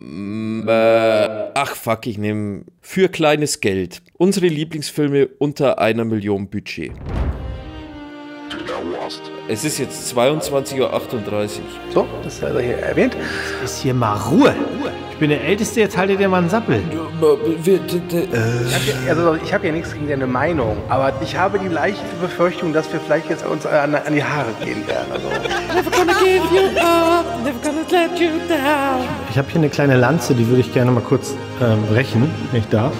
Mm, äh, ach fuck, ich nehme für kleines Geld. Unsere Lieblingsfilme unter einer Million Budget. Es ist jetzt 22.38 Uhr. So, das hat er hier erwähnt. Ist hier mal Ruhe. Ich bin der Älteste, jetzt haltet ihr mal einen Sappel. Ich hab ja, also ich habe ja nichts gegen deine Meinung, aber ich habe die leichte Befürchtung, dass wir vielleicht jetzt uns an, an die Haare gehen werden. Also, Never gonna give you up, never gonna let you down. Ich habe hier eine kleine Lanze, die würde ich gerne mal kurz ähm, brechen, wenn ich darf.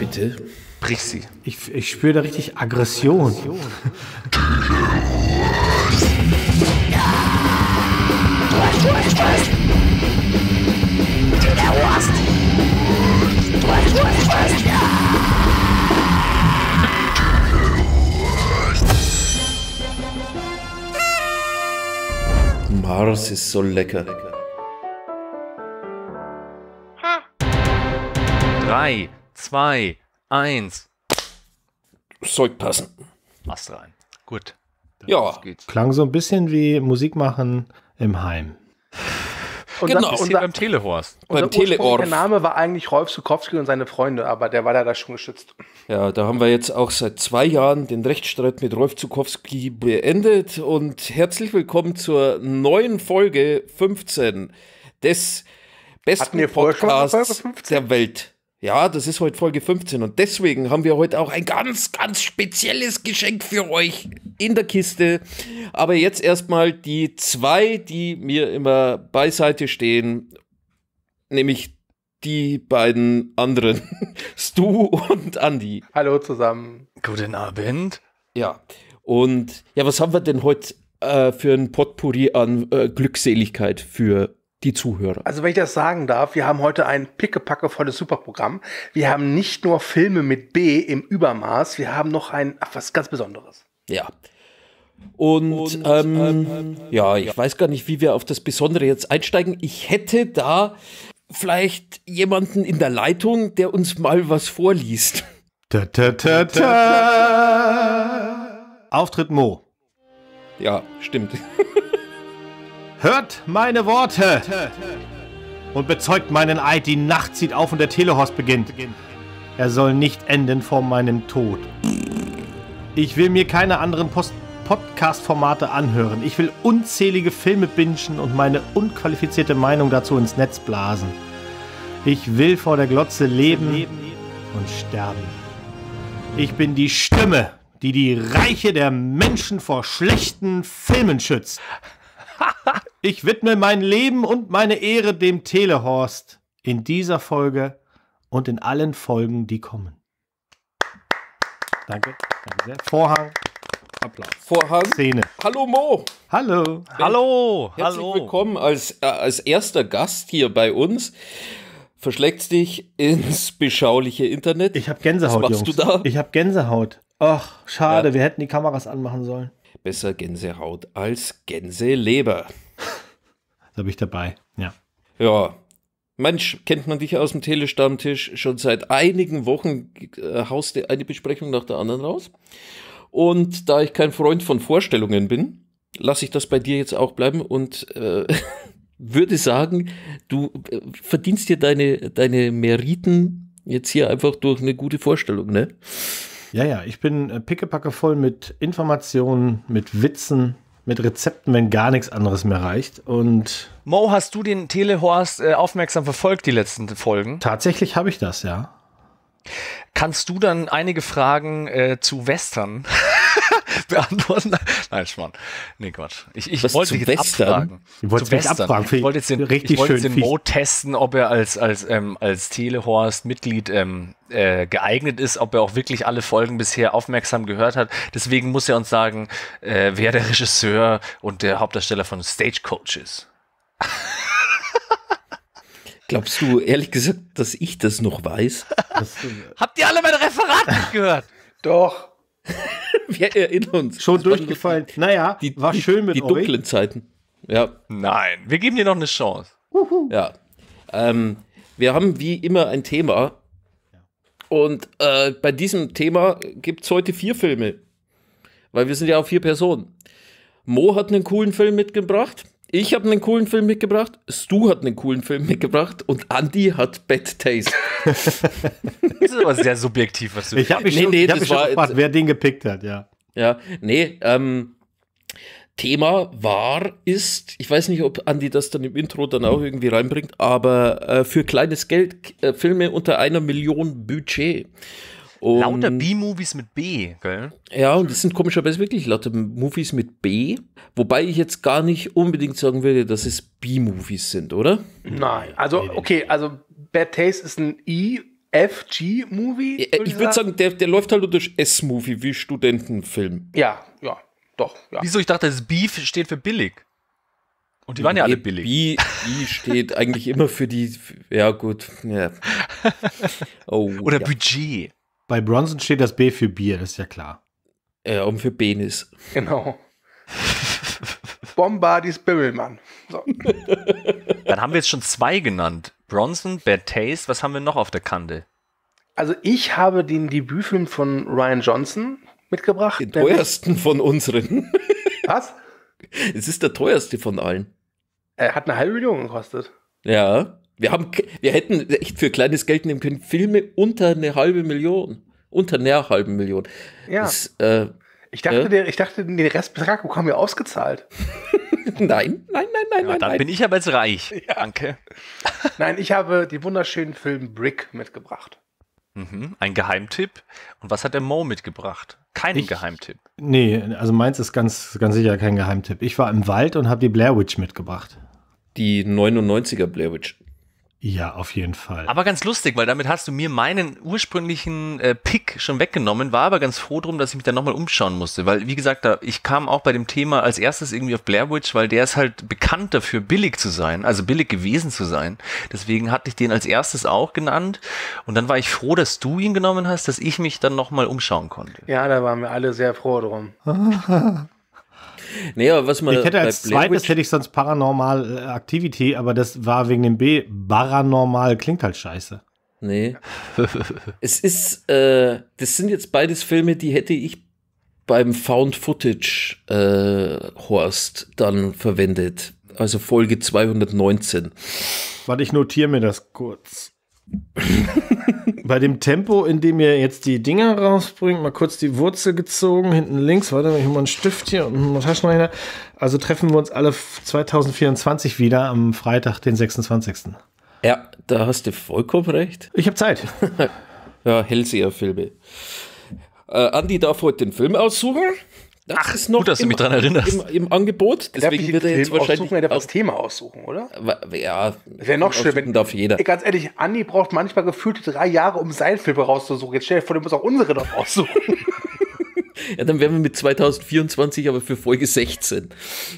Bitte. Brich sie. Ich, ich spüre da richtig Aggression. Mars ist so lecker. Drei, zwei, eins. Sollte passen. Ast rein. Gut. Ja. Klang so ein bisschen wie Musik machen im Heim. Unser, Genau. Unser, beim Telehorst. unser beim Teleorf. ursprünglicher Name war eigentlich Rolf Zukowski und seine Freunde, aber der war leider schon geschützt. Ja, da haben wir jetzt auch seit zwei Jahren den Rechtsstreit mit Rolf Zukowski beendet und herzlich willkommen zur neuen Folge 15 des besten Podcasts Folge 15? der Welt. Ja, das ist heute Folge 15 und deswegen haben wir heute auch ein ganz, ganz spezielles Geschenk für euch in der Kiste. Aber jetzt erstmal die zwei, die mir immer beiseite stehen, nämlich die beiden anderen, Stu und Andy. Hallo zusammen. Guten Abend. Ja, und ja, was haben wir denn heute äh, für ein Potpourri an äh, Glückseligkeit für die Zuhörer? Also wenn ich das sagen darf, wir haben heute ein pickepackevolles Superprogramm. Wir haben nicht nur Filme mit B im Übermaß, wir haben noch ein, ach, was ganz Besonderes. Ja. Und, ähm, ja, ich weiß gar nicht, wie wir auf das Besondere jetzt einsteigen. Ich hätte da vielleicht jemanden in der Leitung, der uns mal was vorliest. Ta ta ta ta. Auftritt Mo. Ja, stimmt. Hört meine Worte und bezeugt meinen Eid. Die Nacht zieht auf und der Telehorst beginnt. Er soll nicht enden vor meinem Tod. Ich will mir keine anderen Podcast-Formate anhören. Ich will unzählige Filme bingen und meine unqualifizierte Meinung dazu ins Netz blasen. Ich will vor der Glotze leben und sterben. Ich bin die Stimme, die die Reiche der Menschen vor schlechten Filmen schützt. Ich widme mein Leben und meine Ehre dem Telehorst in dieser Folge und in allen Folgen, die kommen. Danke. Danke sehr. Vorhang. Applaus. Vorhang. Szene. Hallo Mo. Hallo. Hallo. Herzlich Hallo. willkommen als, äh, als erster Gast hier bei uns. Verschlägst dich ins beschauliche Internet. Ich habe Gänsehaut, Was machst Jungs. du da? Ich habe Gänsehaut. Ach, schade, Ja. wir hätten die Kameras anmachen sollen. Besser Gänsehaut als Gänseleber. Da bin ich dabei. Ja. Ja. Mensch, kennt man dich aus dem Telestammtisch schon seit einigen Wochen äh, haust du eine Besprechung nach der anderen raus. Und da ich kein Freund von Vorstellungen bin, lasse ich das bei dir jetzt auch bleiben und äh, würde sagen, du äh, verdienst dir deine, deine Meriten jetzt hier einfach durch eine gute Vorstellung, ne? Ja, ja, ich bin äh, pickepacke voll mit Informationen, mit Witzen, mit Rezepten, wenn gar nichts anderes mehr reicht. Und Mo, hast du den Telehorst äh, aufmerksam verfolgt, die letzten Folgen? tatsächlich habe ich das, ja. Kannst du dann einige Fragen äh, zu Western beantworten? Nein, Schmarrn. Nee, Quatsch. Ich, ich Was wollte zu dich jetzt abfragen. Ich wollte Western. abfragen. Ich wollte jetzt den, Richtig ich wollte den. Mo testen, ob er als, als, ähm, als Telehorst-Mitglied ähm, äh, geeignet ist, ob er auch wirklich alle Folgen bisher aufmerksam gehört hat. Deswegen muss er uns sagen, äh, wer der Regisseur und der Hauptdarsteller von Stagecoach ist. Glaubst du ehrlich gesagt, dass ich das noch weiß? Habt ihr alle mein Referat nicht gehört? Doch. Wir erinnern uns. schon Das durchgefallen. Naja, Die, war die, schön mit Die euch. dunklen Zeiten. Ja, Nein, wir geben dir noch eine Chance. ja. Ähm, wir haben wie immer ein Thema. Und äh, bei diesem Thema gibt es heute vier Filme. Weil wir sind ja auch vier Personen. Mo hat einen coolen Film mitgebracht. Ich habe einen coolen Film mitgebracht, Stu hat einen coolen Film mitgebracht und Andy hat Bad Taste. Das ist aber sehr subjektiv, was du Ich habe mich Nee, schon, nee, ich hab das mich schon war gefragt, jetzt- wer den gepickt hat, ja. Ja, nee, ähm, Thema war, ist, ich weiß nicht, ob Andi das dann im Intro dann auch irgendwie reinbringt, aber äh, für kleines Geld äh, Filme unter einer Million Budget. Und, Lauter B-Movies mit B, gell? Ja, und das sind komischerweise wirklich lauter Movies mit B, wobei ich jetzt gar nicht unbedingt sagen würde, dass es B-Movies sind, oder? Nein, also okay, also Bad Taste ist ein EFG-Movie. Äh, Ich würde sagen, der, der läuft halt unter S-Movie wie Studentenfilm. Ja, ja, doch, ja. Wieso? Ich dachte, das Beef steht für billig. Und die waren ja alle billig. B, B steht eigentlich immer für die, ja gut, ja. Oh, Oder ja. Budget. Bei Bronson steht das B für Bier, das ist ja klar. Ja, und für Benis. Genau. Bombardis Bimmelmann. So. Dann haben wir jetzt schon zwei genannt. Bronson, Bad Taste, was haben wir noch auf der Kante? Also ich habe den Debütfilm von Ryan Johnson mitgebracht. Den teuersten von unseren. Was? Es ist der teuerste von allen. Er hat eine halbe Million gekostet. Ja. Wir, haben, wir hätten echt für kleines Geld nehmen können, Filme unter eine halbe Million. Unter einer halben Million. Ja. Das, äh, Ich dachte, Ja. der, ich dachte, den Restbetrag bekommen wir ausgezahlt. nein, nein, nein, nein, Ja, nein. dann nein. bin ich aber jetzt reich. Danke. Nein, ich habe den wunderschönen Film Brick mitgebracht. Mhm. Ein Geheimtipp. Und was hat der Mo mitgebracht? Keinen Ich- Geheimtipp. Nee, also meins ist ganz, ganz sicher kein Geheimtipp. Ich war im Wald und habe die Blair Witch mitgebracht. Die 99er Blair Witch. Ja, auf jeden Fall. Aber ganz lustig, weil damit hast du mir meinen ursprünglichen äh, Pick schon weggenommen, war aber ganz froh drum, dass ich mich dann nochmal umschauen musste, weil wie gesagt, da, ich kam auch bei dem Thema als erstes irgendwie auf Blair Witch, weil der ist halt bekannt dafür, billig zu sein, also billig gewesen zu sein. Deswegen hatte ich den als erstes auch genannt und dann war ich froh, dass du ihn genommen hast, dass ich mich dann nochmal umschauen konnte. Ja, da waren wir alle sehr froh drum. Nee, aber was man ich hätte als zweites Witch- hätte ich sonst Paranormal äh, Activity, aber das war wegen dem B. Paranormal klingt halt scheiße. Nee. es ist, äh, das sind jetzt beides Filme, die hätte ich beim Found Footage äh, Horst dann verwendet. Also Folge 219. Warte, ich notiere mir das kurz. Bei dem Tempo, in dem ihr jetzt die Dinger rausbringt, mal kurz die Wurzel gezogen, hinten links, warte, ich hol mal einen Stift hier und einen Taschenrechner. Also treffen wir uns alle 2024 wieder am Freitag, den 26. Ja, da hast du vollkommen recht. Ich habe Zeit. Ja, Hellseher-Filme. Äh, Andi darf heute den Film aussuchen. Das Ach, gut, dass du im, mich dran erinnerst. Im, Im Angebot. Deswegen wird er jetzt Film wahrscheinlich. aussuchen, er das Thema aussuchen, oder? Ja, Das wäre noch schlimmer. aussuchen darf jeder. Ey, ganz ehrlich, Andi braucht manchmal gefühlt drei Jahre, um seinen Film rauszusuchen. Jetzt stell dir vor, du musst auch unsere noch aussuchen. Ja, dann wären wir mit 2024 aber für Folge 16.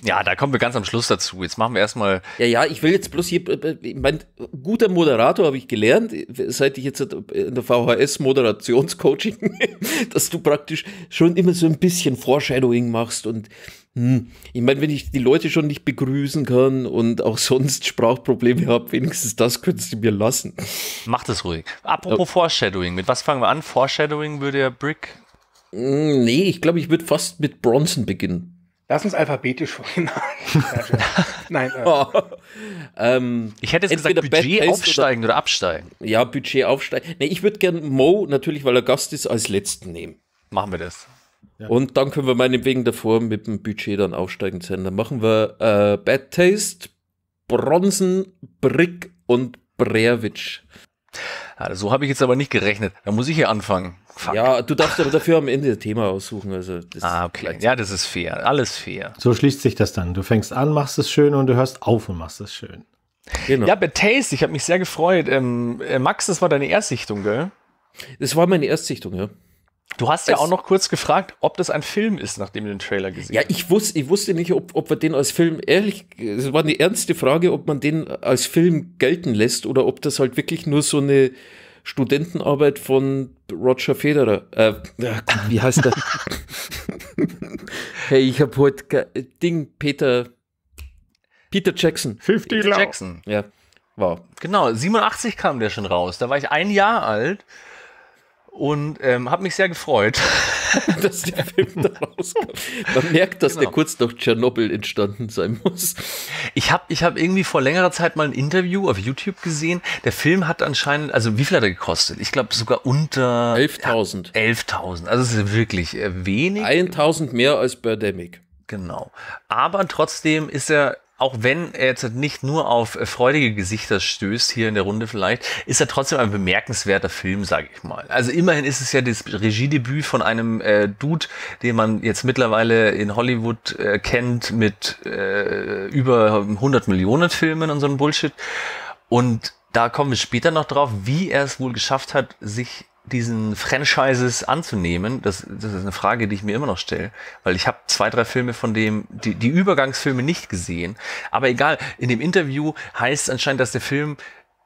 Ja, da kommen wir ganz am Schluss dazu. Jetzt machen wir erstmal Ja, ja, ich will jetzt bloß hier, äh, ich mein, guter Moderator habe ich gelernt, seit ich jetzt in der VHS Moderationscoaching, dass du praktisch schon immer so ein bisschen Foreshadowing machst und hm, ich meine, wenn ich die Leute schon nicht begrüßen kann und auch sonst Sprachprobleme habe, wenigstens das könntest du mir lassen. Mach das ruhig. Apropos Foreshadowing, mit was fangen wir an? Foreshadowing würde ja Brick. Hm, Nee, ich glaube, ich würde fast mit Bronson beginnen. Lass uns alphabetisch vorgehen. Nein, äh, Ähm, Ich hätte jetzt gesagt, Budget aufsteigen oder, absteigen. ja, Budget aufsteigen. Nee, ich würde gern Mo, natürlich, weil er Gast ist, als letzten nehmen. Machen wir das. Und dann können wir meinetwegen davor mit dem Budget dann aufsteigend sein. Dann machen wir äh, Bad Taste, Bronzen, Brick und Brerwitsch. Ja, so habe ich jetzt aber nicht gerechnet. Da muss ich hier anfangen. Fuck. Ja, du darfst aber dafür am Ende das Thema aussuchen. Also das Ah, okay. Ja, das ist fair. Alles fair. So schließt sich das dann. Du fängst an, machst es schön und du hörst auf und machst es schön. genau. Ja, Bad Taste, ich habe mich sehr gefreut. Ähm, äh, Max, das war deine Erstsichtung, gell? Das war meine Erstsichtung, ja. Du hast ja Es- auch noch kurz gefragt, ob das ein Film ist, nachdem du den Trailer gesehen Ja, hast. ich wusste, ich wusste nicht, ob, ob wir den als Film, ehrlich, es war eine ernste Frage, ob man den als Film gelten lässt oder ob das halt wirklich nur so eine Studentenarbeit von Roger Federer, äh, wie heißt der? hey, ich habe heute ge- Ding, Peter, Peter Jackson, 50 Jackson. ja, war. Genau, 87 kam der schon raus. Da war ich ein Jahr alt. Und ähm, habe mich sehr gefreut, dass der Film da rauskommt. Man merkt, dass genau. der kurz nach Tschernobyl entstanden sein muss. Ich habe ich hab irgendwie vor längerer Zeit mal ein Interview auf YouTube gesehen. Der Film hat anscheinend, also wie viel hat er gekostet? Ich glaube sogar unter 11.000. Ja, 11.000. Also es ist wirklich äh, wenig. 1.000 mehr als Birdemic. Genau. Aber trotzdem ist er auch wenn er jetzt nicht nur auf äh, freudige Gesichter stößt, hier in der Runde vielleicht, ist er trotzdem ein bemerkenswerter Film, sage ich mal. Also immerhin ist es ja das Regiedebüt von einem äh, Dude, den man jetzt mittlerweile in Hollywood äh, kennt mit äh, über 100 Millionen Filmen und so ein Bullshit. Und da kommen wir später noch drauf, wie er es wohl geschafft hat, sich diesen Franchises anzunehmen, das, das ist eine Frage, die ich mir immer noch stelle, weil ich habe zwei, drei Filme von dem, die, die Übergangsfilme nicht gesehen. Aber egal, in dem Interview heißt anscheinend, dass der Film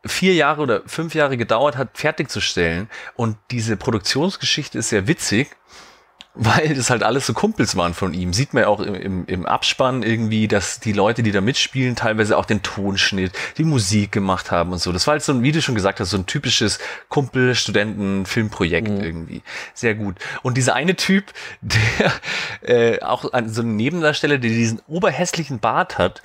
vier Jahre oder fünf Jahre gedauert hat, fertigzustellen. Und diese Produktionsgeschichte ist sehr witzig, weil das halt alles so Kumpels waren von ihm. Sieht man ja auch im, im, Abspann irgendwie, dass die Leute, die da mitspielen, teilweise auch den Tonschnitt, die Musik gemacht haben und so. Das war halt so ein, wie du schon gesagt hast, so ein typisches Kumpel-Studenten-Filmprojekt mhm. irgendwie. Sehr gut. Und dieser eine Typ, der äh, auch ein, so ein Nebendarsteller, der diesen oberhässlichen Bart hat,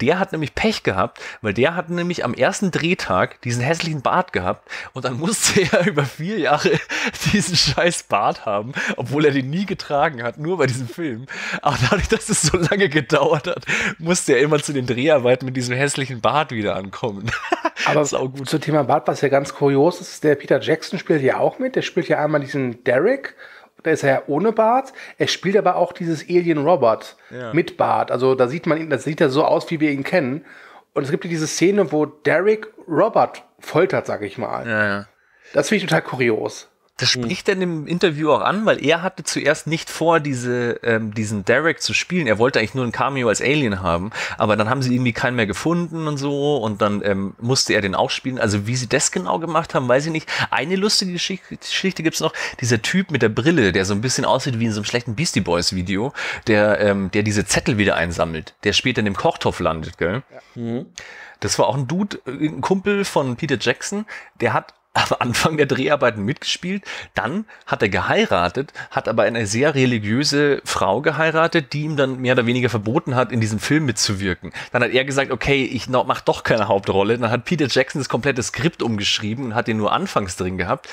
der hat nämlich Pech gehabt, weil der hat nämlich am ersten Drehtag diesen hässlichen Bart gehabt und dann musste er über vier Jahre diesen scheiß Bart haben, obwohl er den nie getragen hat, nur bei diesem Film. Aber dadurch, dass es so lange gedauert hat, musste er immer zu den Dreharbeiten mit diesem hässlichen Bart wieder ankommen. Aber gut. zum Thema Bart, was ja ganz kurios ist, der Peter Jackson spielt ja auch mit. Der spielt ja einmal diesen Derek da ist er ja ohne Bart. Er spielt aber auch dieses Alien Robot ja. mit Bart. Also da sieht man ihn, das sieht er so aus, wie wir ihn kennen. Und es gibt ja diese Szene, wo Derek Robert foltert, sag ich mal. Ja, ja. Das finde ich total kurios. Das hm. spricht er dem Interview auch an, weil er hatte zuerst nicht vor, diese, ähm, diesen Derek zu spielen. Er wollte eigentlich nur ein Cameo als Alien haben, aber dann haben sie irgendwie keinen mehr gefunden und so und dann ähm, musste er den auch spielen. Also wie sie das genau gemacht haben, weiß ich nicht. Eine lustige Geschichte, Geschichte gibt's noch. Dieser Typ mit der Brille, der so ein bisschen aussieht wie in so einem schlechten Beastie Boys Video, der, ähm, der diese Zettel wieder einsammelt, der später in dem Kochtopf landet, gell? Ja. Mhm. Das war auch ein Dude, ein Kumpel von Peter Jackson, der hat am Anfang der Dreharbeiten mitgespielt. Dann hat er geheiratet, hat aber eine sehr religiöse Frau geheiratet, die ihm dann mehr oder weniger verboten hat, in diesem Film mitzuwirken. Dann hat er gesagt, okay, ich mach doch keine Hauptrolle. Dann hat Peter Jackson das komplette Skript umgeschrieben und hat ihn nur anfangs drin gehabt.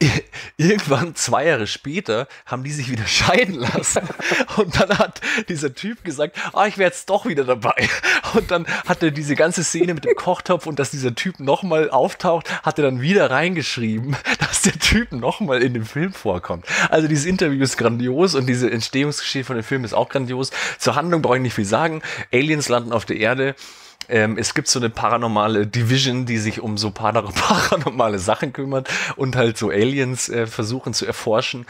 irgendwann zwei Jahre später haben die sich wieder scheiden lassen und dann hat dieser Typ gesagt, ah, ich wäre jetzt doch wieder dabei und dann hat er diese ganze Szene mit dem Kochtopf und dass dieser Typ nochmal auftaucht, hat er dann wieder reingeschrieben, dass der Typ nochmal in dem Film vorkommt. Also dieses Interview ist grandios und diese Entstehungsgeschichte von dem Film ist auch grandios. Zur Handlung brauche ich nicht viel sagen. Aliens landen auf der Erde ähm, es gibt so eine paranormale Division, die sich um so paranormale Sachen kümmert und halt so Aliens äh, versuchen zu erforschen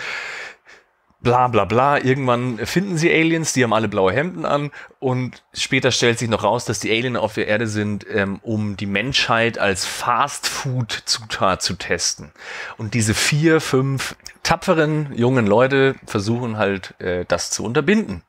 bla bla bla. Irgendwann finden sie Aliens, die haben alle blaue Hemden an und später stellt sich noch raus, dass die Aliens auf der Erde sind, ähm, um die Menschheit als Fast-Food-Zutat zu testen. Und diese vier, fünf tapferen jungen Leute versuchen halt, äh, das zu unterbinden.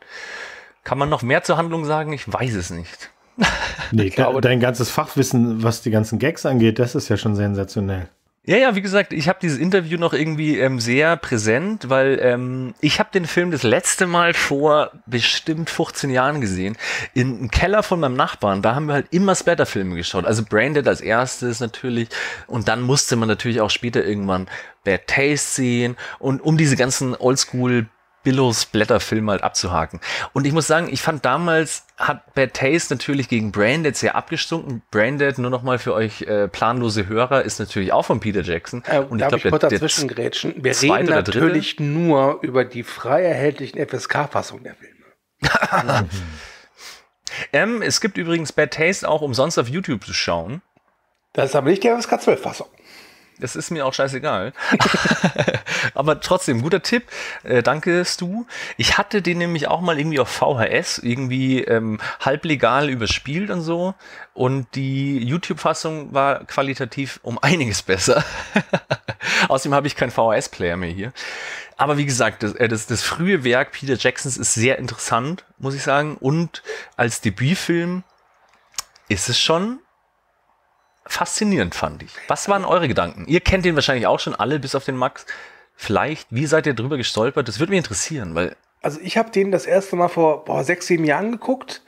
Kann man noch mehr zur Handlung sagen? Ich weiß es nicht. Nee, glaube, dein ganzes Fachwissen, was die ganzen Gags angeht, das ist ja schon sensationell. Ja, ja, wie gesagt, ich habe dieses Interview noch irgendwie ähm, sehr präsent, weil ähm, ich habe den Film das letzte Mal vor bestimmt 15 Jahren gesehen. In einem Keller von meinem Nachbarn, da haben wir halt immer Splatter-Filme geschaut. Also Branded als erstes natürlich. Und dann musste man natürlich auch später irgendwann Bad Taste sehen. Und um diese ganzen Oldschool Billows Blätterfilm halt abzuhaken. Und ich muss sagen, ich fand damals hat Bad Taste natürlich gegen Branded sehr abgestunken. Branded, nur noch mal für euch äh, planlose Hörer, ist natürlich auch von Peter Jackson. Äh, und ich glaube, ich kurz dazwischen grätschen. Wir reden natürlich dritte? nur über die frei erhältlichen FSK-Fassung der Filme. ähm, es gibt übrigens Bad Taste auch umsonst auf YouTube zu schauen. Das ist aber nicht die FSK 12-Fassung. Das ist mir auch scheißegal. Aber trotzdem, guter Tipp. Äh, danke, Stu. Ich hatte den nämlich auch mal irgendwie auf VHS, irgendwie ähm, halblegal überspielt und so. Und die YouTube-Fassung war qualitativ um einiges besser. Außerdem habe ich keinen VHS-Player mehr hier. Aber wie gesagt, das, äh, das, das frühe Werk Peter Jacksons ist sehr interessant, muss ich sagen. Und als Debütfilm ist es schon faszinierend, fand ich. Was waren eure Gedanken? Ihr kennt den wahrscheinlich auch schon alle, bis auf den Max. Vielleicht, wie seid ihr drüber gestolpert? Das würde mich interessieren, weil. Also ich habe den das erste Mal vor boah, sechs, sieben Jahren geguckt.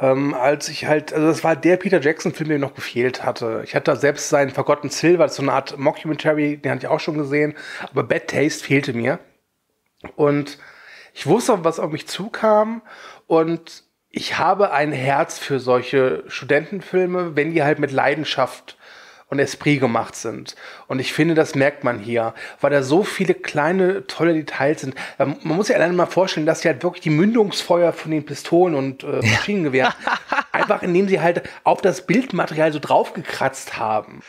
Ähm, als ich halt, also das war der Peter Jackson-Film, der mir noch gefehlt hatte. Ich hatte da selbst seinen Forgotten Silver, so eine Art Mockumentary, den hatte ich auch schon gesehen, aber Bad Taste fehlte mir. Und ich wusste, was auf mich zukam und ich habe ein Herz für solche Studentenfilme, wenn die halt mit Leidenschaft und Esprit gemacht sind. Und ich finde, das merkt man hier, weil da so viele kleine, tolle Details sind. Ähm, man muss sich alleine mal vorstellen, dass sie halt wirklich die Mündungsfeuer von den Pistolen und äh, Maschinengewehren, einfach indem sie halt auf das Bildmaterial so draufgekratzt haben.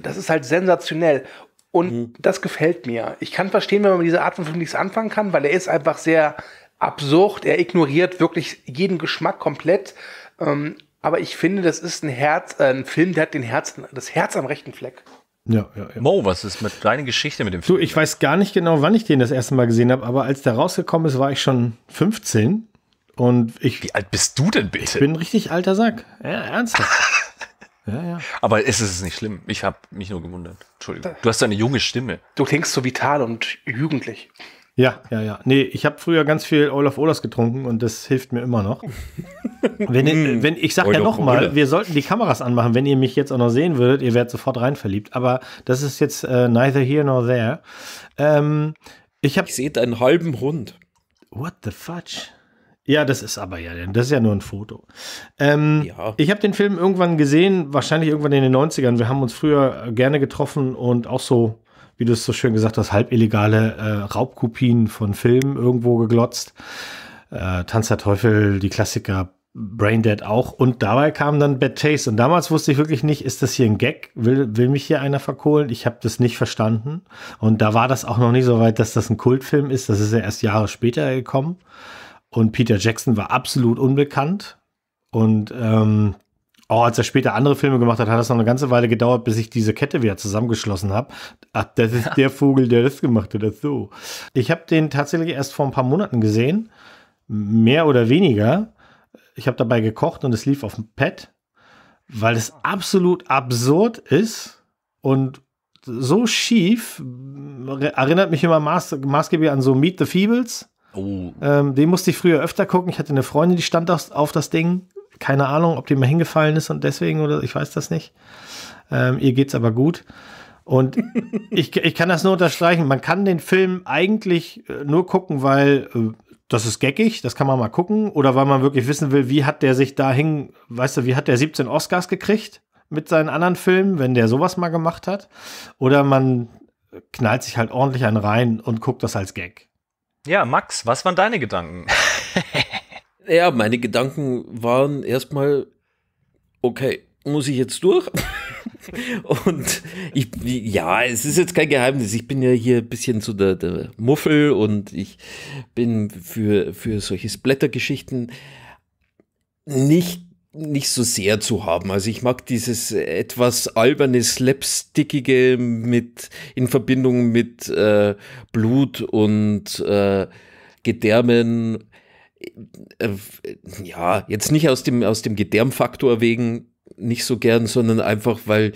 Das ist halt sensationell. Und mhm. das gefällt mir. Ich kann verstehen, wenn man mit dieser Art von Film nichts anfangen kann, weil er ist einfach sehr absurd. Er ignoriert wirklich jeden Geschmack komplett. Ähm, aber ich finde, das ist ein Herz, äh, ein Film, der hat den Herz, das Herz am rechten Fleck. Ja, ja, ja. Mo, was ist mit deiner Geschichte mit dem Film? Du, ich weiß gar nicht genau, wann ich den das erste Mal gesehen habe, aber als der rausgekommen ist, war ich schon 15. Und ich. Wie alt bist du denn bitte? Ich bin ein richtig alter Sack. Ja, ernsthaft. ja, ja. Aber ist es nicht schlimm? Ich habe mich nur gewundert. Entschuldigung. Du hast eine junge Stimme. Du klingst so vital und jugendlich. Ja, ja, ja. Nee, ich habe früher ganz viel Olaf Olas getrunken und das hilft mir immer noch. wenn, ihr, wenn ich sag ja noch mal, wir sollten die Kameras anmachen, wenn ihr mich jetzt auch noch sehen würdet, ihr werdet sofort rein verliebt. Aber das ist jetzt äh, neither here nor there. Ähm, ich habe. Ich sehe einen halben Hund. What the fudge? Ja, das ist aber ja, das ist ja nur ein Foto. Ähm, ja. Ich habe den Film irgendwann gesehen, wahrscheinlich irgendwann in den 90ern. Wir haben uns früher gerne getroffen und auch so wie du es so schön gesagt hast, halb illegale äh, Raubkopien von Filmen irgendwo geglotzt. Äh, Tanz der Teufel, die Klassiker, Braindead auch. Und dabei kam dann Bad Taste. Und damals wusste ich wirklich nicht, ist das hier ein Gag? Will, will mich hier einer verkohlen? Ich habe das nicht verstanden. Und da war das auch noch nicht so weit, dass das ein Kultfilm ist. Das ist ja erst Jahre später gekommen. Und Peter Jackson war absolut unbekannt. Und ähm, auch als er später andere Filme gemacht hat, hat es noch eine ganze Weile gedauert, bis ich diese Kette wieder zusammengeschlossen habe. Ach, das ist der Vogel, der das gemacht hat. Das so. Ich habe den tatsächlich erst vor ein paar Monaten gesehen. Mehr oder weniger. Ich habe dabei gekocht und es lief auf dem Pad, weil es absolut absurd ist und so schief. Erinnert mich immer maß, maßgeblich an so Meet the Feebles. Oh. Ähm, den musste ich früher öfter gucken. Ich hatte eine Freundin, die stand auf das Ding keine Ahnung, ob die mal hingefallen ist und deswegen oder ich weiß das nicht. Ähm, ihr geht's aber gut. Und ich, ich kann das nur unterstreichen. Man kann den Film eigentlich äh, nur gucken, weil äh, das ist geckig, das kann man mal gucken. Oder weil man wirklich wissen will, wie hat der sich da hin, weißt du, wie hat der 17 Oscars gekriegt mit seinen anderen Filmen, wenn der sowas mal gemacht hat. Oder man knallt sich halt ordentlich einen rein und guckt das als Gag. Ja, Max, was waren deine Gedanken? Ja, meine Gedanken waren erstmal, okay, muss ich jetzt durch? und ich, ja, es ist jetzt kein Geheimnis. Ich bin ja hier ein bisschen so der, der Muffel und ich bin für, für solche Splatter-Geschichten nicht nicht so sehr zu haben. Also ich mag dieses etwas alberne, slapstickige mit in Verbindung mit äh, Blut und äh, Gedärmen ja, jetzt nicht aus dem, aus dem Gedärmfaktor wegen nicht so gern, sondern einfach, weil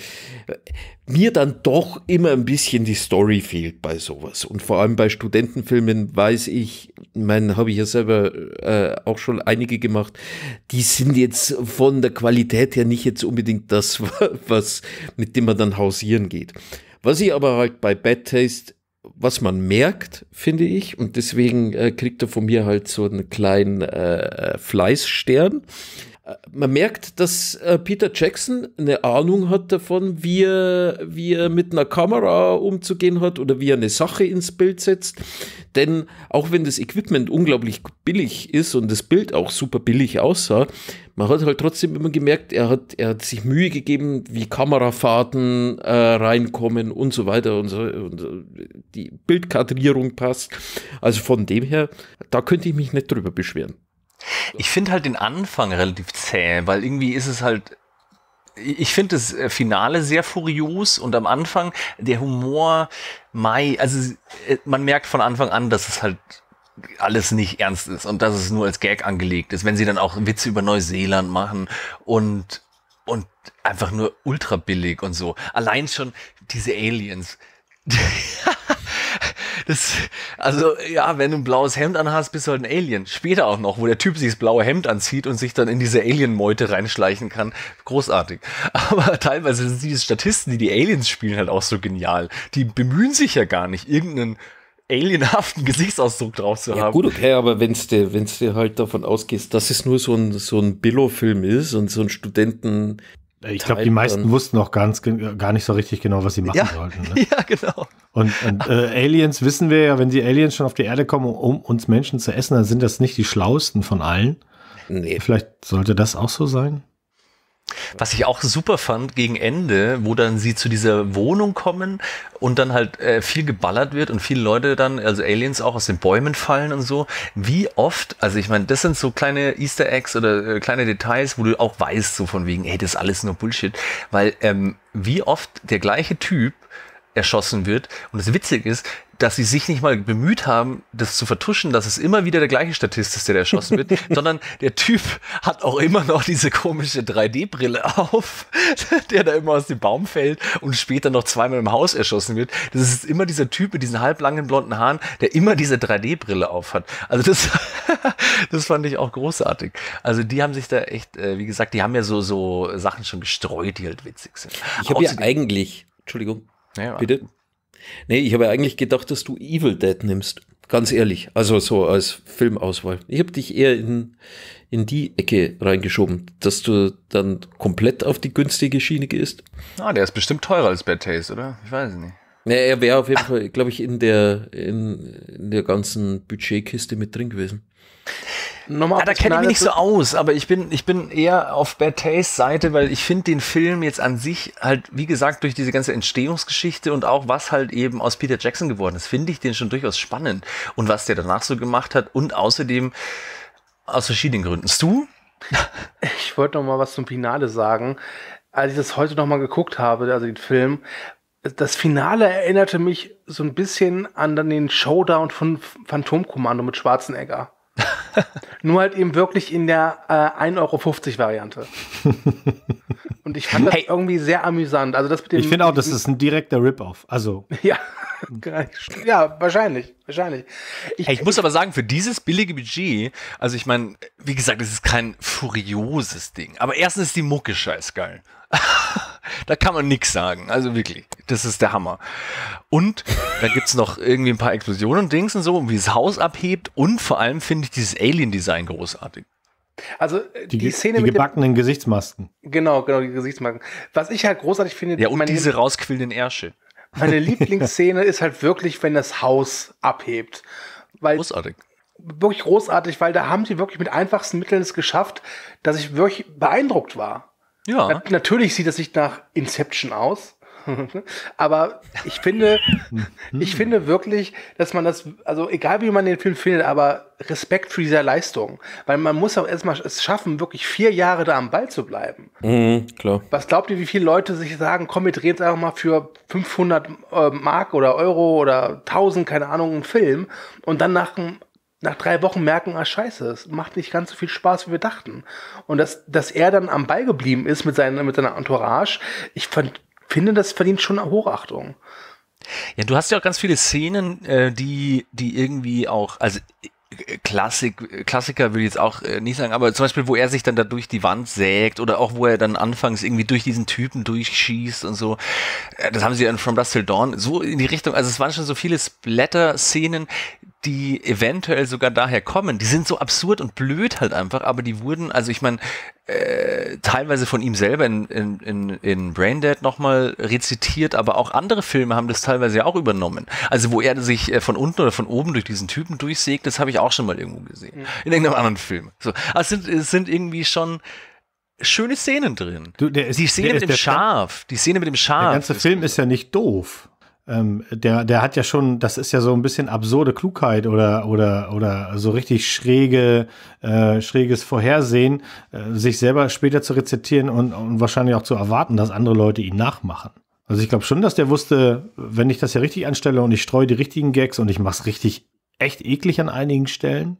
äh, mir dann doch immer ein bisschen die Story fehlt bei sowas. Und vor allem bei Studentenfilmen weiß ich, mein, habe ich ja selber äh, auch schon einige gemacht, die sind jetzt von der Qualität her nicht jetzt unbedingt das, was, mit dem man dann hausieren geht. Was ich aber halt bei Bad Taste was man merkt, finde ich, und deswegen äh, kriegt er von mir halt so einen kleinen äh, Fleißstern. Man merkt, dass äh, Peter Jackson eine Ahnung hat davon, wie er, wie er mit einer Kamera umzugehen hat oder wie er eine Sache ins Bild setzt. Denn auch wenn das Equipment unglaublich billig ist und das Bild auch super billig aussah, man hat halt trotzdem immer gemerkt, er hat, er hat sich Mühe gegeben, wie Kamerafahrten äh, reinkommen und so weiter und so. Und äh, die Bildkadrierung passt. Also von dem her, da könnte ich mich nicht drüber beschweren. Ich finde halt den Anfang relativ zäh, weil irgendwie ist es halt ich finde das äh, Finale sehr furios und am Anfang der Humor, Mai, also äh, man merkt von Anfang an, dass es halt alles nicht ernst ist und dass es nur als Gag angelegt ist, wenn sie dann auch Witze über Neuseeland machen und und einfach nur ultra billig und so. Allein schon diese Aliens. das, also, ja, wenn du ein blaues Hemd anhast, bist du halt ein Alien. Später auch noch, wo der Typ sich das blaue Hemd anzieht und sich dann in diese Alien-Meute reinschleichen kann. Großartig. Aber teilweise sind diese Statisten, die die Aliens spielen, halt auch so genial. Die bemühen sich ja gar nicht, irgendeinen alienhaften Gesichtsausdruck drauf zu Ja, haben. gut, okay, aber wenn du wenn's dir halt davon ausgehst, dass es nur so ein, so ein Billo-Film ist und so ein Studenten. Ich glaube, die meisten wussten noch ganz, gar nicht so richtig genau, was sie machen Ja. sollten. Ne? Ja, genau. Und, und äh, Aliens wissen wir ja, wenn die Aliens schon auf die Erde kommen, um uns Menschen zu essen, dann sind das nicht die schlauesten von allen. Nee. Vielleicht sollte das auch so sein. Was ich auch super fand gegen Ende, wo dann sie zu dieser Wohnung kommen und dann halt äh, viel geballert wird und viele Leute dann, also Aliens auch aus den Bäumen fallen und so. Wie oft, also ich meine, das sind so kleine Easter Eggs oder äh, kleine Details, wo du auch weißt, so von wegen, ey, das ist alles nur Bullshit. Weil ähm, wie oft der gleiche Typ erschossen wird. Und das Witzige ist, dass sie sich nicht mal bemüht haben, das zu vertuschen, dass es immer wieder der gleiche Statist ist, der erschossen wird, sondern der Typ hat auch immer noch diese komische 3D-Brille auf, der da immer aus dem Baum fällt und später noch zweimal im Haus erschossen wird. Das ist immer dieser Typ mit diesen halblangen blonden Haaren, der immer diese 3D-Brille auf hat. Also das, das fand ich auch großartig. Also die haben sich da echt, äh, wie gesagt, die haben ja so, so Sachen schon gestreut, die halt witzig sind. Ich habe ja eigentlich, Entschuldigung, Ja, bitte. Nee, ich habe eigentlich gedacht, dass du Evil Dead nimmst. Ganz ehrlich. Also so als Filmauswahl. Ich habe dich eher in, in die Ecke reingeschoben, dass du dann komplett auf die günstige Schiene gehst. Ah, der ist bestimmt teurer als Bad Taste, oder? Ich weiß es nicht. Nee, er wäre auf jeden Fall, glaube ich, in der, in, in der ganzen Budgetkiste mit drin gewesen. Nochmal Ja, da kenne ich mich nicht so aus, aber ich bin, ich bin eher auf Bad Taste Seite, weil ich finde den Film jetzt an sich halt, wie gesagt, durch diese ganze Entstehungsgeschichte und auch was halt eben aus Peter Jackson geworden ist, finde ich den schon durchaus spannend. Und was der danach so gemacht hat und außerdem aus verschiedenen Gründen. Du? Ich wollte noch mal was zum Finale sagen. Als ich das heute noch mal geguckt habe, also den Film, das Finale erinnerte mich so ein bisschen an dann den Showdown von Phantomkommando mit Schwarzenegger. Nur halt eben wirklich in der äh, 1,50 Euro Variante. Und ich fand das Hey. irgendwie sehr amüsant. Also das mit dem, Ich finde auch, das ist ein direkter Rip-Off. Also, ja, ja, wahrscheinlich, wahrscheinlich. Ich, Hey, ich muss aber sagen, für dieses billige Budget, also ich meine, wie gesagt, es ist kein furioses Ding, aber erstens ist die Mucke scheißgeil. da kann man nix sagen, also wirklich, das ist der Hammer. Und da gibt's noch irgendwie ein paar Explosionen und Dings und so, wie das Haus abhebt und vor allem finde ich dieses Alien-Design großartig. also äh, die, die, die, Szene mit dem, gebackenen Gesichtsmasken. genau, genau die Gesichtsmarken. Was ich halt großartig finde, Ja, und meine- diese rausquillenden Ärsche. Meine Lieblingsszene ist halt wirklich, wenn das Haus abhebt. Weil Großartig. wirklich großartig, weil da haben sie wirklich mit einfachsten Mitteln es geschafft, dass ich wirklich beeindruckt war. Ja. Na, natürlich sieht das nicht nach Inception aus. aber ich finde, ich finde wirklich, dass man das, also egal wie man den Film findet, aber Respekt für diese Leistung. Weil man muss auch erstmal es schaffen, wirklich vier Jahre da am Ball zu bleiben. Mhm, klar. Was glaubt ihr, wie viele Leute sich sagen, komm, wir drehen jetzt einfach mal für 500 äh, Mark oder Euro oder 1000, keine Ahnung, einen Film und dann nach, einem- nach drei Wochen merken, ah scheiße, es macht nicht ganz so viel Spaß, wie wir dachten. Und dass, dass er dann am Ball geblieben ist mit, seiner mit seiner Entourage, ich fand, finde, das verdient schon Hochachtung. Ja, du hast ja auch ganz viele Szenen, äh, die, die irgendwie auch, also äh, Klassik, Klassiker will ich jetzt auch äh, nicht sagen, aber zum Beispiel, wo er sich dann da durch die Wand sägt oder auch wo er dann anfangs irgendwie durch diesen Typen durchschießt und so. Das haben sie dann From Dusk Till Dawn so in die Richtung, also es waren schon so viele Splatter-Szenen, die eventuell sogar daher kommen. Die sind so absurd und blöd halt einfach, aber die wurden, also ich meine, äh, teilweise von ihm selber in, in, in, in Braindead nochmal rezitiert, aber auch andere Filme haben das teilweise ja auch übernommen. Also wo er sich äh, von unten oder von oben durch diesen Typen durchsägt, das habe ich auch schon mal irgendwo gesehen. In irgendeinem anderen Film. So. Also es sind, es sind irgendwie schon schöne Szenen drin. Du, der ist- die Szene der mit ist dem Schaf, die Szene mit dem Schaf. Der ganze Film ist ja nicht doof. Ähm, der, der hat ja schon, das ist ja so ein bisschen absurde Klugheit oder, oder, oder so richtig schräge, äh, schräges Vorhersehen, äh, sich selber später zu rezitieren und, und wahrscheinlich auch zu erwarten, dass andere Leute ihn nachmachen. Also ich glaube schon, dass der wusste, wenn ich das ja richtig anstelle und ich streue die richtigen Gags und ich mache es richtig echt eklig an einigen Stellen,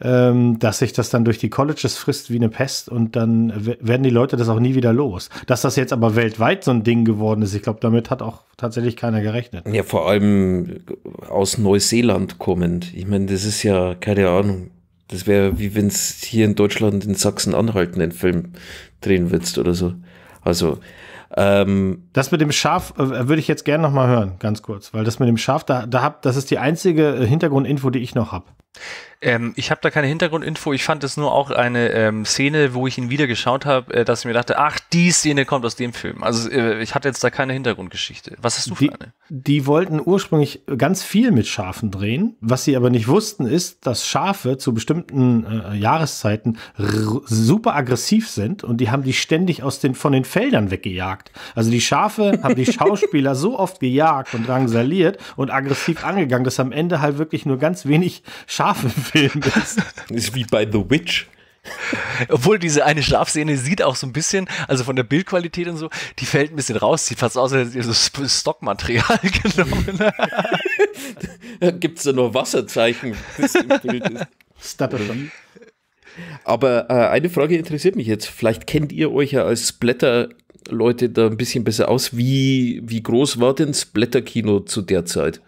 ähm, dass sich das dann durch die Colleges frisst wie eine Pest und dann werden die Leute das auch nie wieder los. Dass das jetzt aber weltweit so ein Ding geworden ist, ich glaube, damit hat auch tatsächlich keiner gerechnet. Ja, vor allem aus Neuseeland kommend. Ich meine, das ist ja, keine Ahnung, das wäre wie wenn es hier in Deutschland in Sachsen-Anhalt einen Film drehen würdest oder so. Also, ähm, das mit dem Schaf äh, würde ich jetzt gerne noch mal hören, ganz kurz, weil das mit dem Schaf, da, da hab, das ist die einzige äh, Hintergrundinfo, die ich noch habe. Ähm, ich habe da keine Hintergrundinfo. Ich fand es nur auch eine ähm, Szene, wo ich ihn wieder geschaut habe, äh, dass ich mir dachte, ach, die Szene kommt aus dem Film. Also äh, ich hatte jetzt da keine Hintergrundgeschichte. Was hast du die, für eine? Die wollten ursprünglich ganz viel mit Schafen drehen. Was sie aber nicht wussten, ist, dass Schafe zu bestimmten äh, Jahreszeiten super aggressiv sind und die haben die ständig aus den, von den Feldern weggejagt. Also die Schafe haben die Schauspieler so oft gejagt und drangsaliert und aggressiv angegangen, dass am Ende halt wirklich nur ganz wenig Schafe Film ist. ist wie bei The Witch. Obwohl diese eine Schlafszene sieht auch so ein bisschen, also von der Bildqualität und so, die fällt ein bisschen raus, sieht fast aus, als hätte so Stockmaterial genommen. Gibt es da nur Wasserzeichen, das im Bild ist. Aber äh, eine Frage interessiert mich jetzt. Vielleicht kennt ihr euch ja als Splatter-Leute da ein bisschen besser aus. Wie, wie groß war denn Splatter-Kino zu der Zeit?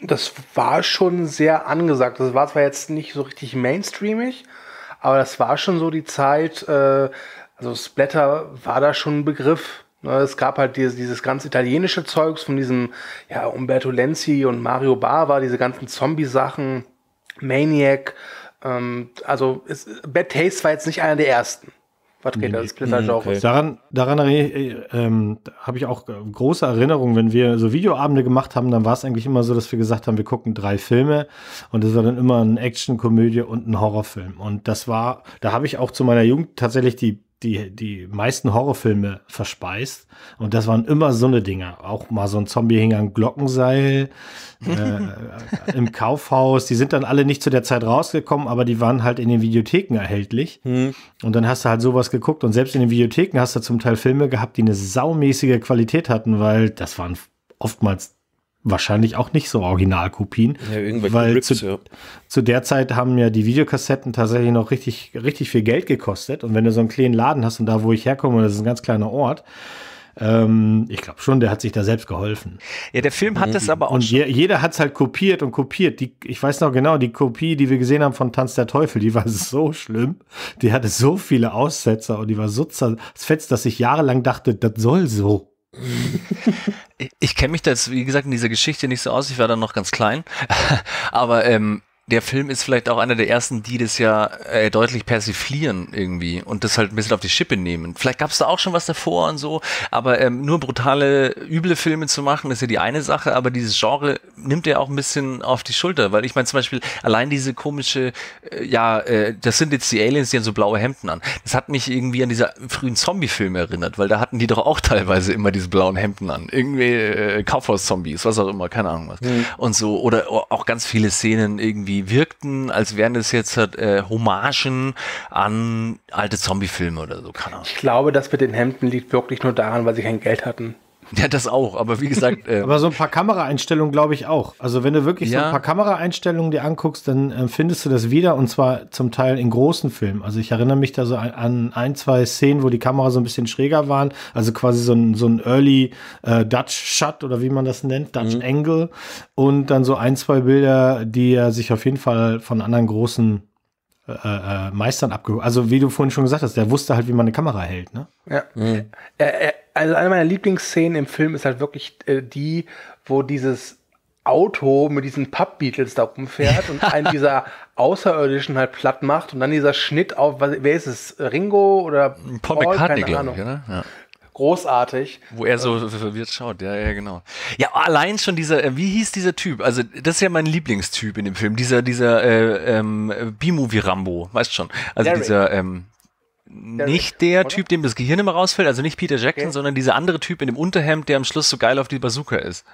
Das war schon sehr angesagt. Das war zwar jetzt nicht so richtig mainstreamig, aber das war schon so die Zeit, äh, also Splatter war da schon ein Begriff. Ne? Es gab halt dieses, dieses ganz italienische Zeugs von diesem, ja, Umberto Lenzi und Mario Bava, diese ganzen Zombie-Sachen, Maniac. Ähm, also es, Bad Taste war jetzt nicht einer der ersten. Vertreter des Splinter-Genres. Okay. Daran, daran äh, ähm, habe ich auch große Erinnerungen, wenn wir so Videoabende gemacht haben, dann war es eigentlich immer so, dass wir gesagt haben, wir gucken drei Filme und das war dann immer eine Action, Komödie und ein Horrorfilm. Und das war, da habe ich auch zu meiner Jugend tatsächlich die die, die meisten Horrorfilme verspeist. Und das waren immer so eine Dinger. Auch mal so ein Zombie hing am Glockenseil äh, im Kaufhaus. Die sind dann alle nicht zu der Zeit rausgekommen, aber die waren halt in den Videotheken erhältlich. Hm. Und dann hast du halt sowas geguckt. Und selbst in den Videotheken hast du zum Teil Filme gehabt, die eine saumäßige Qualität hatten, weil das waren oftmals wahrscheinlich auch nicht so Originalkopien. Ja, weil Rips, zu, ja. zu, der Zeit haben ja die Videokassetten tatsächlich noch richtig, richtig viel Geld gekostet. Und wenn du so einen kleinen Laden hast und da, wo ich herkomme, das ist ein ganz kleiner Ort, ähm, ich glaube schon, der hat sich da selbst geholfen. Ja, der Film hat das aber auch. Und je, jeder hat es halt kopiert und kopiert. Die, ich weiß noch genau, die Kopie, die wir gesehen haben von Tanz der Teufel, die war so schlimm. Die hatte so viele Aussetzer und die war so zerfetzt, dass ich jahrelang dachte, das soll so ich kenne mich da jetzt, wie gesagt, in dieser Geschichte nicht so aus. Ich war dann noch ganz klein. Aber ähm, der Film ist vielleicht auch einer der ersten, die das ja äh, deutlich persiflieren irgendwie und das halt ein bisschen auf die Schippe nehmen. Vielleicht gab es da auch schon was davor und so, aber ähm, nur brutale, üble Filme zu machen, ist ja die eine Sache, aber dieses Genre nimmt er auch ein bisschen auf die Schulter, weil ich meine zum Beispiel allein diese komische, äh, ja, äh, das sind jetzt die Aliens, die haben so blaue Hemden an. Das hat mich irgendwie an diese frühen Zombie-Filme erinnert, weil da hatten die doch auch teilweise immer diese blauen Hemden an. Irgendwie äh, Kaufhaus-Zombies, was auch immer, keine Ahnung was. Mhm. Und so, oder auch ganz viele Szenen irgendwie die wirkten, als wären es jetzt äh, Hommagen an alte Zombie-Filme oder so. Keine Ahnung. Ich glaube, das mit den Hemden liegt wirklich nur daran, weil sie kein Geld hatten. Ja, das auch, aber wie gesagt. Äh aber so ein paar Kameraeinstellungen glaube ich auch. Also wenn du wirklich ja. so ein paar Kameraeinstellungen dir anguckst, dann äh, findest du das wieder und zwar zum Teil in großen Filmen. Also ich erinnere mich da so an, an ein, zwei Szenen, wo die Kamera so ein bisschen schräger waren. Also quasi so ein, so ein Early äh, Dutch Shot oder wie man das nennt, Dutch mhm. Angle. Und dann so ein, zwei Bilder, die er sich auf jeden Fall von anderen großen äh, äh, Meistern abgeholt. Also wie du vorhin schon gesagt hast, der wusste halt, wie man eine Kamera hält, ne? Ja. Mhm. Er, also eine meiner Lieblingsszenen im Film ist halt wirklich äh, die, wo dieses Auto mit diesen Pub-Beatles da rumfährt und einen dieser Außerirdischen halt platt macht und dann dieser Schnitt auf, was, wer ist es, Ringo oder Paul, Paul McCartney, glaube ich, oder? Ja. Großartig. Wo er so verwirrt schaut, ja, ja, genau. Ja, allein schon dieser, äh, wie hieß dieser Typ? Also, das ist ja mein Lieblingstyp in dem Film, dieser, dieser äh, ähm, B-Movie Rambo, weißt schon. Also Derek. dieser, ähm, nicht der oder? Typ, dem das Gehirn immer rausfällt, also nicht Peter Jackson, okay. sondern dieser andere Typ in dem Unterhemd, der am Schluss so geil auf die Bazooka ist.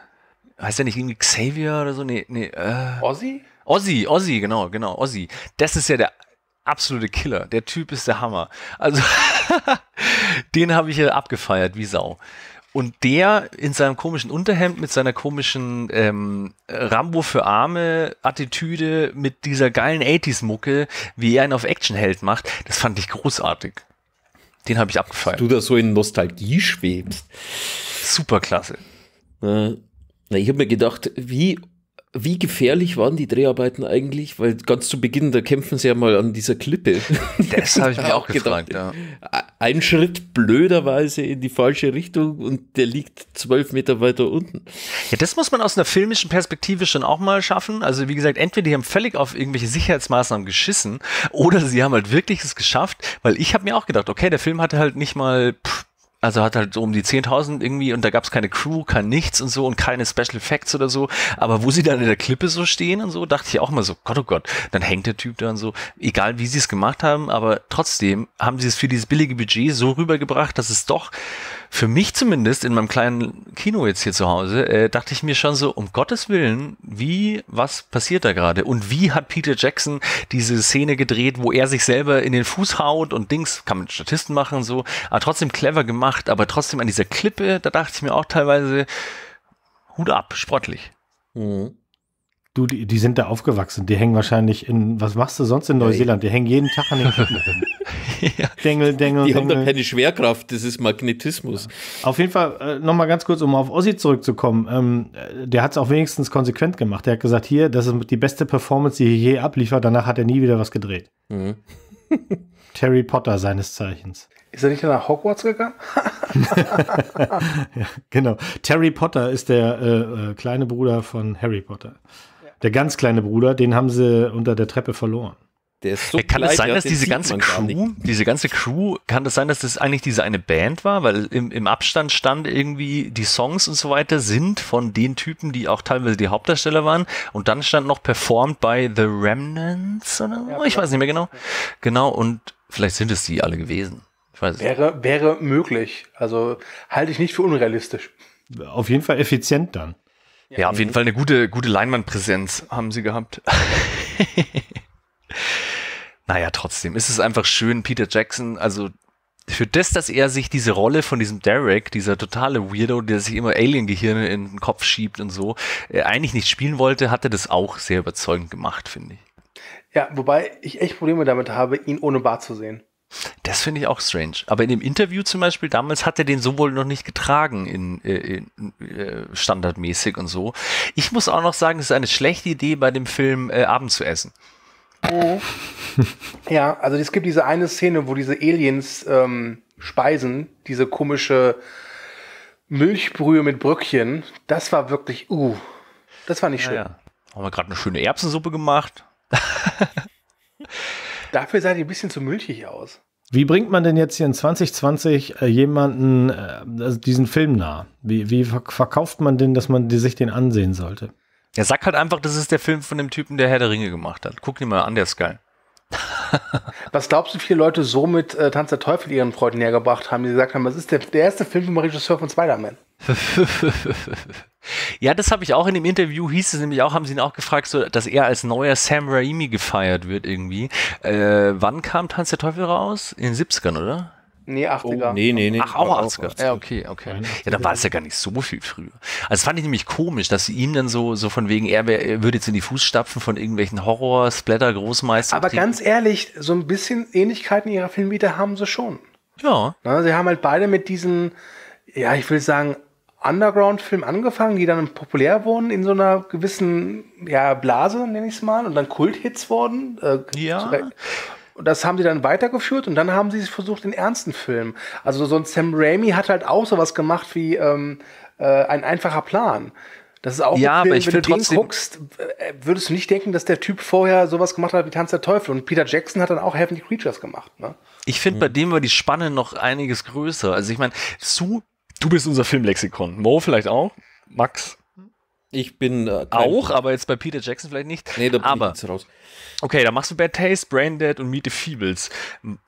Heißt der nicht irgendwie Xavier oder so? Nee, nee. Äh. Ozzy? Ozzy, Ozzy, genau, genau, Ozzy. Das ist ja der absolute Killer. Der Typ ist der Hammer. Also, den habe ich ja abgefeiert wie Sau. Und der in seinem komischen Unterhemd mit seiner komischen ähm, Rambo für Arme Attitüde mit dieser geilen 80s Mucke, wie er ihn auf Actionheld macht, das fand ich großartig. Den habe ich abgefeiert. Du da so in Nostalgie schwebst. Superklasse. Na, ich habe mir gedacht, wie wie gefährlich waren die Dreharbeiten eigentlich? Weil ganz zu Beginn, da kämpfen sie ja mal an dieser Klippe. Das habe ich mir auch gefragt, gedacht, ja. Ein Schritt blöderweise in die falsche Richtung und der liegt zwölf Meter weiter unten. Ja, das muss man aus einer filmischen Perspektive schon auch mal schaffen. Also wie gesagt, entweder die haben völlig auf irgendwelche Sicherheitsmaßnahmen geschissen oder sie haben halt wirklich es geschafft, weil ich habe mir auch gedacht, okay, der Film hatte halt nicht mal pff, also hat halt so um die 10.000 irgendwie und da gab es keine Crew, kein nichts und so und keine Special Effects oder so. Aber wo sie dann in der Klippe so stehen und so, dachte ich auch mal so, Gott, oh Gott, dann hängt der Typ da und so. Egal wie sie es gemacht haben, aber trotzdem haben sie es für dieses billige Budget so rübergebracht, dass es doch für mich zumindest in meinem kleinen Kino jetzt hier zu Hause, äh, dachte ich mir schon so, um Gottes Willen, wie, was passiert da gerade? Und wie hat Peter Jackson diese Szene gedreht, wo er sich selber in den Fuß haut und Dings, kann man Statisten machen und so, aber trotzdem clever gemacht, aber trotzdem an dieser Klippe, da dachte ich mir auch teilweise, Hut ab, sportlich. Mhm. Du, die, die sind da aufgewachsen. Die hängen wahrscheinlich in, was machst du sonst in Neuseeland? Die hängen jeden Tag an den Klippen. ja. Dengel, Dengel, Die Dengel. haben da keine Schwerkraft, das ist Magnetismus. Auf jeden Fall, äh, nochmal ganz kurz, um auf Ossi zurückzukommen. Ähm, äh, der hat es auch wenigstens konsequent gemacht. Der hat gesagt, hier, das ist die beste Performance, die er je abliefert. Danach hat er nie wieder was gedreht. Mhm. Terry Potter seines Zeichens. Ist er nicht nach Hogwarts gegangen? ja, genau. Terry Potter ist der äh, äh, kleine Bruder von Harry Potter. Der ganz kleine Bruder, den haben sie unter der Treppe verloren. Der ist so hey, kann es sein, dass diese ganze Crew, diese ganze Crew, kann das sein, dass das eigentlich diese eine Band war? Weil im, im Abstand stand irgendwie, die Songs und so weiter sind von den Typen, die auch teilweise die Hauptdarsteller waren. Und dann stand noch performed by The Remnants oder ja, ich weiß nicht mehr genau. Genau, und vielleicht sind es die alle gewesen. Ich weiß wäre, wäre möglich. Also halte ich nicht für unrealistisch. Auf jeden Fall effizient dann. Ja, ja auf jeden Fall eine gute, gute Leinwandpräsenz haben sie gehabt. naja, trotzdem ist es einfach schön, Peter Jackson, also für das, dass er sich diese Rolle von diesem Derek, dieser totale Weirdo, der sich immer Alien-Gehirne in den Kopf schiebt und so, äh, eigentlich nicht spielen wollte, hat er das auch sehr überzeugend gemacht, finde ich. Ja, wobei ich echt Probleme damit habe, ihn ohne Bart zu sehen. Das finde ich auch strange. Aber in dem Interview zum Beispiel damals hat er den so wohl noch nicht getragen in, äh, in äh, standardmäßig und so. Ich muss auch noch sagen, es ist eine schlechte Idee bei dem Film äh, Abend zu essen. Oh. ja, also es gibt diese eine Szene, wo diese Aliens ähm, speisen, diese komische Milchbrühe mit Bröckchen. Das war wirklich, uh, das war nicht schön. Ja, ja. Haben wir gerade eine schöne Erbsensuppe gemacht. Dafür sah die ein bisschen zu milchig aus. Wie bringt man denn jetzt hier in 2020 äh, jemanden äh, also diesen Film nah? Wie, wie verkauft man denn, dass man die, sich den ansehen sollte? Ja, sag halt einfach, das ist der Film von dem Typen, der Herr der Ringe gemacht hat. Guck ihn mal an, der ist geil. Was glaubst du, viele Leute so mit äh, Tanz der Teufel ihren Freunden näher gebracht haben, die gesagt haben, das ist der, der erste Film vom Regisseur von Spider-Man? ja, das habe ich auch in dem Interview, hieß es nämlich auch, haben sie ihn auch gefragt, so, dass er als neuer Sam Raimi gefeiert wird irgendwie. Äh, wann kam Tanz der Teufel raus? In den 70ern, oder? Nee, 80er. Oh, nee, nee, nee. Ach, auch 80er. Ja, okay, okay. Ja, dann war es ja gar nicht so viel früher. Also das fand ich nämlich komisch, dass sie ihm dann so, so von wegen, er, wär, er würde jetzt in die Fußstapfen von irgendwelchen Horror-Splatter-Großmeistern. Aber ganz ehrlich, so ein bisschen Ähnlichkeiten ihrer Filmvita haben sie schon. Ja. Na, sie haben halt beide mit diesen, ja, ich will sagen, Underground-Film angefangen, die dann populär wurden in so einer gewissen ja, Blase, nenne ich es mal, und dann Kulthits wurden. Äh, ja. Und das haben sie dann weitergeführt und dann haben sie versucht, den ernsten Film. Also so ein Sam Raimi hat halt auch sowas gemacht wie ähm, äh, ein einfacher Plan. Das ist auch ja, ein Film, aber ich wenn du den guckst, äh, würdest du nicht denken, dass der Typ vorher sowas gemacht hat wie Tanz der Teufel. Und Peter Jackson hat dann auch Heavenly Creatures gemacht. Ne? Ich finde, mhm. bei dem war die Spanne noch einiges größer. Also ich meine, du, du bist unser Filmlexikon. Mo vielleicht auch? Max? Ich bin äh, auch, aber jetzt bei Peter Jackson vielleicht nicht. Nee, da bin aber, ich jetzt raus. Okay, da machst du Bad Taste, Brain Dead und Meet the Feebles.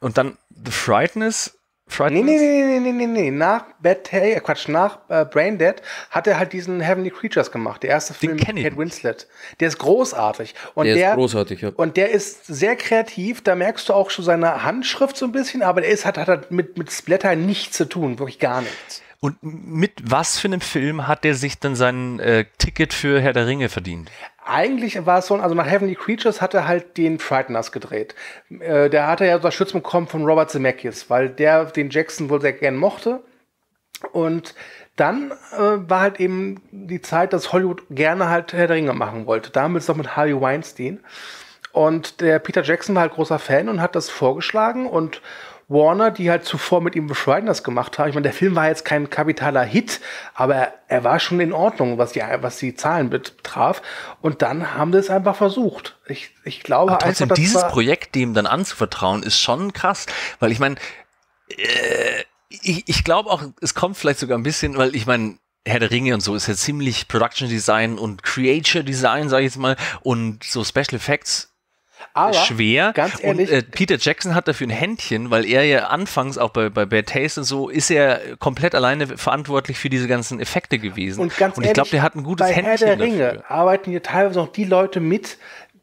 Und dann The Frightness. Frightness? Nee, nee, nee, nee, nee, nee. Nach Bad Taste, äh, Quatsch, nach äh, Brain Dead hat er halt diesen Heavenly Creatures gemacht. Der erste Film mit Kate Winslet. Der ist großartig. Und der, der ist großartig, ja. Und der ist sehr kreativ. Da merkst du auch schon seine Handschrift so ein bisschen, aber der ist, hat, hat mit, mit Splatter nichts zu tun. Wirklich gar nichts. Und mit was für einem Film hat der sich dann sein äh, Ticket für Herr der Ringe verdient? Eigentlich war es so, also nach Heavenly Creatures hat er halt den Frighteners gedreht. Äh, der hatte ja Unterstützung bekommen von Robert Zemeckis, weil der den Jackson wohl sehr gern mochte. Und dann äh, war halt eben die Zeit, dass Hollywood gerne halt Herr der Ringe machen wollte. Damals noch mit Harvey Weinstein. Und der Peter Jackson war halt großer Fan und hat das vorgeschlagen und Warner, die halt zuvor mit ihm Frighteners gemacht haben. Ich meine, der Film war jetzt kein kapitaler Hit, aber er, er war schon in Ordnung, was die, was die Zahlen betraf. Und dann haben sie es einfach versucht. Ich, ich glaube aber trotzdem, einfach, dieses Projekt dem dann anzuvertrauen, ist schon krass, weil ich meine, äh, ich, ich glaube auch, es kommt vielleicht sogar ein bisschen, weil ich meine, Herr der Ringe und so ist ja ziemlich Production Design und Creature Design, sage ich jetzt mal, und so Special Effects aber, schwer. Ganz ehrlich. Und, äh, Peter Jackson hat dafür ein Händchen, weil er ja anfangs auch bei, bei Bad Taste und so ist er komplett alleine verantwortlich für diese ganzen Effekte gewesen. Und ganz und ich glaube, der hat ein gutes bei Händchen. Herr der Ringe dafür. arbeiten hier teilweise auch die Leute mit,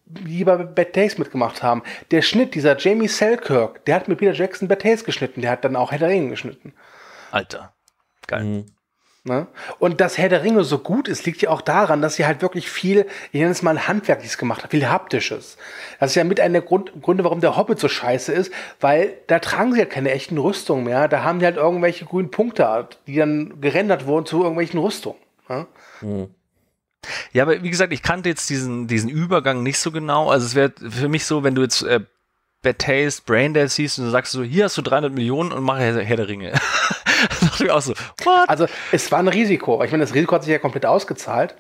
die bei Bad Taste mitgemacht haben. Der Schnitt, dieser Jamie Selkirk, der hat mit Peter Jackson Bad Taste geschnitten, der hat dann auch Herr der Ringe geschnitten. Alter. Geil. Mhm. Ne? Und dass Herr der Ringe so gut ist, liegt ja auch daran, dass sie halt wirklich viel, ich nenne es mal handwerkliches gemacht hat, viel haptisches. Das ist ja mit einer der Grund, Gründe, warum der Hobbit so scheiße ist, weil da tragen sie ja keine echten Rüstungen mehr. Da haben die halt irgendwelche grünen Punkte, die dann gerendert wurden zu irgendwelchen Rüstungen. Ne? Mhm. Ja, aber wie gesagt, ich kannte jetzt diesen, diesen Übergang nicht so genau. Also es wäre für mich so, wenn du jetzt äh, Bad Taste, Braindead siehst und du sagst so, hier hast du 300 Millionen und mach Herr, Herr der Ringe. dachte ich auch so, what? Also es war ein Risiko. Ich meine, das Risiko hat sich ja komplett ausgezahlt.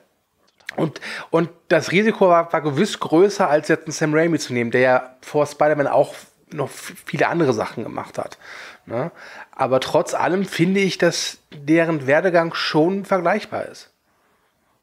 Und, und das Risiko war, war gewiss größer, als jetzt einen Sam Raimi zu nehmen, der ja vor Spider-Man auch noch viele andere Sachen gemacht hat. Ne? Aber trotz allem finde ich, dass deren Werdegang schon vergleichbar ist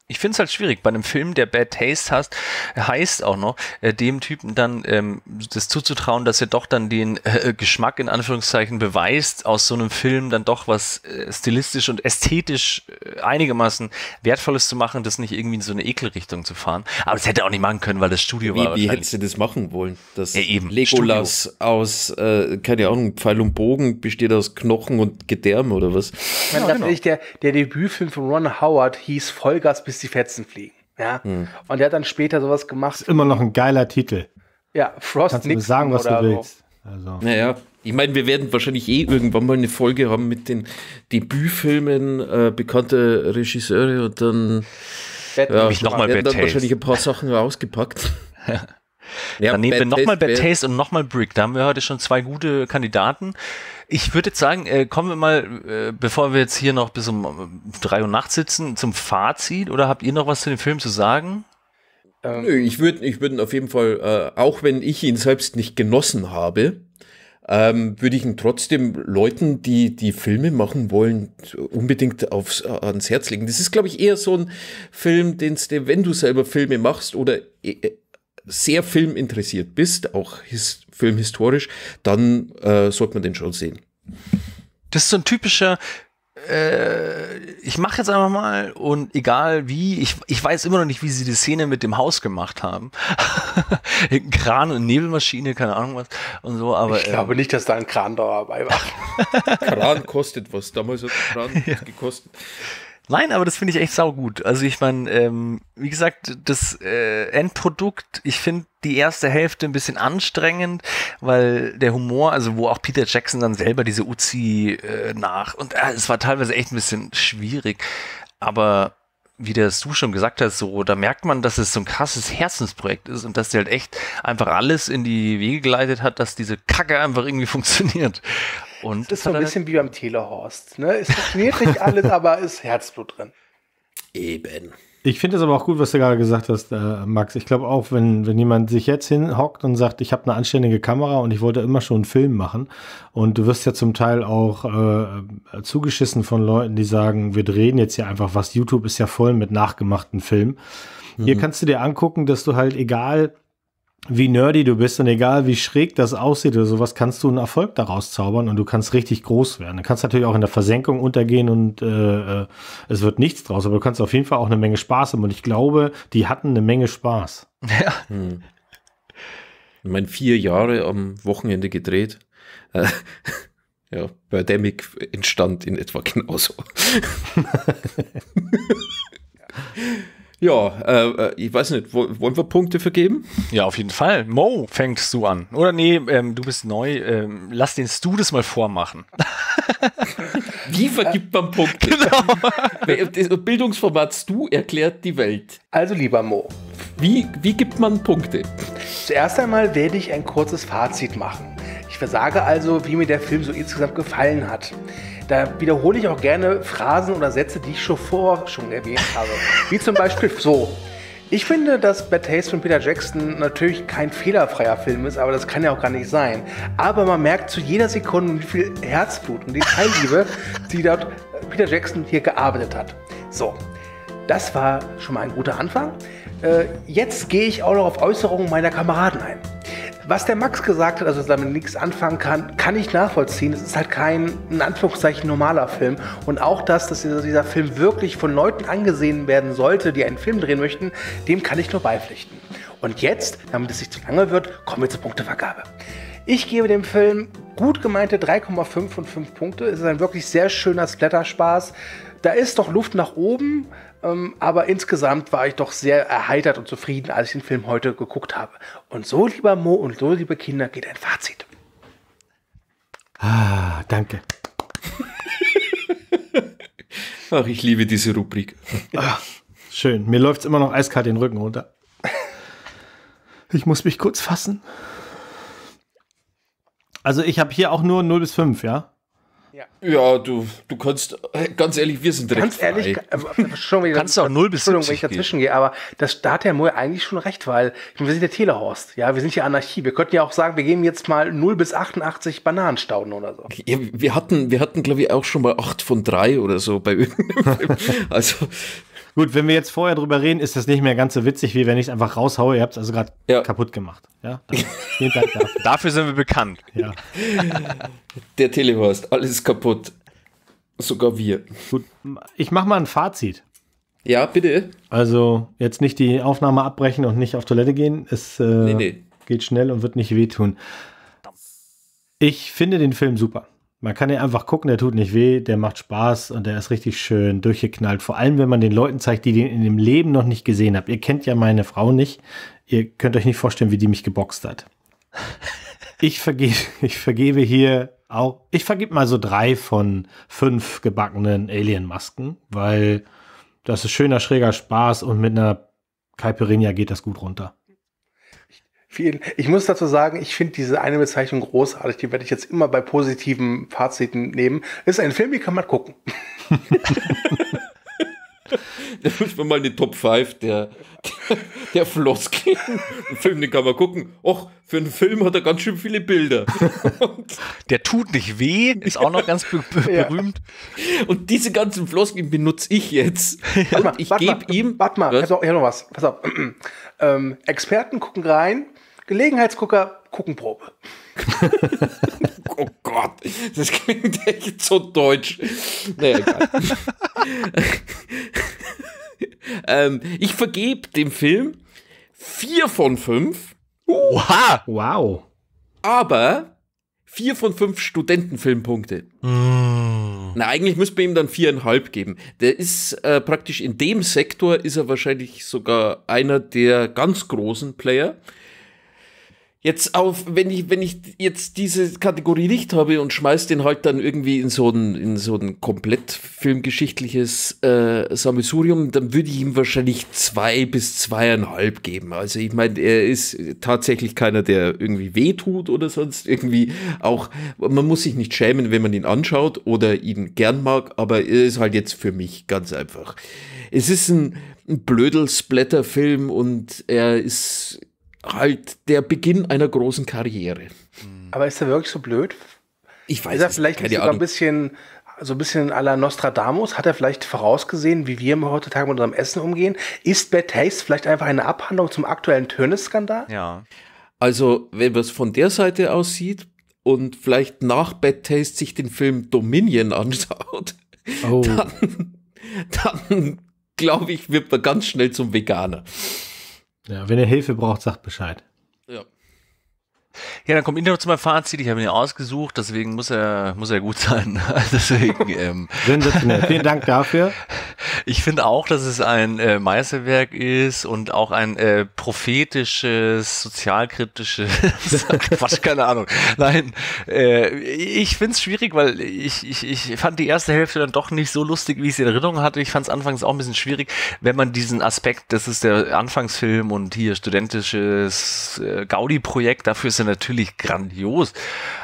ich finde es halt schwierig, bei einem Film, der Bad Taste hast, heißt auch noch, äh, dem Typen dann ähm, das zuzutrauen, dass er doch dann den äh, Geschmack in Anführungszeichen beweist, aus so einem Film dann doch was äh, stilistisch und ästhetisch äh, einigermaßen Wertvolles zu machen, das nicht irgendwie in so eine Ekelrichtung zu fahren. Aber das hätte er auch nicht machen können, weil das Studio wie, war. Wie hättest du das machen wollen? Das ja, eben. Legolas Studio. aus, äh, keine Ahnung, Pfeil und Bogen besteht aus Knochen und Gedärme oder was? Ja, genau. der, der Debütfilm von Ron Howard hieß Vollgas bis die Fetzen fliegen. Ja. Hm. Und der hat dann später sowas gemacht. Ist immer noch ein geiler Titel. Ja, Frost Kannst Nixon du sagen, was du willst. So. Also. Naja, ich meine, wir werden wahrscheinlich eh irgendwann mal eine Folge haben mit den Debütfilmen äh, bekannter Regisseure und dann ja, noch mal werden dann wahrscheinlich ein paar Sachen rausgepackt. ja, dann nehmen wir nochmal Bad Taste und nochmal Brick. Da haben wir heute schon zwei gute Kandidaten. Ich würde jetzt sagen, äh, kommen wir mal, äh, bevor wir jetzt hier noch bis um drei Uhr nachts sitzen, zum Fazit. Oder habt ihr noch was zu dem Film zu sagen? Ähm. Nö, ich würde ich würd auf jeden Fall, äh, auch wenn ich ihn selbst nicht genossen habe, ähm, würde ich ihn trotzdem Leuten, die die Filme machen wollen, unbedingt aufs, äh, ans Herz legen. Das ist, glaube ich, eher so ein Film, den du, wenn du selber Filme machst oder äh, sehr filminteressiert bist, auch his filmhistorisch, dann äh, sollte man den schon sehen. Das ist so ein typischer, äh, ich mache jetzt einfach mal und egal wie, ich, ich weiß immer noch nicht, wie sie die Szene mit dem Haus gemacht haben. Kran und Nebelmaschine, keine Ahnung was und so, aber. Ich glaube ähm, nicht, dass da ein Kran dabei war. Kran kostet was. Damals hat Kran ja. gekostet. Nein, aber das finde ich echt saugut. Also ich meine, ähm, wie gesagt, das äh, Endprodukt, ich finde die erste Hälfte ein bisschen anstrengend, weil der Humor, also wo auch Peter Jackson dann selber diese Uzi äh, nach und äh, es war teilweise echt ein bisschen schwierig, aber wie das du schon gesagt hast, so, da merkt man, dass es so ein krasses Herzensprojekt ist und dass der halt echt einfach alles in die Wege geleitet hat, dass diese Kacke einfach irgendwie funktioniert. Und das ist so ein bisschen wie beim Telehorst. Ne? Es funktioniert nicht alles, aber ist Herzblut drin. Eben. Ich finde es aber auch gut, was du gerade gesagt hast, äh, Max. Ich glaube auch, wenn, wenn jemand sich jetzt hinhockt und sagt, ich habe eine anständige Kamera und ich wollte immer schon einen Film machen und du wirst ja zum Teil auch äh, zugeschissen von Leuten, die sagen, wir drehen jetzt ja einfach was. YouTube ist ja voll mit nachgemachten Filmen. Mhm. Hier kannst du dir angucken, dass du halt egal wie nerdy du bist und egal wie schräg das aussieht oder sowas, kannst du einen Erfolg daraus zaubern und du kannst richtig groß werden. Du kannst natürlich auch in der Versenkung untergehen und äh, äh, es wird nichts draus, aber du kannst auf jeden Fall auch eine Menge Spaß haben und ich glaube, die hatten eine Menge Spaß. Ja. Hm. Ich meine, vier Jahre am Wochenende gedreht. Äh, Ja, Birdemic entstand in etwa genauso. ja, äh, äh, ich weiß nicht, wollen wir Punkte vergeben? Ja, auf jeden Fall. Mo, fängst du an. Oder nee, ähm, du bist neu. Ähm, lass den Stu das mal vormachen. Wie vergibt man Punkte? Genau. Das Bildungsformat Stu erklärt die Welt. Also, lieber Mo. Wie, wie gibt man Punkte? Zuerst einmal werde ich ein kurzes Fazit machen. Ich versage also, wie mir der Film so insgesamt gefallen hat. Da wiederhole ich auch gerne Phrasen oder Sätze, die ich schon vor schon erwähnt habe. Wie zum Beispiel so. Ich finde, dass Bad Taste von Peter Jackson natürlich kein fehlerfreier Film ist, aber das kann ja auch gar nicht sein. Aber man merkt zu jeder Sekunde, wie viel Herzblut und Detailliebe, die dort Peter Jackson hier gearbeitet hat. So, das war schon mal ein guter Anfang. Äh, jetzt gehe ich auch noch auf Äußerungen meiner Kameraden ein. Was der Max gesagt hat, also dass er damit nichts anfangen kann, kann ich nachvollziehen. Es ist halt kein, in Anführungszeichen, normaler Film. Und auch das, dass dieser Film wirklich von Leuten angesehen werden sollte, die einen Film drehen möchten, dem kann ich nur beipflichten. Und jetzt, damit es nicht zu lange wird, kommen wir zur Punktevergabe. Ich gebe dem Film gut gemeinte 3,5 von 5 Punkte. Es ist ein wirklich sehr schöner Splatterspaß. Da ist doch Luft nach oben. Ähm, aber insgesamt war ich doch sehr erheitert und zufrieden, als ich den Film heute geguckt habe. Und so, lieber Mo und so, liebe Kinder, geht ein Fazit. Ah, danke. Ach, ich liebe diese Rubrik. Ach, schön. Mir läuft es immer noch eiskalt den Rücken runter. Ich muss mich kurz fassen. Also ich habe hier auch nur 0 bis 5, ja? Ja, ja du, du kannst, ganz ehrlich, wir sind direkt Ganz ehrlich, äh, äh, schon wieder, kannst du auch 0 bis 70 wenn ich dazwischen gehe, aber das, da hat der Moe eigentlich schon recht, weil wir sind der Telehorst, ja, wir sind ja Anarchie. Wir könnten ja auch sagen, wir geben jetzt mal 0 bis 88 Bananenstauden oder so. Ja, wir hatten, wir hatten, glaube ich, auch schon mal 8 von 3 oder so bei. Also, Gut, wenn wir jetzt vorher drüber reden, ist das nicht mehr ganz so witzig, wie wenn ich es einfach raushaue. Ihr habt es also gerade ja. kaputt gemacht. Ja, vielen Dank dafür. dafür sind wir bekannt. Ja. Der Telehorst, alles kaputt. Sogar wir. Gut, ich mache mal ein Fazit. Ja, bitte. Also jetzt nicht die Aufnahme abbrechen und nicht auf Toilette gehen. Es äh, nee, nee. geht schnell und wird nicht wehtun. Ich finde den Film super. Man kann ja einfach gucken, der tut nicht weh, der macht Spaß und der ist richtig schön durchgeknallt. Vor allem, wenn man den Leuten zeigt, die den in dem Leben noch nicht gesehen haben. Ihr kennt ja meine Frau nicht. Ihr könnt euch nicht vorstellen, wie die mich geboxt hat. Ich vergebe, ich vergebe hier auch, ich vergebe mal so drei von fünf gebackenen Alien-Masken, weil das ist schöner, schräger Spaß und mit einer Caipirinha geht das gut runter. Vielen. Ich muss dazu sagen, ich finde diese eine Bezeichnung großartig. Die werde ich jetzt immer bei positiven Faziten nehmen. Ist ein Film, den kann man gucken. da müssen wir mal in die Top 5 der, der, der Floskeln. Ein Film, den kann man gucken. Och, für einen Film hat er ganz schön viele Bilder. der tut nicht weh, ist auch noch ganz be berühmt. Und diese ganzen Floskeln benutze ich jetzt. Ja. Mal, ich gebe ihm. Warte mal, pass auf, ich noch was. Pass auf. Ähm, Experten gucken rein, Gelegenheitsgucker, Guckenprobe. oh Gott, das klingt echt so deutsch. Naja, egal. ähm, ich vergebe dem Film vier von fünf. Oha! Wow. Aber vier von fünf Studentenfilmpunkte. Mm. Na, eigentlich müsste man ihm dann viereinhalb geben. Der ist äh, praktisch in dem Sektor ist er wahrscheinlich sogar einer der ganz großen Player. Jetzt auf, wenn ich, wenn ich jetzt diese Kategorie nicht habe und schmeiß den halt dann irgendwie in so ein, in so ein komplett filmgeschichtliches äh, Sammelsurium, dann würde ich ihm wahrscheinlich zwei bis zweieinhalb geben. Also ich meine, er ist tatsächlich keiner, der irgendwie wehtut oder sonst irgendwie auch, man muss sich nicht schämen, wenn man ihn anschaut oder ihn gern mag, aber er ist halt jetzt für mich ganz einfach. Es ist ein, ein Blödel-Splatter-Film und er ist halt der Beginn einer großen Karriere. Aber ist er wirklich so blöd? Ich weiß ist er vielleicht nicht sogar ein bisschen so ein bisschen à la Nostradamus? Hat er vielleicht vorausgesehen, wie wir heutzutage mit unserem Essen umgehen? Ist Bad Taste vielleicht einfach eine Abhandlung zum aktuellen Tönnies-Skandal? Ja. Also, wenn man es von der Seite aussieht und vielleicht nach Bad Taste sich den Film Dominion anschaut, oh. dann, dann glaube ich, wird man ganz schnell zum Veganer. Ja, wenn ihr Hilfe braucht, sagt Bescheid. Ja. Ja, dann kommt Intro zu meinem Fazit. Ich habe ihn ja ausgesucht, deswegen muss er, muss er gut sein. deswegen, ähm, Sensationell. Vielen Dank dafür. Ich finde auch, dass es ein äh, Meisterwerk ist und auch ein äh, prophetisches, sozialkritisches, Quatsch, keine Ahnung. Nein, äh, ich finde es schwierig, weil ich, ich, ich fand die erste Hälfte dann doch nicht so lustig, wie ich sie in Erinnerung hatte. Ich fand es anfangs auch ein bisschen schwierig, wenn man diesen Aspekt, das ist der Anfangsfilm und hier studentisches äh, Gaudi-Projekt, dafür ist er natürlich grandios.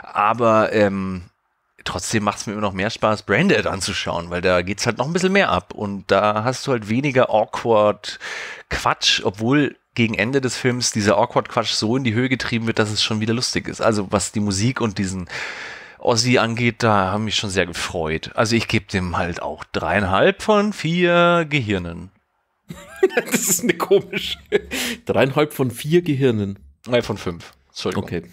Aber ähm, trotzdem macht es mir immer noch mehr Spaß, Branded anzuschauen, weil da geht's halt noch ein bisschen mehr ab und da hast du halt weniger awkward Quatsch, obwohl gegen Ende des Films dieser awkward Quatsch so in die Höhe getrieben wird, dass es schon wieder lustig ist. Also was die Musik und diesen Ossi angeht, da haben mich schon sehr gefreut. Also ich gebe dem halt auch dreieinhalb von vier Gehirnen. das ist eine komische. Dreieinhalb von vier Gehirnen. Nein, von fünf. Entschuldigung. Okay.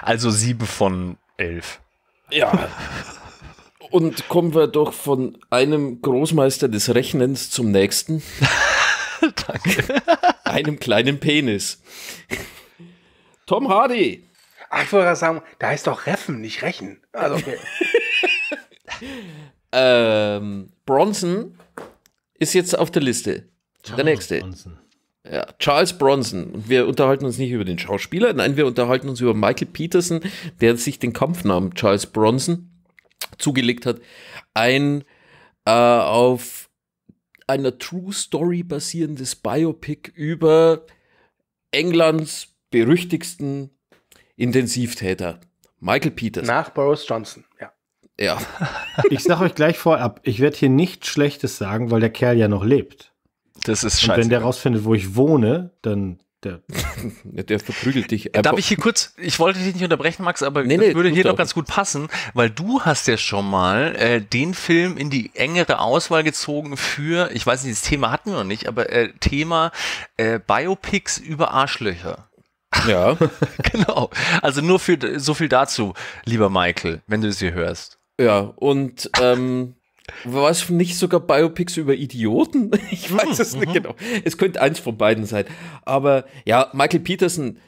Also sieben von elf. Ja. Und kommen wir doch von einem Großmeister des Rechnens zum nächsten. Danke. Einem kleinen Penis. Tom Hardy. Ach, ich wollte gerade sagen, da heißt doch Reffen, nicht Rechen. Also, okay. Ähm, Bronson ist jetzt auf der Liste. Der nächste. Bronson. Ja, Charles Bronson. Wir unterhalten uns nicht über den Schauspieler, nein, wir unterhalten uns über Michael Peterson, der sich den Kampfnamen Charles Bronson zugelegt hat. Ein äh, auf einer True Story basierendes Biopic über Englands berüchtigsten Intensivtäter. Michael Peterson. Nach Boris Johnson, ja. Ja. Ich sag euch gleich vorab, ich werde hier nichts Schlechtes sagen, weil der Kerl ja noch lebt. Das ist Und scheiße. wenn der rausfindet, wo ich wohne, dann der, Der verprügelt dich. Darf einfach. ich hier kurz, ich wollte dich nicht unterbrechen, Max, aber Nee, das nee, würde hier doch. doch ganz gut passen, weil du hast ja schon mal äh, den Film in die engere Auswahl gezogen für, ich weiß nicht, das Thema hatten wir noch nicht, aber äh, Thema äh, Biopics über Arschlöcher. Ja. genau. Also nur für so viel dazu, lieber Michael, wenn du es hier hörst. Ja, und ähm, war es nicht sogar Biopics über Idioten? Ich weiß es nicht genau. Es könnte eins von beiden sein. Aber ja, Michael Peterson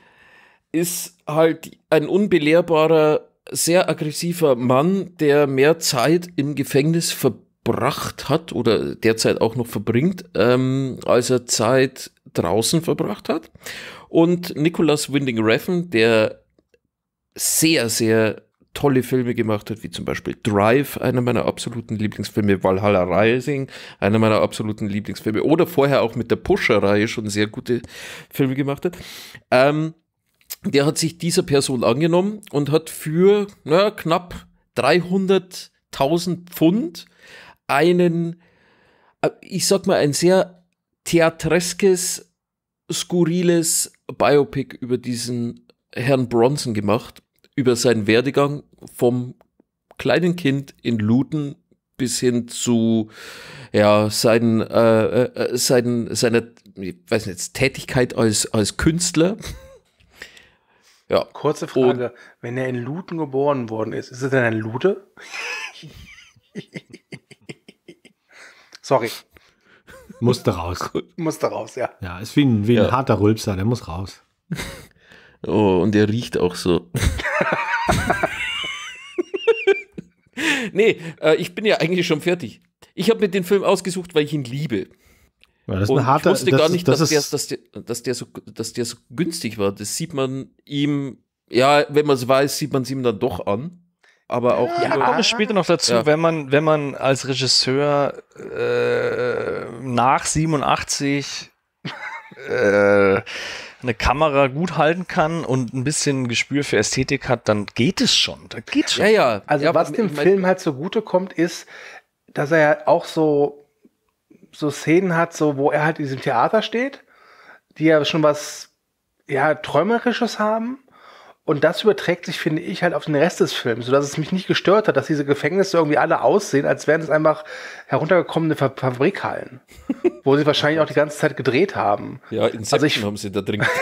ist halt ein unbelehrbarer, sehr aggressiver Mann, der mehr Zeit im Gefängnis verbracht hat oder derzeit auch noch verbringt, ähm, als er Zeit draußen verbracht hat. Und Nicholas Winding Refn, der sehr, sehr tolle Filme gemacht hat, wie zum Beispiel Drive, einer meiner absoluten Lieblingsfilme, Valhalla Rising, einer meiner absoluten Lieblingsfilme, oder vorher auch mit der Pusher-Reihe schon sehr gute Filme gemacht hat. Ähm, der hat sich dieser Person angenommen und hat für na, knapp 300.000 Pfund einen, äh, ich sag mal, ein sehr theatreskes, skurriles Biopic über diesen Herrn Bronson gemacht, über seinen Werdegang vom kleinen Kind in Luton bis hin zu ja, seinen, äh, äh, seinen, seiner, ich weiß nicht, Tätigkeit als, als Künstler. Ja, Kurze Frage, wenn er in Luton geboren worden ist, ist er denn ein Lude? Sorry, musste raus. musste raus, ja. Ja, ist wie ein, wie ein Ja. harter Rülpser, der muss raus. Oh, und er riecht auch so. nee, äh, ich bin ja eigentlich schon fertig. Ich habe mir den Film ausgesucht, weil ich ihn liebe. Ja, das ist Und ein harter, ich wusste das gar nicht, das dass, der, dass, der, dass, der so, dass der so günstig war. Das sieht man ihm, ja, wenn man es weiß, sieht man es ihm dann doch an. Aber auch Ja, über- kommen wir später noch dazu, Ja. wenn man, wenn man als Regisseur äh, nach 87 äh, eine Kamera gut halten kann und ein bisschen Gespür für Ästhetik hat, dann geht es schon. Da geht's schon. ja, ja. Also ja, was dem ich mein- Film halt zugute kommt, ist, dass er ja auch so, so Szenen hat, so wo er halt in diesem Theater steht, die ja schon was ja, Träumerisches haben. Und das überträgt sich, finde ich, halt auf den Rest des Films, sodass es mich nicht gestört hat, dass diese Gefängnisse irgendwie alle aussehen, als wären es einfach heruntergekommene Fa Fabrikhallen, wo sie wahrscheinlich auch die ganze Zeit gedreht haben. Ja, Inception Also ich- haben sie da drin.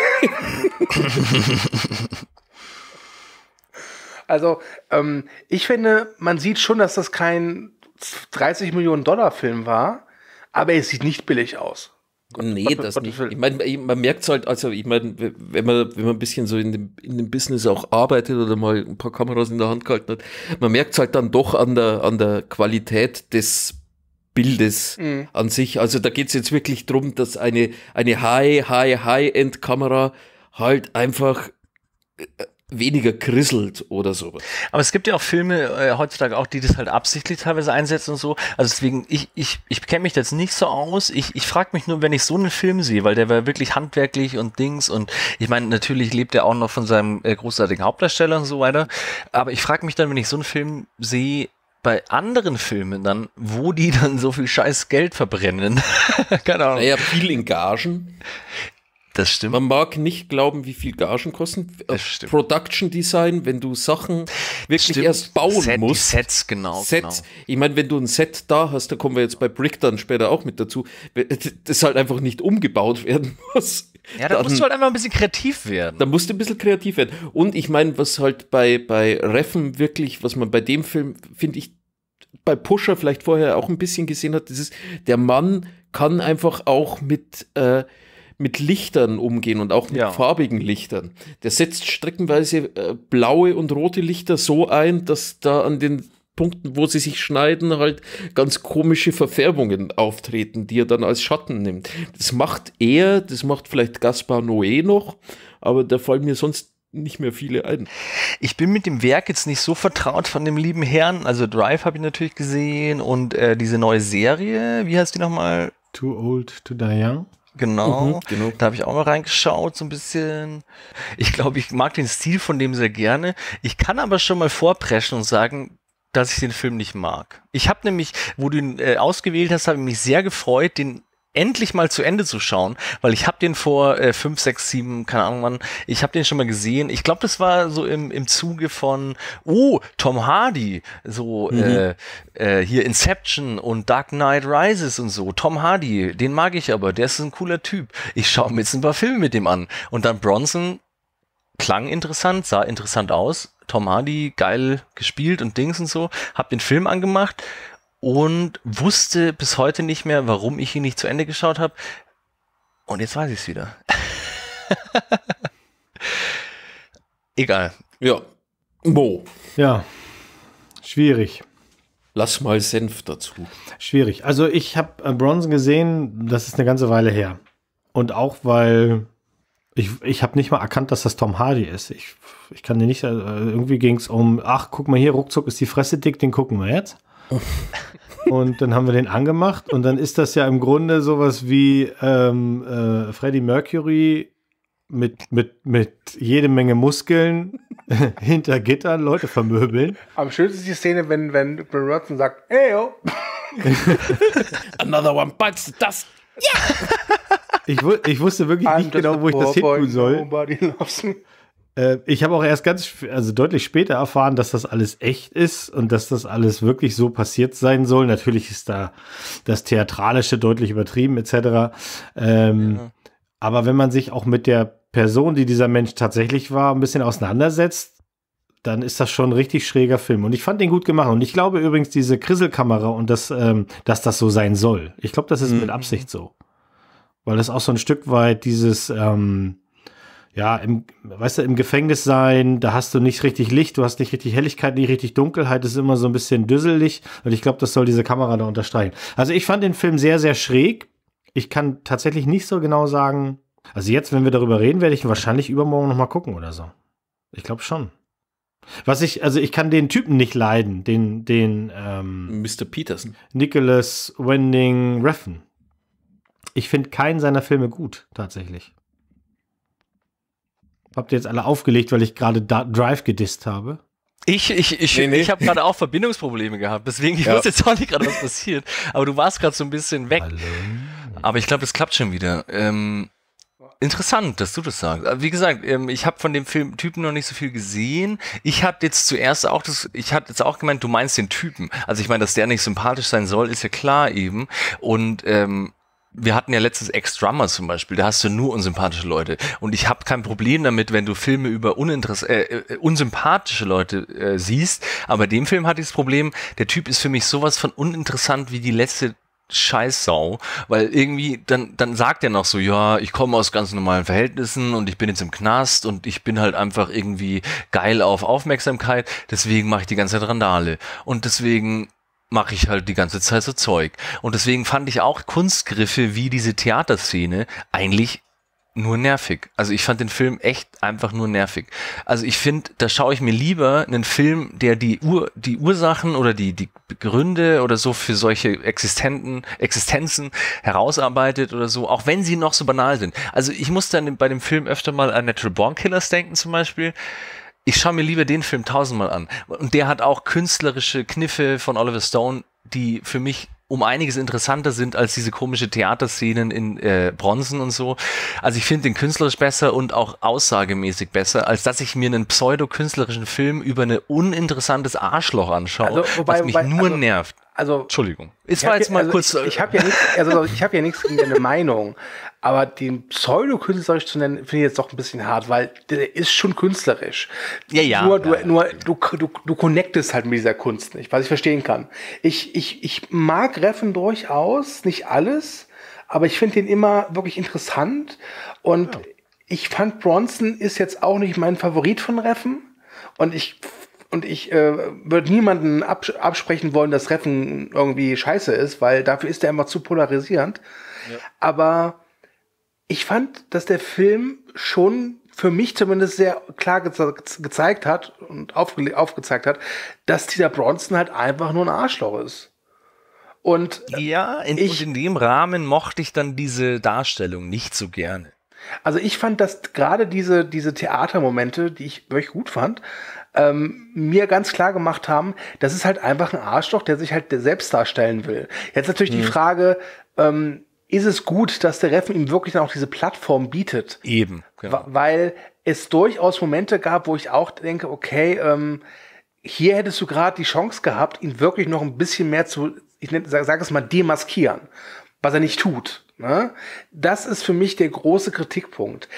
Also, ähm, ich finde, man sieht schon, dass das kein 30 Millionen Dollar Film war, aber es sieht nicht billig aus. Nee, das nicht. Ich meine, man merkt es halt, also ich meine, wenn man, wenn man ein bisschen so in dem, in dem Business auch arbeitet oder mal ein paar Kameras in der Hand gehalten hat, man merkt es halt dann doch an der, an der Qualität des Bildes mhm. an sich. Also da geht es jetzt wirklich darum, dass eine, eine High, High, High-End-Kamera halt einfach äh, weniger krisselt oder so. Aber es gibt ja auch Filme äh, heutzutage auch, die das halt absichtlich teilweise einsetzen und so. Also deswegen, ich, ich, ich kenne mich jetzt nicht so aus. Ich, ich frage mich nur, wenn ich so einen Film sehe, weil der war wirklich handwerklich und Dings und ich meine, natürlich lebt er auch noch von seinem äh, großartigen Hauptdarsteller und so weiter. Aber ich frage mich dann, wenn ich so einen Film sehe, bei anderen Filmen dann, wo die dann so viel scheiß Geld verbrennen. Keine Ahnung. Naja, viel in Gagen. Das stimmt. Man mag nicht glauben, wie viel Gagen kosten. Das stimmt. Production Design, wenn du Sachen wirklich stimmt. erst bauen Set, musst. Sets, genau. Sets. Genau. Ich meine, wenn du ein Set da hast, da kommen wir jetzt bei Brick dann später auch mit dazu, das halt einfach nicht umgebaut werden muss. Ja, da dann, musst du halt einfach ein bisschen kreativ werden. Da musst du ein bisschen kreativ werden. Und ich meine, was halt bei, bei Reffen wirklich, was man bei dem Film, finde ich, bei Pusher vielleicht vorher auch ein bisschen gesehen hat, das ist, der Mann kann einfach auch mit, äh, mit Lichtern umgehen und auch mit ja. farbigen Lichtern. Der setzt streckenweise äh, blaue und rote Lichter so ein, dass da an den Punkten, wo sie sich schneiden, halt ganz komische Verfärbungen auftreten, die er dann als Schatten nimmt. Das macht er, das macht vielleicht Gaspar Noé noch, aber da fallen mir sonst nicht mehr viele ein. Ich bin mit dem Werk jetzt nicht so vertraut von dem lieben Herrn. Also Drive habe ich natürlich gesehen und äh, diese neue Serie, wie heißt die nochmal? Too Old to Die Young. Genau, mhm, genau. da habe ich auch mal reingeschaut, so ein bisschen. Ich glaube, ich mag den Stil von dem sehr gerne. Ich kann aber schon mal vorpreschen und sagen, dass ich den Film nicht mag. Ich habe nämlich, wo du ihn äh, ausgewählt hast, habe ich mich sehr gefreut, den endlich mal zu Ende zu schauen, weil ich habe den vor äh, fünf, sechs, sieben, keine Ahnung wann, ich habe den schon mal gesehen. Ich glaube, das war so im, im Zuge von, oh, Tom Hardy, so mhm. äh, äh, hier Inception und Dark Knight Rises und so. Tom Hardy, den mag ich aber, der ist ein cooler Typ. Ich schaue mir jetzt ein paar Filme mit dem an. Und dann Bronson klang interessant, sah interessant aus. Tom Hardy geil gespielt und Dings und so. Hab den Film angemacht und wusste bis heute nicht mehr, warum ich ihn nicht zu Ende geschaut habe. Und jetzt weiß ich es wieder. Egal. Ja. Mo. Ja. Schwierig. Lass mal Senf dazu. Schwierig. Also ich habe äh, Bronson gesehen, das ist eine ganze Weile her. Und auch weil ich, ich habe nicht mal erkannt, dass das Tom Hardy ist. Ich, ich kann dir nicht, äh, irgendwie ging es um, ach, guck mal hier, ruckzuck ist die Fresse dick, den gucken wir jetzt. und dann haben wir den angemacht und dann ist das ja im Grunde sowas wie ähm, äh, Freddie Mercury mit, mit, mit jede Menge Muskeln hinter Gittern Leute vermöbeln. Am schönsten ist die Szene, wenn, wenn Bill Watson sagt, hey yo. Another one bites the dust. Yeah. ich, ich wusste wirklich I'm nicht genau, wo ich das hin tun soll. Äh, ich habe auch erst ganz, also deutlich später erfahren, dass das alles echt ist und dass das alles wirklich so passiert sein soll. Natürlich ist da das Theatralische deutlich übertrieben etc. Ähm, ja. Aber wenn man sich auch mit der Person, die dieser Mensch tatsächlich war, ein bisschen auseinandersetzt, dann ist das schon ein richtig schräger Film. Und ich fand den gut gemacht. Und ich glaube übrigens, diese Krisselkamera und das, ähm, dass das so sein soll. Ich glaube, das ist mhm. mit Absicht so. Weil das auch so ein Stück weit dieses, ähm, ja, im, weißt du, im Gefängnis sein, da hast du nicht richtig Licht, du hast nicht richtig Helligkeit, nicht richtig Dunkelheit, ist immer so ein bisschen düsselig und ich glaube, das soll diese Kamera da unterstreichen. Also ich fand den Film sehr, sehr schräg. Ich kann tatsächlich nicht so genau sagen, also jetzt, wenn wir darüber reden, werde ich ihn wahrscheinlich übermorgen nochmal gucken oder so. Ich glaube schon. Was ich, also ich kann den Typen nicht leiden, den, den, ähm, Mr. Peterson. Nicholas Wending Refn. Ich finde keinen seiner Filme gut, tatsächlich. Habt ihr jetzt alle aufgelegt, weil ich gerade Drive gedisst habe? Ich, ich, ich, nee, nee. ich habe gerade auch Verbindungsprobleme gehabt, deswegen ich ja. wusste jetzt auch nicht gerade, was passiert. Aber du warst gerade so ein bisschen weg. Hallo. Aber ich glaube, es klappt schon wieder. Ähm, interessant, dass du das sagst. Wie gesagt, ähm, ich habe von dem Filmtypen noch nicht so viel gesehen. Ich hatte jetzt zuerst auch das, ich hatte jetzt auch gemeint, du meinst den Typen. Also ich meine, dass der nicht sympathisch sein soll, ist ja klar eben. Und ähm, wir hatten ja letztens Ex-Drummer zum Beispiel, da hast du nur unsympathische Leute. Und ich habe kein Problem damit, wenn du Filme über äh, äh, unsympathische Leute äh, siehst. Aber dem Film hatte ich das Problem, der Typ ist für mich sowas von uninteressant wie die letzte Scheißsau, weil irgendwie, dann, dann sagt er noch so, ja, ich komme aus ganz normalen Verhältnissen und ich bin jetzt im Knast und ich bin halt einfach irgendwie geil auf Aufmerksamkeit, deswegen mache ich die ganze Zeit Randale. Und deswegen mache ich halt die ganze Zeit so Zeug. Und deswegen fand ich auch Kunstgriffe wie diese Theaterszene eigentlich nur nervig. Also ich fand den Film echt einfach nur nervig. Also ich finde, da schaue ich mir lieber einen Film, der die Ur, die Ursachen oder die, die Gründe oder so für solche Existenten, Existenzen herausarbeitet oder so, auch wenn sie noch so banal sind. Also ich muss dann bei dem Film öfter mal an Natural Born Killers denken zum Beispiel. Ich schaue mir lieber den Film tausendmal an. Und der hat auch künstlerische Kniffe von Oliver Stone, die für mich um einiges interessanter sind als diese komische Theaterszenen in äh, Bronzen und so. Also ich finde den künstlerisch besser und auch aussagemäßig besser, als dass ich mir einen pseudo-künstlerischen Film über ein uninteressantes Arschloch anschaue, also, wobei, was mich wobei, nur also, nervt. Also, Entschuldigung. Es war jetzt mal also kurz. Ich, ich habe ja nichts, also habe ja nichts gegen deine Meinung, aber den pseudo-künstlerisch zu nennen, finde ich jetzt doch ein bisschen hart, weil der ist schon künstlerisch. Ja, ja. Nur, du, ja, nur du, du, du connectest halt mit dieser Kunst nicht, was ich verstehen kann. Ich, ich, ich mag Reffen durchaus, nicht alles, aber ich finde den immer wirklich interessant und ja. ich fand Bronson ist jetzt auch nicht mein Favorit von Reffen und ich und ich äh, würde niemanden abs absprechen wollen, dass Reffen irgendwie scheiße ist, weil dafür ist er immer zu polarisierend. Ja. Aber ich fand, dass der Film schon für mich zumindest sehr klar ge gezeigt hat und aufge aufgezeigt hat, dass dieser Bronson halt einfach nur ein Arschloch ist. Und ja, in, ich, und in dem Rahmen mochte ich dann diese Darstellung nicht so gerne. Also ich fand, dass gerade diese, diese Theatermomente, die ich wirklich gut fand, ähm, mir ganz klar gemacht haben, das ist halt einfach ein Arschloch, der sich halt selbst darstellen will. Jetzt natürlich hm. die mhm. Frage, ähm, ist es gut, dass der Reffen ihm wirklich dann auch diese Plattform bietet? Eben. Genau. Weil es durchaus Momente gab, wo ich auch denke, okay, ähm, hier hättest du gerade die Chance gehabt, ihn wirklich noch ein bisschen mehr zu, ich sage sag es mal, demaskieren, was er nicht tut. Ne? Das ist für mich der große Kritikpunkt.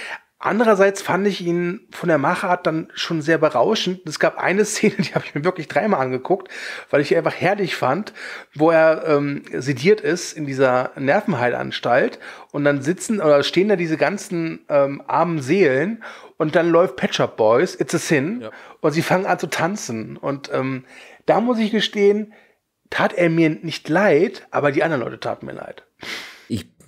Andererseits fand ich ihn von der Machart dann schon sehr berauschend. Es gab eine Szene, die habe ich mir wirklich dreimal angeguckt, weil ich ihn einfach herrlich fand, wo er ähm, sediert ist in dieser Nervenheilanstalt und dann sitzen oder stehen da diese ganzen ähm, armen Seelen und dann läuft Pet Shop Boys, It's a Sin ja. und sie fangen an zu tanzen und ähm, da muss ich gestehen, tat er mir nicht leid, aber die anderen Leute taten mir leid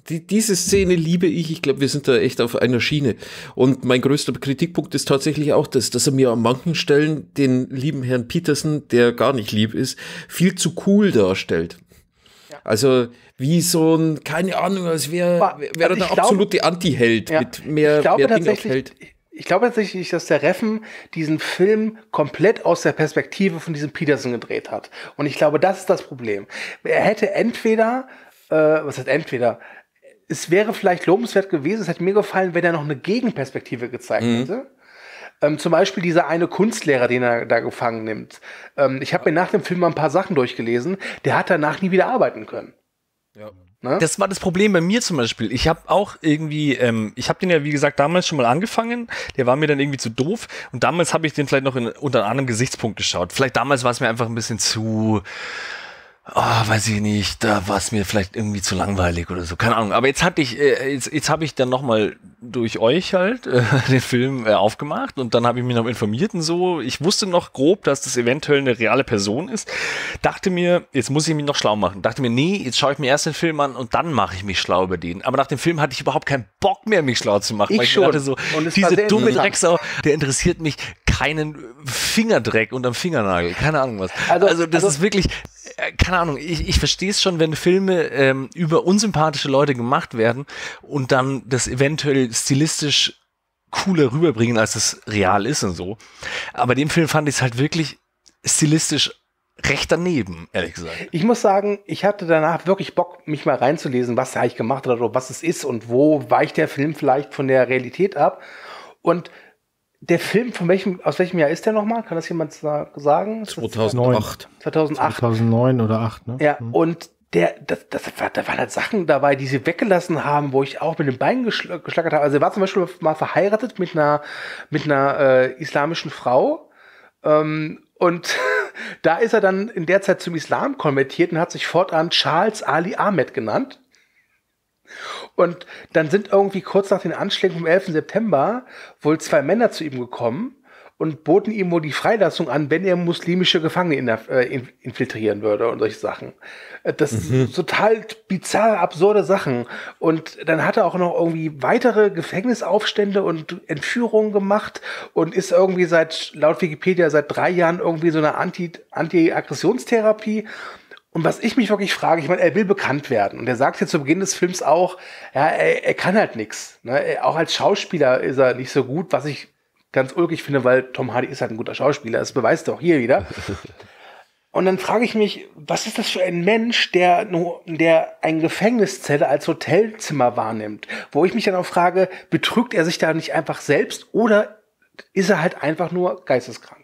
die, diese Szene liebe ich. Ich glaube, wir sind da echt auf einer Schiene. Und mein größter Kritikpunkt ist tatsächlich auch das, dass er mir an manchen Stellen den lieben Herrn Peterson, der gar nicht lieb ist, viel zu cool darstellt. Ja. Also wie so ein, keine Ahnung, als wäre wär also der absolute Anti-Held ja, mit mehr, ich glaube mehr Held. Ich glaube tatsächlich, dass der Reffen diesen Film komplett aus der Perspektive von diesem Peterson gedreht hat. Und ich glaube, das ist das Problem. Er hätte entweder, äh, was heißt entweder, es wäre vielleicht lobenswert gewesen, es hätte mir gefallen, wenn er noch eine Gegenperspektive gezeigt mhm. hätte. Ähm, zum Beispiel dieser eine Kunstlehrer, den er da gefangen nimmt. Ähm, ich habe mir nach dem Film mal ein paar Sachen durchgelesen. Der hat danach nie wieder arbeiten können. Ja. Ne? Das war das Problem bei mir zum Beispiel. Ich habe auch irgendwie, ähm, ich habe den ja wie gesagt damals schon mal angefangen. Der war mir dann irgendwie zu doof und damals habe ich den vielleicht noch in, unter einem anderen Gesichtspunkt geschaut. Vielleicht damals war es mir einfach ein bisschen zu oh, weiß ich nicht, da war es mir vielleicht irgendwie zu langweilig oder so, keine Ahnung. Aber jetzt hatte ich, äh, jetzt, jetzt habe ich dann nochmal durch euch halt äh, den Film äh, aufgemacht und dann habe ich mich noch informiert und so. Ich wusste noch grob, dass das eventuell eine reale Person ist. Dachte mir, jetzt muss ich mich noch schlau machen. Dachte mir, nee, jetzt schaue ich mir erst den Film an und dann mache ich mich schlau über den. Aber nach dem Film hatte ich überhaupt keinen Bock mehr, mich schlau zu machen. Ich, weil ich schon. dachte so, diese dumme Drecksau, der interessiert mich keinen Fingerdreck unterm Fingernagel. Keine Ahnung was. Also, also das also, ist wirklich, keine Ahnung, ich, ich verstehe es schon, wenn Filme ähm, über unsympathische Leute gemacht werden und dann das eventuell stilistisch cooler rüberbringen, als es real ist und so. Aber dem Film fand ich es halt wirklich stilistisch recht daneben, ehrlich gesagt. Ich muss sagen, ich hatte danach wirklich Bock, mich mal reinzulesen, was er eigentlich gemacht hat oder was es ist und wo weicht der Film vielleicht von der Realität ab. Und der Film, von welchem, aus welchem Jahr ist der nochmal? Kann das jemand sagen? 2008. 2008. 2009 oder 8, ne? Ja, mhm. und der, das, das, da waren halt Sachen dabei, die sie weggelassen haben, wo ich auch mit den Beinen geschl geschlackert habe. Also er war zum Beispiel mal verheiratet mit einer, mit einer äh, islamischen Frau. Ähm, und Da ist er dann in der Zeit zum Islam konvertiert und hat sich fortan Charles Ali Ahmed genannt. Und dann sind irgendwie kurz nach den Anschlägen vom 11. September wohl zwei Männer zu ihm gekommen und boten ihm wohl die Freilassung an, wenn er muslimische Gefangene äh, infiltrieren würde und solche Sachen. Äh, das mhm. sind total bizarre, absurde Sachen. Und dann hat er auch noch irgendwie weitere Gefängnisaufstände und Entführungen gemacht und ist irgendwie seit, laut Wikipedia, seit drei Jahren irgendwie so eine Anti- Anti-Aggressionstherapie. Und was ich mich wirklich frage, ich meine, er will bekannt werden. Und er sagt jetzt zu Beginn des Films auch, ja, er, er kann halt nichts. Ne? Auch als Schauspieler ist er nicht so gut, was ich ganz ulkig finde, weil Tom Hardy ist halt ein guter Schauspieler. Das beweist er auch hier wieder. Und dann frage ich mich, was ist das für ein Mensch, der nur, der ein Gefängniszelle als Hotelzimmer wahrnimmt? Wo ich mich dann auch frage, betrügt er sich da nicht einfach selbst oder ist er halt einfach nur geisteskrank?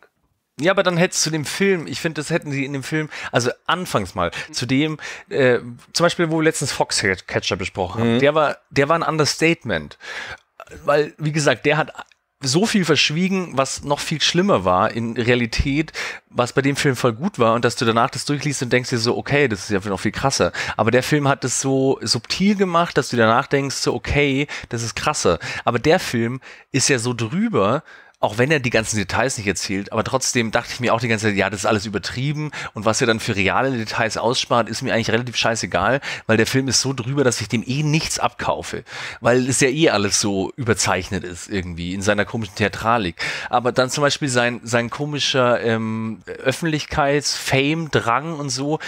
Ja, aber dann hättest du dem Film, ich finde, das hätten sie in dem Film, also anfangs mal, zu dem, äh, zum Beispiel, wo wir letztens Foxcatcher besprochen haben, mhm. der war, der war ein Understatement. Weil, wie gesagt, der hat so viel verschwiegen, was noch viel schlimmer war in Realität, was bei dem Film voll gut war und dass du danach das durchliest und denkst dir so, okay, das ist ja noch viel krasser. Aber der Film hat das so subtil gemacht, dass du danach denkst so, okay, das ist krasser. Aber der Film ist ja so drüber, auch wenn er die ganzen Details nicht erzählt, aber trotzdem dachte ich mir auch die ganze Zeit, ja, das ist alles übertrieben und was er dann für reale Details ausspart, ist mir eigentlich relativ scheißegal, weil der Film ist so drüber, dass ich dem eh nichts abkaufe, weil es ja eh alles so überzeichnet ist irgendwie in seiner komischen Theatralik. Aber dann zum Beispiel sein, sein komischer ähm, Öffentlichkeits-, Fame, Drang und so,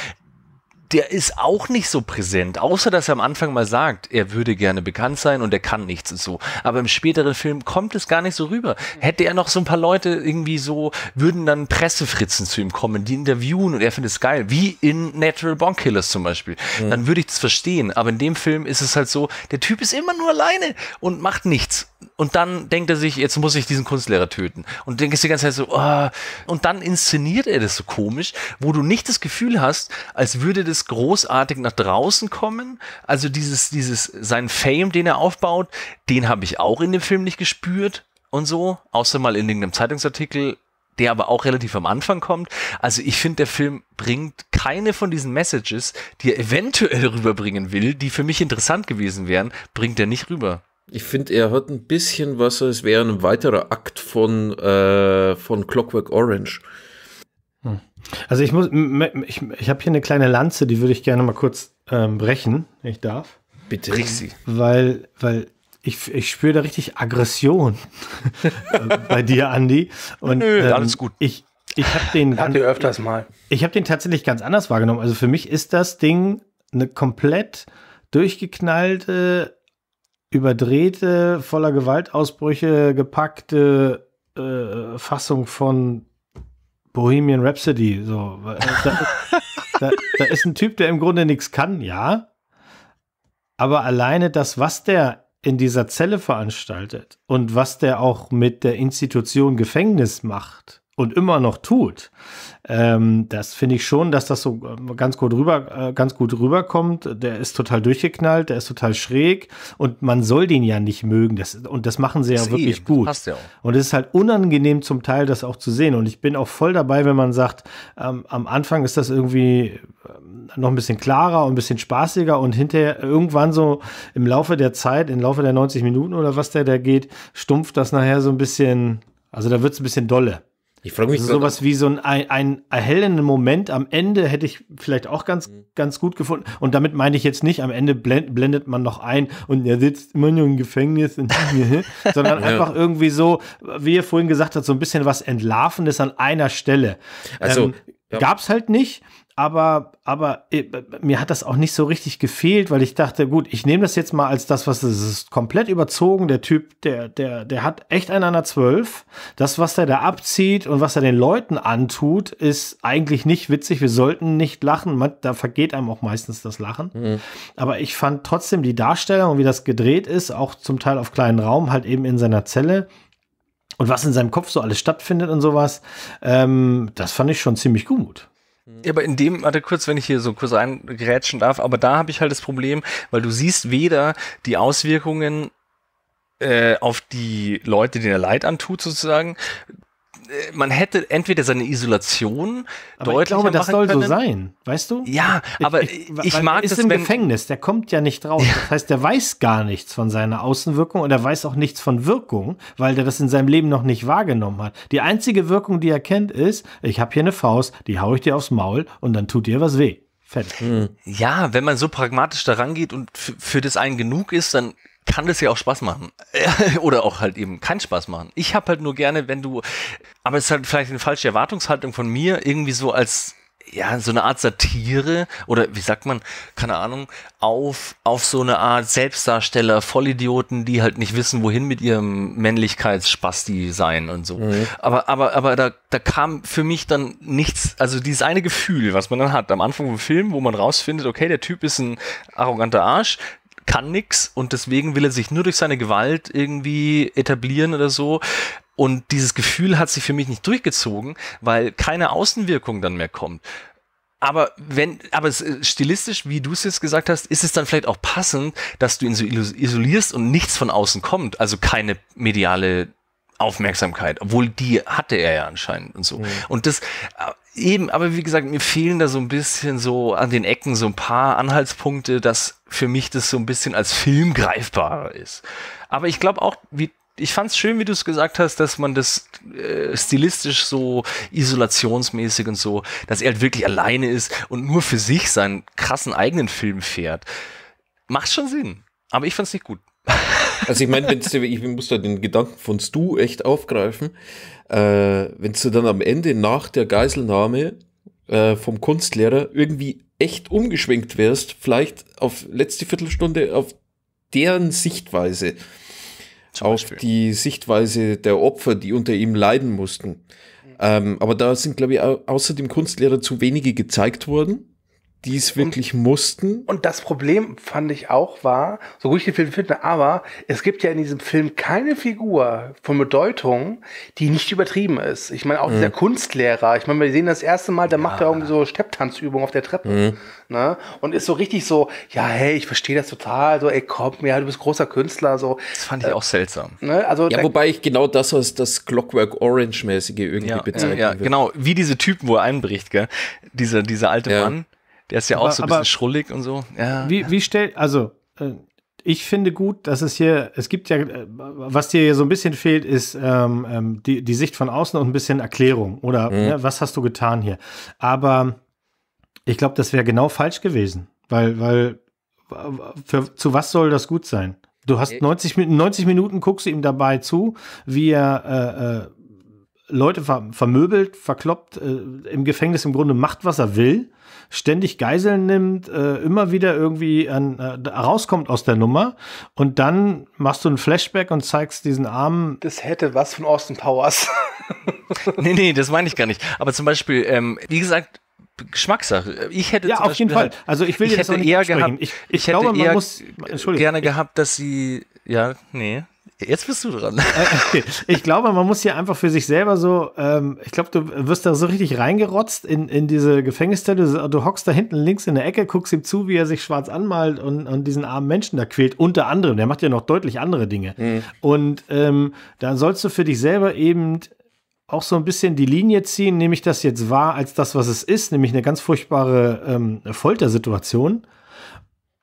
der ist auch nicht so präsent, außer dass er am Anfang mal sagt, er würde gerne bekannt sein und er kann nichts und so. Aber im späteren Film kommt es gar nicht so rüber. Hätte er noch so ein paar Leute irgendwie so, würden dann Pressefritzen zu ihm kommen, die interviewen und er findet es geil, wie in Natural Born Killers zum Beispiel, mhm. dann würde ich das verstehen. Aber in dem Film ist es halt so, der Typ ist immer nur alleine und macht nichts. Und dann denkt er sich, jetzt muss ich diesen Kunstlehrer töten. Und denkt die ganze Zeit so, oh. und dann inszeniert er das so komisch, wo du nicht das Gefühl hast, als würde das großartig nach draußen kommen. Also dieses, dieses, sein Fame, den er aufbaut, den habe ich auch in dem Film nicht gespürt und so, außer mal in irgendeinem Zeitungsartikel, der aber auch relativ am Anfang kommt. Also ich finde, der Film bringt keine von diesen Messages, die er eventuell rüberbringen will, die für mich interessant gewesen wären, bringt er nicht rüber. Ich finde, er hat ein bisschen was, als wäre ein weiterer Akt von, äh, von Clockwork Orange. Hm. Also ich muss, ich, ich habe hier eine kleine Lanze, die würde ich gerne mal kurz ähm, brechen, wenn ich darf. Bitte. Brich sie. Weil, weil ich, ich spüre da richtig Aggression bei dir, Andi. Und, Nö, ähm, alles gut. Ich, ich habe den. Ihr öfters mal. Ich habe den tatsächlich ganz anders wahrgenommen. Also für mich ist das Ding eine komplett durchgeknallte überdrehte, voller Gewaltausbrüche gepackte äh, Fassung von Bohemian Rhapsody. So, da, da, da ist ein Typ, der im Grunde nichts kann, ja. Aber alleine das, was der in dieser Zelle veranstaltet und was der auch mit der Institution Gefängnis macht und immer noch tut, ähm, das finde ich schon, dass das so äh, ganz gut rüber, äh, ganz gut rüberkommt. Der ist total durchgeknallt, der ist total schräg und man soll den ja nicht mögen. Das, und das machen sie ja das wirklich gut. Passt ja auch. Und es ist halt unangenehm zum Teil, das auch zu sehen. Und ich bin auch voll dabei, wenn man sagt, ähm, am Anfang ist das irgendwie ähm, noch ein bisschen klarer und ein bisschen spaßiger und hinterher irgendwann so im Laufe der Zeit, im Laufe der 90 Minuten oder was der da geht, stumpft das nachher so ein bisschen, also da wird es ein bisschen dolle. Ich frage mich also sowas wie so ein, ein, erhellenden Moment am Ende hätte ich vielleicht auch ganz, mhm. ganz gut gefunden. Und damit meine ich jetzt nicht, am Ende blend, blendet man noch ein und er sitzt immer nur im Gefängnis, sondern ja. einfach irgendwie so, wie ihr vorhin gesagt habt, so ein bisschen was Entlarvendes an einer Stelle. Also ähm, ja. gab's halt nicht aber, aber äh, mir hat das auch nicht so richtig gefehlt, weil ich dachte, gut, ich nehme das jetzt mal als das, was es ist. Komplett überzogen. Der Typ, der, der, der hat echt einen an der Zwölf. Das, was der da abzieht und was er den Leuten antut, ist eigentlich nicht witzig. Wir sollten nicht lachen. Man, da vergeht einem auch meistens das Lachen. Mhm. Aber ich fand trotzdem die Darstellung, wie das gedreht ist, auch zum Teil auf kleinen Raum, halt eben in seiner Zelle. Und was in seinem Kopf so alles stattfindet und sowas, ähm, das fand ich schon ziemlich gut. Ja, aber in dem, warte kurz, wenn ich hier so kurz eingrätschen darf, aber da habe ich halt das Problem, weil du siehst weder die Auswirkungen äh, auf die Leute, denen er Leid antut, sozusagen, man hätte entweder seine Isolation aber ich glaube, das soll können. so sein, weißt du? Ja, aber ich, ich, ich mag ist das, im Gefängnis, der kommt ja nicht raus. Das heißt, der weiß gar nichts von seiner Außenwirkung und er weiß auch nichts von Wirkung, weil der das in seinem Leben noch nicht wahrgenommen hat. Die einzige Wirkung, die er kennt, ist, ich habe hier eine Faust, die haue ich dir aufs Maul und dann tut dir was weh. Fertig. Hm. Ja, wenn man so pragmatisch daran geht und für das einen genug ist, dann kann das ja auch Spaß machen. Oder auch halt eben keinen Spaß machen. Ich habe halt nur gerne, wenn du, aber es ist halt vielleicht eine falsche Erwartungshaltung von mir, irgendwie so als ja, so eine Art Satire oder wie sagt man, keine Ahnung, auf, auf so eine Art Selbstdarsteller, Vollidioten, die halt nicht wissen, wohin mit ihrem Männlichkeitsspasti sein und so. Mhm. Aber, aber, aber da, da kam für mich dann nichts, also dieses eine Gefühl, was man dann hat am Anfang vom Film, wo man rausfindet, okay, der Typ ist ein arroganter Arsch, kann nix und deswegen will er sich nur durch seine Gewalt irgendwie etablieren oder so. Und dieses Gefühl hat sich für mich nicht durchgezogen, weil keine Außenwirkung dann mehr kommt. Aber wenn, aber äh, stilistisch, wie du es jetzt gesagt hast, ist es dann vielleicht auch passend, dass du ihn so isolierst und nichts von außen kommt. Also keine mediale Aufmerksamkeit, obwohl die hatte er ja anscheinend und so. Mhm. Und das äh, eben, aber wie gesagt, mir fehlen da so ein bisschen so an den Ecken so ein paar Anhaltspunkte, dass für mich das so ein bisschen als Film greifbarer ist. Aber ich glaube auch, wie ich fand es schön, wie du es gesagt hast, dass man das äh, stilistisch so isolationsmäßig und so, dass er halt wirklich alleine ist und nur für sich seinen krassen eigenen Film fährt. Macht schon Sinn. Aber ich fand es nicht gut. Also ich meine, ich muss da den Gedanken von Stu echt aufgreifen, äh, wenn du dann am Ende nach der Geiselnahme äh, vom Kunstlehrer irgendwie echt umgeschwenkt wärst, vielleicht auf letzte Viertelstunde auf deren Sichtweise, auf die Sichtweise der Opfer, die unter ihm leiden mussten. Ähm, aber da sind, glaube ich, außer dem Kunstlehrer zu wenige gezeigt worden die es wirklich und, mussten. Und das Problem fand ich auch war, so gut ich den Film finde, aber es gibt ja in diesem Film keine Figur von Bedeutung, die nicht übertrieben ist. Ich meine, auch mhm. dieser Kunstlehrer, ich meine, wir sehen das erste Mal, der ja. macht ja irgendwie so Stepptanzübungen auf der Treppe. Mhm. Ne? Und ist so richtig so, ja, hey, ich verstehe das total, so, ey, komm, ja, du bist großer Künstler, so. Das fand ich äh, auch seltsam. Ne? Also, ja, wobei ich genau das als das Clockwork Orange-mäßige irgendwie ja, bezeichne. Ja, genau, wie diese Typen, wo er einbricht, gell? Dieser, dieser alte ja. Mann der ist ja aber, auch so ein bisschen schrullig und so. Ja. Wie, wie stellt, also, äh, ich finde gut, dass es hier, es gibt ja, äh, was dir hier so ein bisschen fehlt, ist ähm, ähm, die, die Sicht von außen und ein bisschen Erklärung. Oder mhm. ne, was hast du getan hier? Aber ich glaube, das wäre genau falsch gewesen. Weil, weil, für, zu was soll das gut sein? Du hast 90, 90 Minuten, guckst du ihm dabei zu, wie er äh, äh, Leute ver vermöbelt, verkloppt, äh, im Gefängnis im Grunde macht, was er will ständig Geiseln nimmt, äh, immer wieder irgendwie an, äh, rauskommt aus der Nummer und dann machst du ein Flashback und zeigst diesen Armen. Das hätte was von Austin Powers. nee, nee, das meine ich gar nicht. Aber zum Beispiel, ähm, wie gesagt, Geschmackssache. Ich hätte ja auf jeden Fall. Also ich will ich hätte eher gehabt. Ich, ich, ich glaube, man muss gerne gehabt, dass sie ja nee. Jetzt bist du dran. Äh, okay. Ich glaube, man muss hier einfach für sich selber so, ähm, ich glaube, du wirst da so richtig reingerotzt in, in diese Gefängniszelle. Du hockst da hinten links in der Ecke, guckst ihm zu, wie er sich schwarz anmalt und, und diesen armen Menschen da quält. Unter anderem, der macht ja noch deutlich andere Dinge. Mhm. Und ähm, da sollst du für dich selber eben auch so ein bisschen die Linie ziehen, nehme ich das jetzt wahr als das, was es ist, nämlich eine ganz furchtbare ähm, Foltersituation.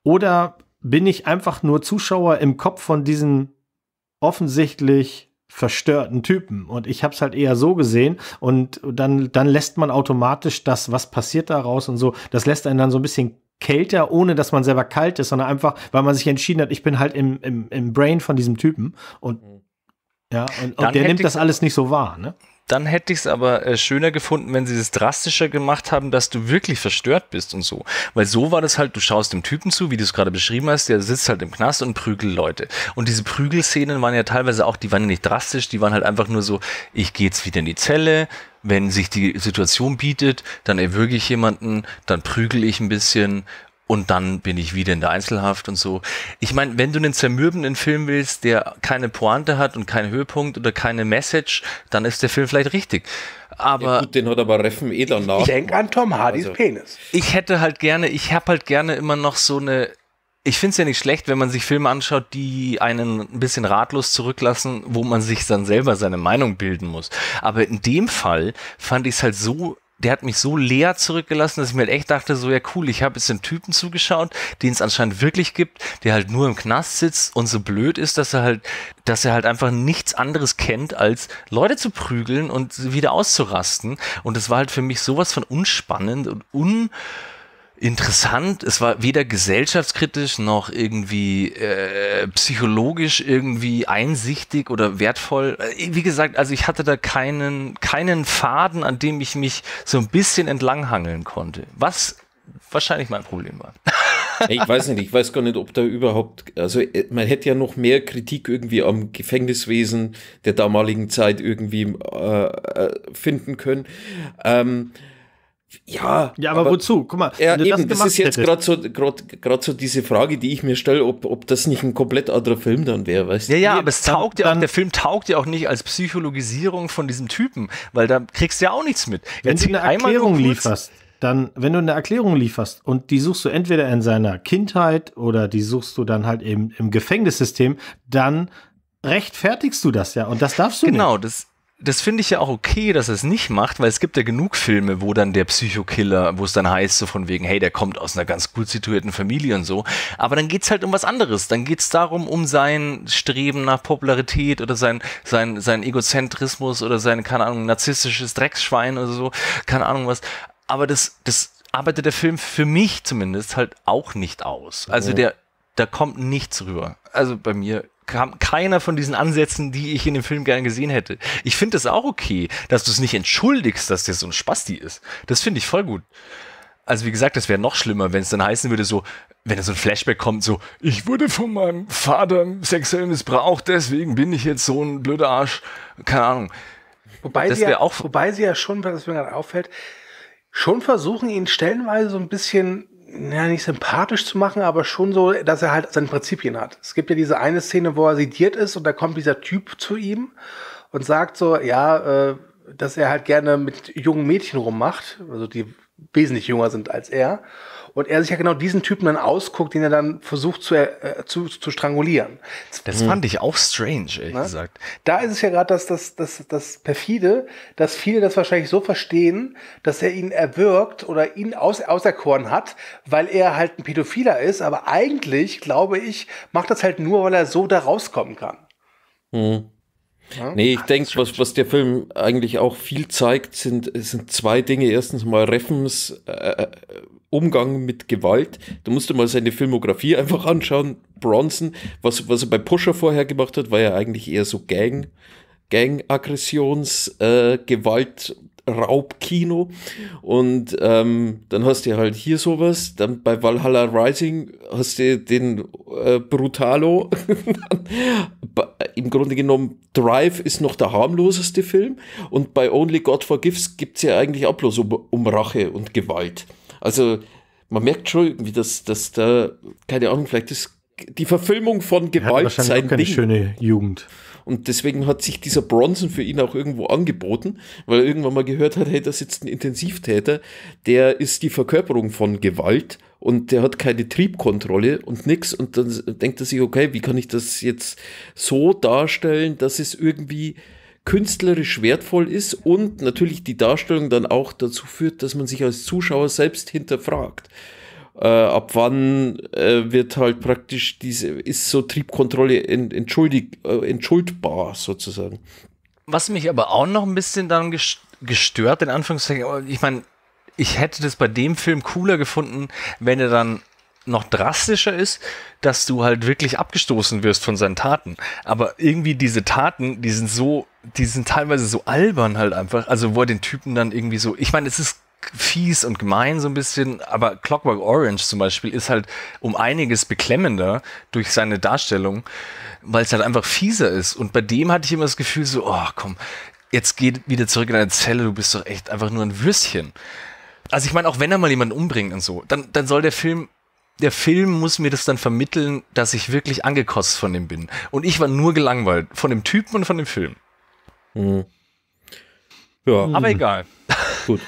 Oder bin ich einfach nur Zuschauer im Kopf von diesen offensichtlich verstörten Typen. Und ich habe es halt eher so gesehen. Und dann, dann lässt man automatisch das, was passiert daraus und so, das lässt einen dann so ein bisschen kälter, ohne dass man selber kalt ist, sondern einfach, weil man sich entschieden hat, ich bin halt im, im, im Brain von diesem Typen. Und mhm. ja, und, und der nimmt das alles nicht so wahr, ne? Dann hätte ich es aber äh, schöner gefunden, wenn sie das drastischer gemacht haben, dass du wirklich verstört bist und so. Weil so war das halt, du schaust dem Typen zu, wie du es gerade beschrieben hast, der sitzt halt im Knast und prügelt Leute. Und diese Prügelszenen waren ja teilweise auch, die waren ja nicht drastisch, die waren halt einfach nur so, ich gehe jetzt wieder in die Zelle, wenn sich die Situation bietet, dann erwürge ich jemanden, dann prügel ich ein bisschen und dann bin ich wieder in der Einzelhaft und so. Ich meine, wenn du einen zermürbenden Film willst, der keine Pointe hat und keinen Höhepunkt oder keine Message, dann ist der Film vielleicht richtig. Aber ja, gut, den hat aber Reffen eh danach. Ich denke an Tom Hardys also. Penis. Ich hätte halt gerne, ich habe halt gerne immer noch so eine ich finde es ja nicht schlecht, wenn man sich Filme anschaut, die einen ein bisschen ratlos zurücklassen, wo man sich dann selber seine Meinung bilden muss. Aber in dem Fall fand ich es halt so der hat mich so leer zurückgelassen, dass ich mir halt echt dachte, so ja cool, ich habe jetzt den Typen zugeschaut, den es anscheinend wirklich gibt, der halt nur im Knast sitzt und so blöd ist, dass er halt, dass er halt einfach nichts anderes kennt, als Leute zu prügeln und wieder auszurasten. Und das war halt für mich sowas von unspannend und un interessant. Es war weder gesellschaftskritisch noch irgendwie äh, psychologisch irgendwie einsichtig oder wertvoll. Äh, wie gesagt, also ich hatte da keinen, keinen Faden, an dem ich mich so ein bisschen entlanghangeln konnte. Was wahrscheinlich mein Problem war. Ich weiß nicht, ich weiß gar nicht, ob da überhaupt, also äh, man hätte ja noch mehr Kritik irgendwie am Gefängniswesen der damaligen Zeit irgendwie äh, äh finden können. Ähm, ja, ja, aber, aber, wozu? Guck mal, ja, eben, das, das ist jetzt gerade so, gerade so diese Frage, die ich mir stelle, ob, ob das nicht ein komplett anderer Film dann wäre, weißt du? Ja, ja, aber es taugt ja auch, der Film taugt ja auch nicht als Psychologisierung von diesem Typen, weil da kriegst du ja auch nichts mit. Wenn du eine Erklärung lieferst, dann, wenn du eine Erklärung lieferst und die suchst du entweder in seiner Kindheit oder die suchst du dann halt eben im Gefängnissystem, dann rechtfertigst du das ja und das darfst du genau, nicht. Genau, das das finde ich ja auch okay, dass er es nicht macht, weil es gibt ja genug Filme, wo dann der Psychokiller, wo es dann heißt, so von wegen, hey, der kommt aus einer ganz gut situierten Familie und so. Aber dann geht's halt um was anderes. Dann geht's darum, um sein Streben nach Popularität oder sein, sein, sein Egozentrismus oder sein, keine Ahnung, narzisstisches Drecksschwein oder so, keine Ahnung was. Aber das, das arbeitet der Film für mich zumindest halt auch nicht aus. Also der, da kommt nichts rüber. Also bei mir kam keiner von diesen Ansätzen, die ich in dem Film gerne gesehen hätte. Ich finde es auch okay, dass du es nicht entschuldigst, dass der so ein Spasti ist. Das finde ich voll gut. Also wie gesagt, das wäre noch schlimmer, wenn es dann heißen würde, so, wenn da so ein Flashback kommt, so, ich wurde von meinem Vater sexuell missbraucht, deswegen bin ich jetzt so ein blöder Arsch. Keine Ahnung. Wobei, das sie, ja, auch wobei sie ja schon, was mir gerade auffällt, schon versuchen, ihn stellenweise so ein bisschen ja, nicht sympathisch zu machen, aber schon so, dass er halt seine Prinzipien hat. Es gibt ja diese eine Szene, wo er sediert ist und da kommt dieser Typ zu ihm und sagt so, ja, äh, dass er halt gerne mit jungen Mädchen rummacht, also die wesentlich jünger sind als er und er sich ja genau diesen Typen dann ausguckt, den er dann versucht zu, äh, zu, zu strangulieren. Das fand ich auch strange, ehrlich Na? gesagt. Da ist es ja gerade das, das, das, das perfide, dass viele das wahrscheinlich so verstehen, dass er ihn erwürgt oder ihn aus, auserkoren hat, weil er halt ein Pädophiler ist, aber eigentlich, glaube ich, macht das halt nur, weil er so da rauskommen kann. Mhm. Ja? Nee, ich denke, was, was der Film eigentlich auch viel zeigt, sind, sind zwei Dinge. Erstens mal Reffens äh, äh Umgang mit Gewalt. Da musst du mal seine Filmografie einfach anschauen. Bronson, was, was er bei Pusher vorher gemacht hat, war ja eigentlich eher so Gang, Gang-Aggressions, äh, Gewalt, Raubkino. Und ähm, dann hast du halt hier sowas. Dann bei Valhalla Rising hast du den äh, Brutalo. Im Grunde genommen, Drive ist noch der harmloseste Film. Und bei Only God Forgives gibt es ja eigentlich auch bloß um, um Rache und Gewalt. Also man merkt schon irgendwie, dass, dass da, keine Ahnung, vielleicht ist die Verfilmung von Gewalt sein keine Ding. schöne Jugend. Und deswegen hat sich dieser Bronson für ihn auch irgendwo angeboten, weil er irgendwann mal gehört hat, hey, da sitzt ein Intensivtäter, der ist die Verkörperung von Gewalt und der hat keine Triebkontrolle und nix. Und dann denkt er sich, okay, wie kann ich das jetzt so darstellen, dass es irgendwie künstlerisch wertvoll ist und natürlich die Darstellung dann auch dazu führt, dass man sich als Zuschauer selbst hinterfragt. Äh, ab wann äh, wird halt praktisch diese, ist so Triebkontrolle entschuldig, äh, entschuldbar sozusagen. Was mich aber auch noch ein bisschen dann gestört, in Anführungszeichen, ich meine, ich hätte das bei dem Film cooler gefunden, wenn er dann noch drastischer ist, dass du halt wirklich abgestoßen wirst von seinen Taten. Aber irgendwie diese Taten, die sind so, die sind teilweise so albern halt einfach. Also wo er den Typen dann irgendwie so, ich meine, es ist fies und gemein so ein bisschen, aber Clockwork Orange zum Beispiel ist halt um einiges beklemmender durch seine Darstellung, weil es halt einfach fieser ist. Und bei dem hatte ich immer das Gefühl so, oh komm, jetzt geh wieder zurück in deine Zelle, du bist doch echt einfach nur ein Würstchen. Also ich meine, auch wenn er mal jemanden umbringt und so, dann, dann soll der Film der Film muss mir das dann vermitteln, dass ich wirklich angekostet von dem bin. Und ich war nur gelangweilt von dem Typen und von dem Film. Mhm. Ja, Aber egal. gut.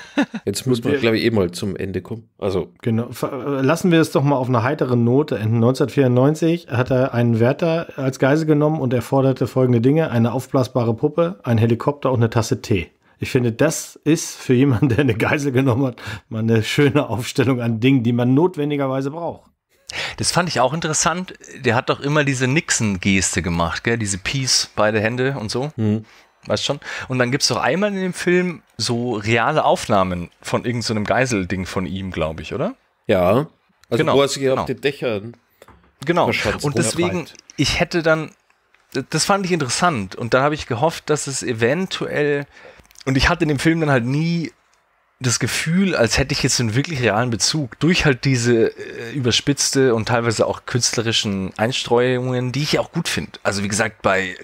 Jetzt muss man, glaube ich, eh mal zum Ende kommen. Also, Genau. Äh, Lassen wir es doch mal auf einer heiteren Note. enden. 1994 hat er einen Wärter als Geisel genommen und er forderte folgende Dinge: eine aufblasbare Puppe, ein Helikopter und eine Tasse Tee. Ich finde, das ist für jemanden, der eine Geisel genommen hat, mal eine schöne Aufstellung an Dingen, die man notwendigerweise braucht. Das fand ich auch interessant. Der hat doch immer diese Nixon-Geste gemacht, gell? Diese Peace, beide Hände und so. hm. Weißt schon? Und dann gibt es doch einmal in dem Film so reale Aufnahmen von irgendeinem so einem Geiselding von ihm, glaube ich, oder? ja. Also, Genau, wo er sich genau. auf den Dächern. Genau. Und deswegen, ich hätte dann, das fand ich interessant. Und da habe ich gehofft, dass es eventuell, und ich hatte in dem Film dann halt nie das Gefühl, als hätte ich jetzt einen wirklich realen Bezug durch halt diese äh, überspitzte und teilweise auch künstlerischen Einstreuungen, die ich auch gut finde. Also wie gesagt, bei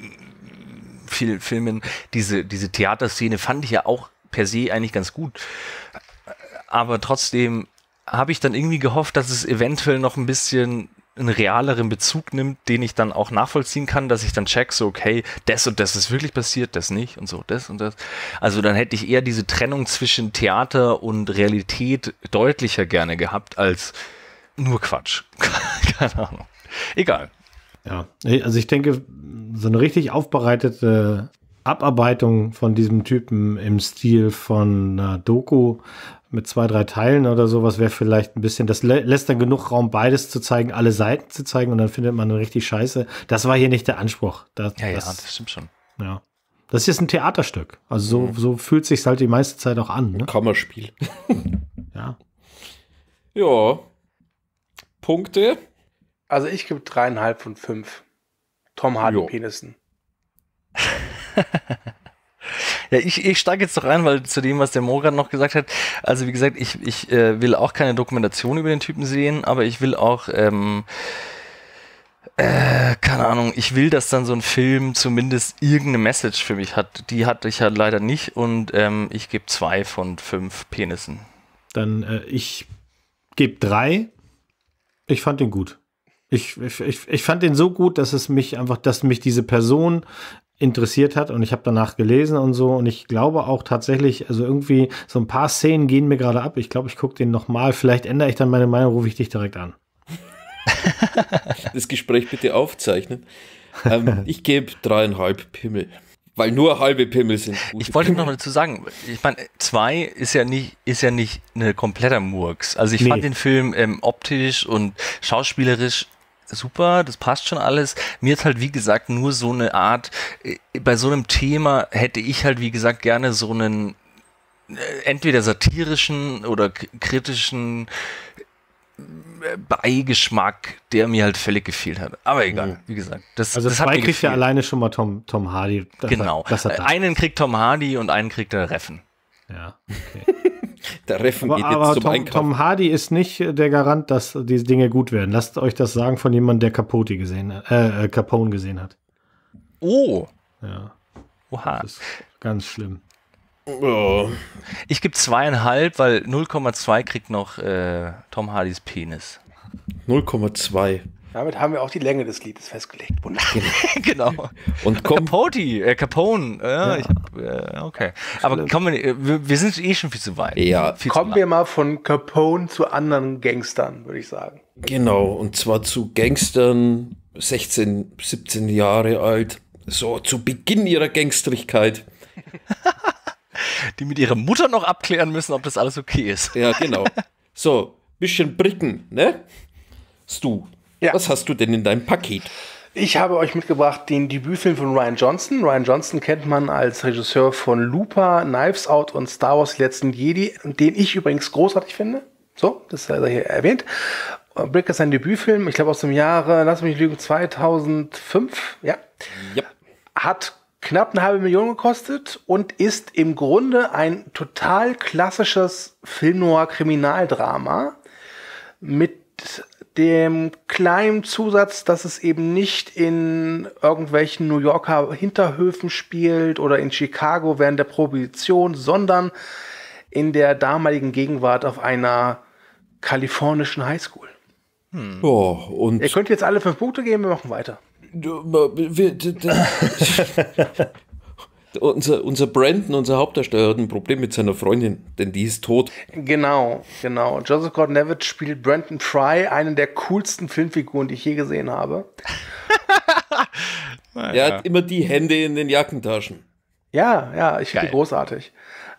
vielen Filmen, diese, diese Theaterszene fand ich ja auch per se eigentlich ganz gut. Aber trotzdem habe ich dann irgendwie gehofft, dass es eventuell noch ein bisschen einen realeren Bezug nimmt, den ich dann auch nachvollziehen kann, dass ich dann check, so, okay, das und das ist wirklich passiert, das nicht und so, das und das. Also dann hätte ich eher diese Trennung zwischen Theater und Realität deutlicher gerne gehabt als nur Quatsch. Keine Ahnung. Egal. Ja, also ich denke, so eine richtig aufbereitete Abarbeitung von diesem Typen im Stil von einer Doku mit zwei, drei Teilen oder sowas wäre vielleicht ein bisschen, das lä lässt dann genug Raum, beides zu zeigen, alle Seiten zu zeigen und dann findet man eine richtig scheiße. Das war hier nicht der Anspruch. Das, Ja, ja, das, das stimmt schon. ja. Das ist ein Theaterstück. Also so, so fühlt sich halt die meiste Zeit auch an. Ne? Kammerspiel. Ja. Ja. Punkte. Also ich gebe dreieinhalb von fünf. Tom Hardy Jo. Penissen. Ja, ich, ich steige jetzt doch ein, weil zu dem, was der Mo gerade noch gesagt hat, also wie gesagt, ich, ich äh, will auch keine Dokumentation über den Typen sehen, aber ich will auch, ähm, äh, keine Ahnung, ich will, dass dann so ein Film zumindest irgendeine Message für mich hat. Die hatte ich halt leider nicht und ähm, ich gebe zwei von fünf Penissen. Dann äh, ich gebe drei. Ich fand ihn gut. Ich, ich, ich, fand ihn so gut, dass es mich einfach, dass mich diese Person interessiert hat und ich habe danach gelesen und so und ich glaube auch tatsächlich, also irgendwie so ein paar Szenen gehen mir gerade ab. Ich glaube, ich gucke den nochmal. Vielleicht ändere ich dann meine Meinung, rufe ich dich direkt an. Das Gespräch bitte aufzeichnen. Ähm, ich gebe dreieinhalb Pimmel. Weil nur halbe Pimmel sind. gute Ich wollte noch Pimmel. mal dazu sagen, ich meine, zwei ist ja nicht, ist ja nicht eine kompletter Murks. Also ich Nee. fand den Film ähm, optisch und schauspielerisch super, das passt schon alles. Mir hat halt, wie gesagt, nur so eine Art, äh, bei so einem Thema hätte ich halt, wie gesagt, gerne so einen äh, entweder satirischen oder kritischen äh, Beigeschmack, der mir halt völlig gefehlt hat. Aber egal, wie gesagt. Das, Also das hat zwei kriegt ja alleine schon mal Tom, Tom Hardy. Das Genau. Hat, das hat Äh, er. einen kriegt Tom Hardy und einen kriegt der Reffen. Ja, okay. Der Reffen Aber, geht jetzt aber zum Tom, Einkaufen. Tom Hardy ist nicht äh, der Garant, dass diese Dinge gut werden. Lasst euch das sagen von jemandem, der Capote gesehen hat, äh, äh, Capone gesehen hat. Oh, Ja, oha. das ist ganz schlimm. Ja. Ich gebe zweieinhalb, weil 0,2 kriegt noch äh, Tom Hardys Penis. 0,2. Damit haben wir auch die Länge des Liedes festgelegt. Wunderbar. genau. Und Capote, äh, Capone. Ja, Ich hab, äh, okay. Aber kommen wir, äh, wir, wir sind eh schon viel zu weit. Ja. Viel Kommen zu wir mal von Capone zu anderen Gangstern, würde ich sagen. genau, und zwar zu Gangstern, 16, 17 Jahre alt, so zu Beginn ihrer Gangsterigkeit. die mit ihrer Mutter noch abklären müssen, ob das alles okay ist. Ja, genau. So, bisschen Bricken, ne? Stu, Ja. was hast du denn in deinem Paket? Ich habe euch mitgebracht den Debütfilm von Ryan Johnson. Ryan Johnson kennt man als Regisseur von Looper, Knives Out und Star Wars Die letzten Jedi, den ich übrigens großartig finde. So, das sei hier erwähnt. Brick ist sein Debütfilm, ich glaube aus dem Jahre, lass mich lügen, 2005, ja. Ja. Hat knapp eine halbe Million gekostet und ist im Grunde ein total klassisches Film-Noir-Kriminaldrama mit dem kleinen Zusatz, dass es eben nicht in irgendwelchen New Yorker Hinterhöfen spielt oder in Chicago während der Prohibition, sondern in der damaligen Gegenwart auf einer kalifornischen Highschool. Oh, und Ihr könnt jetzt alle fünf Punkte geben, wir machen weiter. unser, unser Brandon, unser Hauptdarsteller, hat ein Problem mit seiner Freundin, denn die ist tot. Genau, genau. Joseph Gordon-Levitt spielt Brandon Fry, einen der coolsten Filmfiguren, die ich je gesehen habe. Er hat immer die Hände in den Jackentaschen. Ja, ja, ich finde großartig.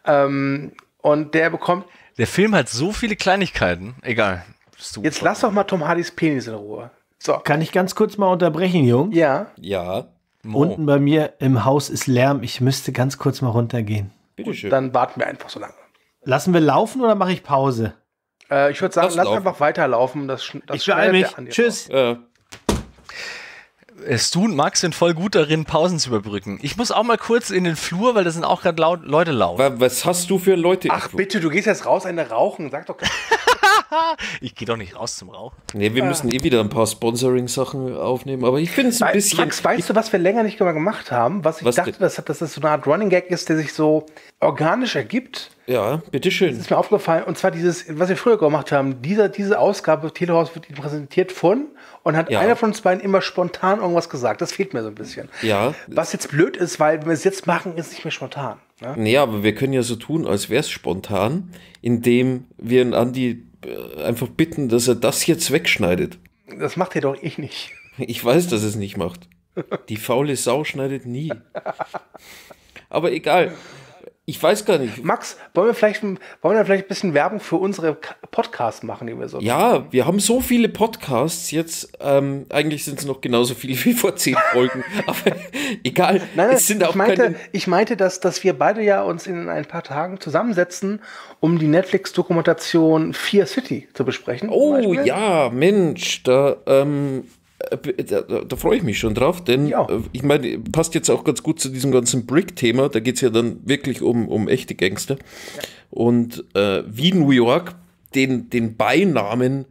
Ähm, und der bekommt. Der Film hat so viele Kleinigkeiten. Egal. Super. Jetzt lass doch mal Tom Hardys Penis in Ruhe. So. Kann ich ganz kurz mal unterbrechen, Jung? Ja. Ja, Mo. Unten bei mir im Haus ist Lärm. Ich müsste ganz kurz mal runtergehen. bitteschön. Dann warten wir einfach so lange. Lassen wir laufen oder mache ich Pause? Äh, ich würde sagen, Lass lass laufen. einfach weiterlaufen. Das, das ich beeile mich. Tschüss. Äh, Es du und Max sind voll gut darin, Pausen zu überbrücken. Ich muss auch mal kurz in den Flur, weil da sind auch gerade Leute laut. wa- was hast du für Leute? im Ach bitte, du gehst jetzt raus, eine rauchen. Sag doch. Ich gehe doch nicht raus zum Rauchen. Nee, wir müssen eh wieder ein paar Sponsoring-Sachen aufnehmen, aber ich finde es ein bisschen. Max, weißt du, was wir länger nicht gemacht haben? Was ich Was dachte, dass, dass das so eine Art Running Gag ist, der sich so organisch ergibt. ja, bitteschön. ist mir aufgefallen, und zwar dieses, was wir früher gemacht haben, diese, diese Ausgabe Telehaus wird Ihnen präsentiert von und hat Ja. einer von uns beiden immer spontan irgendwas gesagt. Das fehlt mir so ein bisschen. Ja. Was jetzt blöd ist, weil wenn wir es jetzt machen, ist es nicht mehr spontan. Ne? Nee, aber wir können ja so tun, als wäre es spontan, indem wir Andi äh, einfach bitten, dass er das jetzt wegschneidet. Das macht er doch eh nicht. Ich weiß, dass er es nicht macht. Die faule Sau schneidet nie. Aber egal. Ich weiß gar nicht. Max, wollen wir vielleicht, wollen wir vielleicht ein bisschen Werbung für unsere Podcasts machen, die wir so Ja, wir haben so viele Podcasts jetzt. Ähm, eigentlich sind es noch genauso viele wie vor zehn Folgen. Aber egal. Nein, nein, es sind auch ich, meinte, keine. ich meinte, dass, dass wir beide ja uns in ein paar Tagen zusammensetzen, um die Netflix-Dokumentation Fear City zu besprechen. Oh ja, Mensch, da, ähm, äh, da, da, da freue ich mich schon drauf, denn Ja. äh, ich meine, passt jetzt auch ganz gut zu diesem ganzen Brick-Thema. Da geht es ja dann wirklich um, um echte Gangster. Und äh, wie New York den, den Beinamen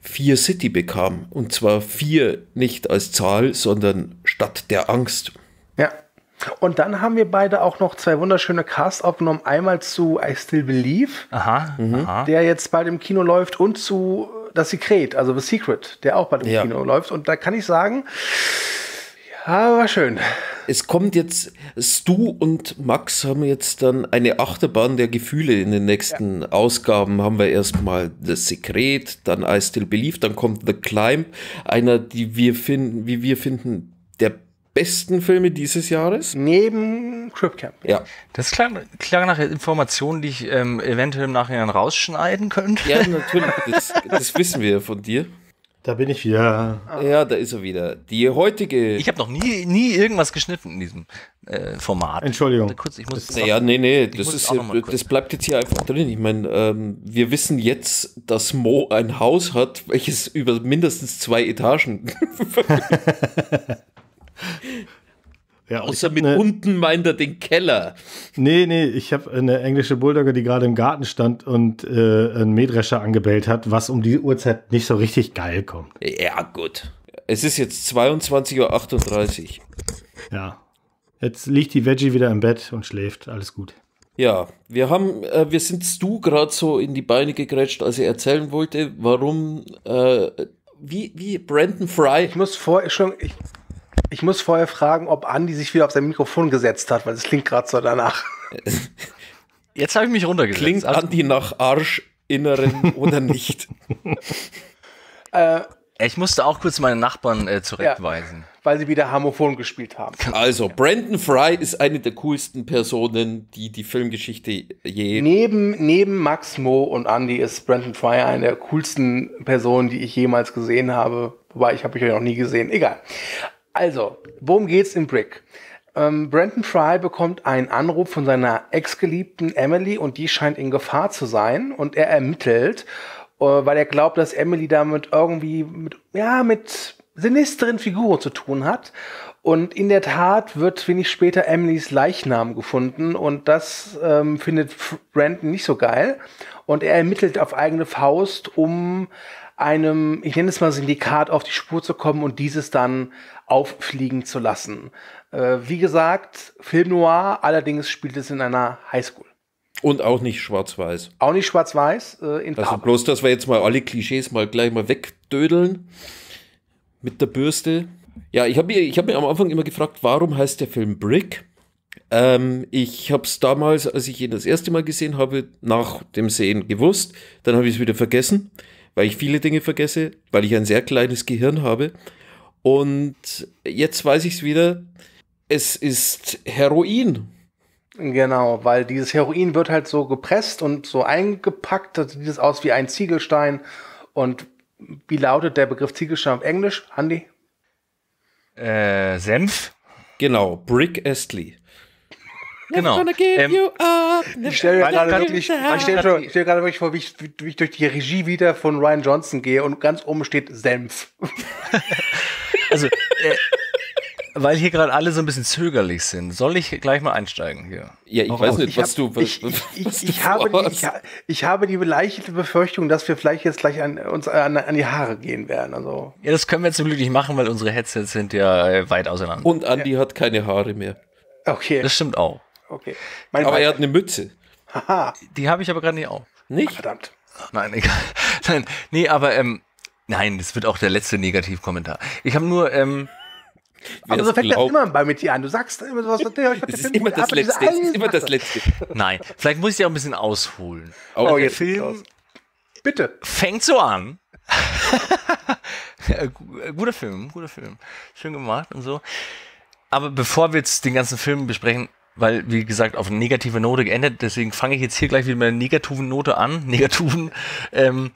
Fear City bekam. Und zwar vier nicht als Zahl, sondern Stadt der Angst. Ja. Und dann haben wir beide auch noch zwei wunderschöne Casts aufgenommen. Einmal zu I Still Believe, Aha, aha. der jetzt bald im Kino läuft, und zu Das Sekret, also The Secret, der auch bald im Ja. Kino läuft. Und da kann ich sagen, ja, war schön. Es kommt jetzt, Stu und Max haben jetzt dann eine Achterbahn der Gefühle in den nächsten Ausgaben. Haben wir erstmal Das Sekret, dann I Still Believe, dann kommt The Climb, einer, die wir finden, wie wir finden, der besten Filme dieses Jahres. Neben Crip Camp. Ja, Das klang, klang nach Informationen, die ich ähm, eventuell im Nachhinein rausschneiden könnte. ja natürlich, das, das wissen wir von dir. Da bin ich wieder. Ja, da ist er wieder. Die heutige. Ich habe noch nie, nie irgendwas geschnitten in diesem äh, Format. Entschuldigung. Kurz, ich muss Naja, nee, nee, das, ist, das bleibt jetzt hier einfach drin. Ich meine, ähm, wir wissen jetzt, dass Mo ein Haus hat, welches über mindestens zwei Etagen, Ja, außer mit eine, unten meint er den Keller. Nee, nee, ich habe eine englische Bulldogge, die gerade im Garten stand und äh, einen Mähdrescher angebellt hat, was um die Uhrzeit nicht so richtig geil kommt. Ja, gut. Es ist jetzt 22.38 Uhr. Ja. Jetzt liegt die Veggie wieder im Bett und schläft. Alles gut. Ja, wir haben, äh, wir sind Stu gerade so in die Beine gegrätscht, als er erzählen wollte, warum, äh, wie, wie Brandon Fry. Ich muss vor, Entschuldigung, ich, ich muss vorher fragen, ob Andi sich wieder auf sein Mikrofon gesetzt hat, weil es klingt gerade so danach. Jetzt habe ich mich runtergesetzt. Klingt Also, Andi nach Arschinneren oder nicht? ich musste auch kurz meine Nachbarn äh, zurechtweisen. weil sie wieder Harmophon gespielt haben. Also, Brandon Fry ist eine der coolsten Personen, die die Filmgeschichte je. Neben, neben Max, Mo und Andy ist Brandon Fry eine der coolsten Personen, die ich jemals gesehen habe. Wobei, ich habe euch ja noch nie gesehen. Egal. Also, worum geht's in Brick? Ähm, Brandon Fry bekommt einen Anruf von seiner Ex-Geliebten Emily und die scheint in Gefahr zu sein und er ermittelt, äh, weil er glaubt, dass Emily damit irgendwie mit, ja, mit sinisteren Figuren zu tun hat. Und in der Tat wird wenig später Emilys Leichnam gefunden und das ähm, findet Brandon nicht so geil. Und er ermittelt auf eigene Faust, um einem, ich nenne es mal Syndikat, auf die Spur zu kommen und dieses dann auffliegen zu lassen. Äh, wie gesagt, Film Noir, allerdings spielt es in einer Highschool. Und auch nicht schwarz-weiß. Auch nicht schwarz-weiß, äh, Also Farbe. bloß, dass wir jetzt mal alle Klischees mal gleich mal wegdödeln. Mit der Bürste. Ja, ich habe mir, ich hab mir am Anfang immer gefragt, warum heißt der Film Brick? Ähm, ich habe es damals, als ich ihn das erste Mal gesehen habe, nach dem Sehen gewusst. Dann habe ich es wieder vergessen, weil ich viele Dinge vergesse, weil ich ein sehr kleines Gehirn habe. Und jetzt weiß ich es wieder. Es ist Heroin. Genau, weil dieses Heroin wird halt so gepresst und so eingepackt, das sieht es aus wie ein Ziegelstein. Und wie lautet der Begriff Ziegelstein auf Englisch, Andy? Äh, Senf? Genau, Brick Astley. Genau. Ähm, ich stelle mir gerade wirklich, ich stell, stell, stell gerade wirklich vor, wie ich, wie ich durch die Regie wieder von Ryan Johnson gehe und ganz oben steht Senf. also, äh, weil hier gerade alle so ein bisschen zögerlich sind, soll ich gleich mal einsteigen hier? Ja, ich Auch weiß nicht, was hab, du. Was, ich, ich, was ich, habe die, ich, ich, habe die beleidigte Befürchtung, dass wir vielleicht jetzt gleich an, uns an, an, die Haare gehen werden. Also. Ja, das können wir zum Glück nicht machen, weil unsere Headsets sind ja äh, weit auseinander. Und Andi ja. hat keine Haare mehr. Okay. Das stimmt auch. Okay. Mein aber er hat eine Mütze. Haha. Die habe ich aber gerade nicht auf. Nicht? Ach, verdammt. Nein, egal. Nein, nee, aber ähm, nein, das wird auch der letzte Negativkommentar. Ich habe nur ähm, aber so fängt das immer bei mit dir an. Du sagst immer sowas. Das ist immer das Letzte. Ist immer das Letzte. Nein, vielleicht muss ich ja auch ein bisschen ausholen. Oh, der jetzt Film Bitte. fängt so an. guter Film, guter Film. Schön gemacht und so. Aber bevor wir jetzt den ganzen Film besprechen, weil, wie gesagt, auf eine negative Note geendet, deswegen fange ich jetzt hier gleich wieder mit einer negativen Note an. Negativen. Ähm,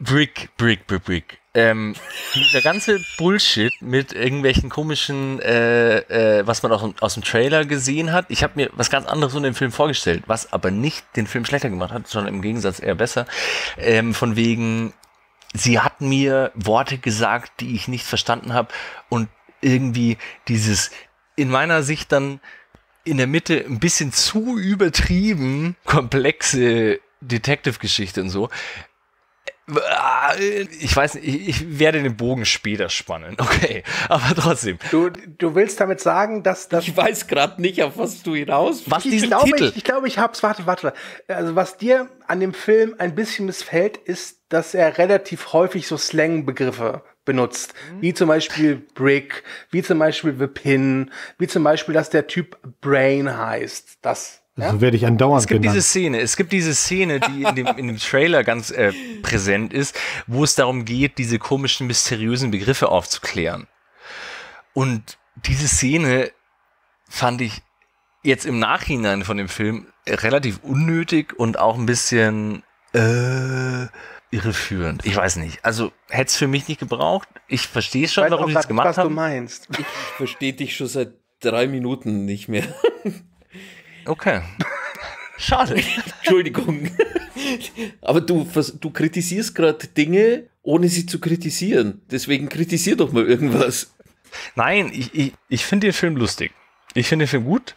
Brick, Brick, Brick, Brick. Ähm, dieser ganze Bullshit mit irgendwelchen komischen, äh, äh, was man auch aus dem Trailer gesehen hat. Ich habe mir was ganz anderes unter dem Film vorgestellt, was aber nicht den Film schlechter gemacht hat, sondern im Gegensatz eher besser. Ähm, von wegen, sie hat mir Worte gesagt, die ich nicht verstanden habe und irgendwie dieses in meiner Sicht dann in der Mitte ein bisschen zu übertrieben komplexe Detective-Geschichte und so. Ich weiß nicht, ich werde den Bogen später spannen, okay, aber trotzdem. Du, du willst damit sagen, dass das. Ich weiß gerade nicht, auf was du hinaus. Was ich, glaube, Titel? Ich, ich glaube, ich hab's. Warte, warte. Also was dir an dem Film ein bisschen missfällt, ist, dass er relativ häufig so Slang-Begriffe benutzt. Mhm. Wie zum Beispiel Brick, wie zum Beispiel The Pin, wie zum Beispiel, dass der Typ Brain heißt. Das ja? So werde ich andauernd Es gibt genannt. diese Szene, es gibt diese Szene, die in dem, in dem Trailer ganz äh, präsent ist, wo es darum geht, diese komischen, mysteriösen Begriffe aufzuklären. Und diese Szene fand ich jetzt im Nachhinein von dem Film relativ unnötig und auch ein bisschen äh, irreführend. Ich weiß nicht. Also hätte es für mich nicht gebraucht. Ich verstehe schon, warum sie es gemacht was haben. Was du meinst. Ich verstehe dich schon seit drei Minuten nicht mehr. Okay. Schade. Entschuldigung. Aber du, du kritisierst gerade Dinge, ohne sie zu kritisieren. Deswegen kritisier doch mal irgendwas. Nein, ich, ich, ich finde den Film lustig. Ich finde den Film gut.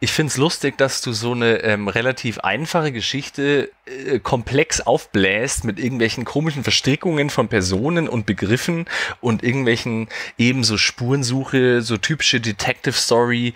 Ich finde es lustig, dass du so eine ähm, relativ einfache Geschichte äh, komplex aufbläst mit irgendwelchen komischen Verstrickungen von Personen und Begriffen und irgendwelchen ebenso Spurensuche, so typische Detective Story,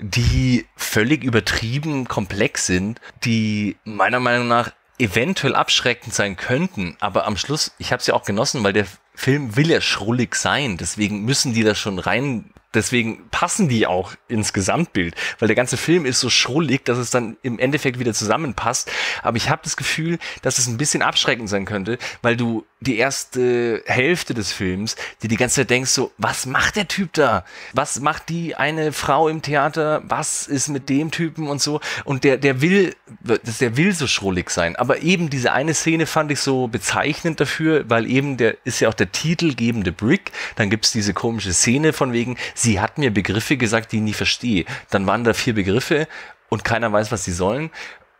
die völlig übertrieben komplex sind, die meiner Meinung nach eventuell abschreckend sein könnten, aber am Schluss, ich habe es ja auch genossen, weil der Film will ja schrullig sein, deswegen müssen die da schon rein Deswegen passen die auch ins Gesamtbild, weil der ganze Film ist so schrullig, dass es dann im Endeffekt wieder zusammenpasst. Aber ich habe das Gefühl, dass es ein bisschen abschreckend sein könnte, weil du die erste Hälfte des Films, die die ganze Zeit denkst so, was macht der Typ da? Was macht die eine Frau im Theater? Was ist mit dem Typen und so? Und der, der will, der will so schrullig sein. Aber eben diese eine Szene fand ich so bezeichnend dafür, weil eben der ist ja auch der titelgebende Brick. Dann gibt's diese komische Szene von wegen, sie hat mir Begriffe gesagt, die ich nie verstehe. Dann waren da vier Begriffe und keiner weiß, was sie sollen.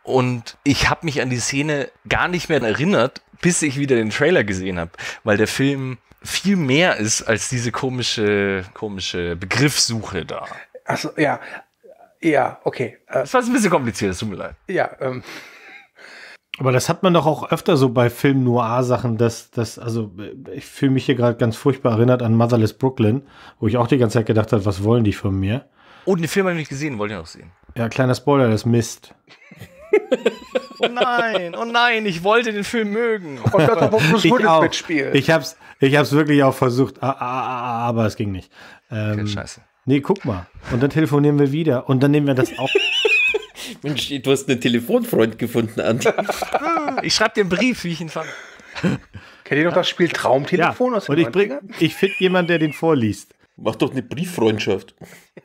Und ich habe mich an die Szene gar nicht mehr erinnert, bis ich wieder den Trailer gesehen habe, weil der Film viel mehr ist als diese komische, komische Begriffssuche da. Achso, ja. Ja, okay. Äh, das war ein bisschen kompliziert, es tut mir leid. Ja, ähm. Aber das hat man doch auch öfter so bei Film-Noir-Sachen, dass das, also ich fühle mich hier gerade ganz furchtbar erinnert an Motherless Brooklyn, wo ich auch die ganze Zeit gedacht habe, was wollen die von mir? Oh, den Film habe ich nicht gesehen, wollte ich noch sehen. Ja, kleiner Spoiler, das Mist. oh nein, oh nein, ich wollte den Film mögen. Und das aber Bruce ich Willis mitspielt. Ich hab's, ich hab's wirklich auch versucht, aber es ging nicht. Ähm, okay, scheiße. Nee, guck mal. Und dann telefonieren wir wieder. Und dann nehmen wir das auch. Mensch, du hast einen Telefonfreund gefunden, Andi. Ich schreibe dir einen Brief, wie ich ihn fand. Kennt ihr noch das Spiel Ja. Traumtelefon aus den Und ich, bring, 90ern? ich finde jemanden, der den vorliest. Mach doch eine Brieffreundschaft.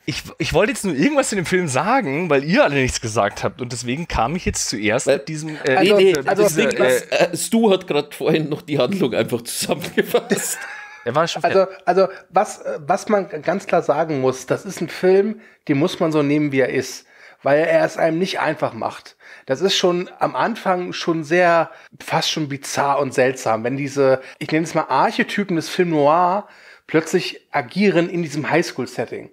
Ich, ich wollte jetzt nur irgendwas in dem Film sagen, weil ihr alle nichts gesagt habt. Und deswegen kam ich jetzt zuerst Weil- mit diesem. Äh, Also- nee, also dieser, Ding, äh, Äh, Stu hat gerade vorhin noch die Handlung einfach zusammengefasst. er war schon Also, also was, äh, was man ganz klar sagen muss, das ist ein Film, den muss man so nehmen, wie er ist, weil er es einem nicht einfach macht. Das ist schon am Anfang schon sehr, fast schon bizarr und seltsam, wenn diese, ich nenne es mal Archetypen des Film Noir plötzlich agieren in diesem Highschool-Setting.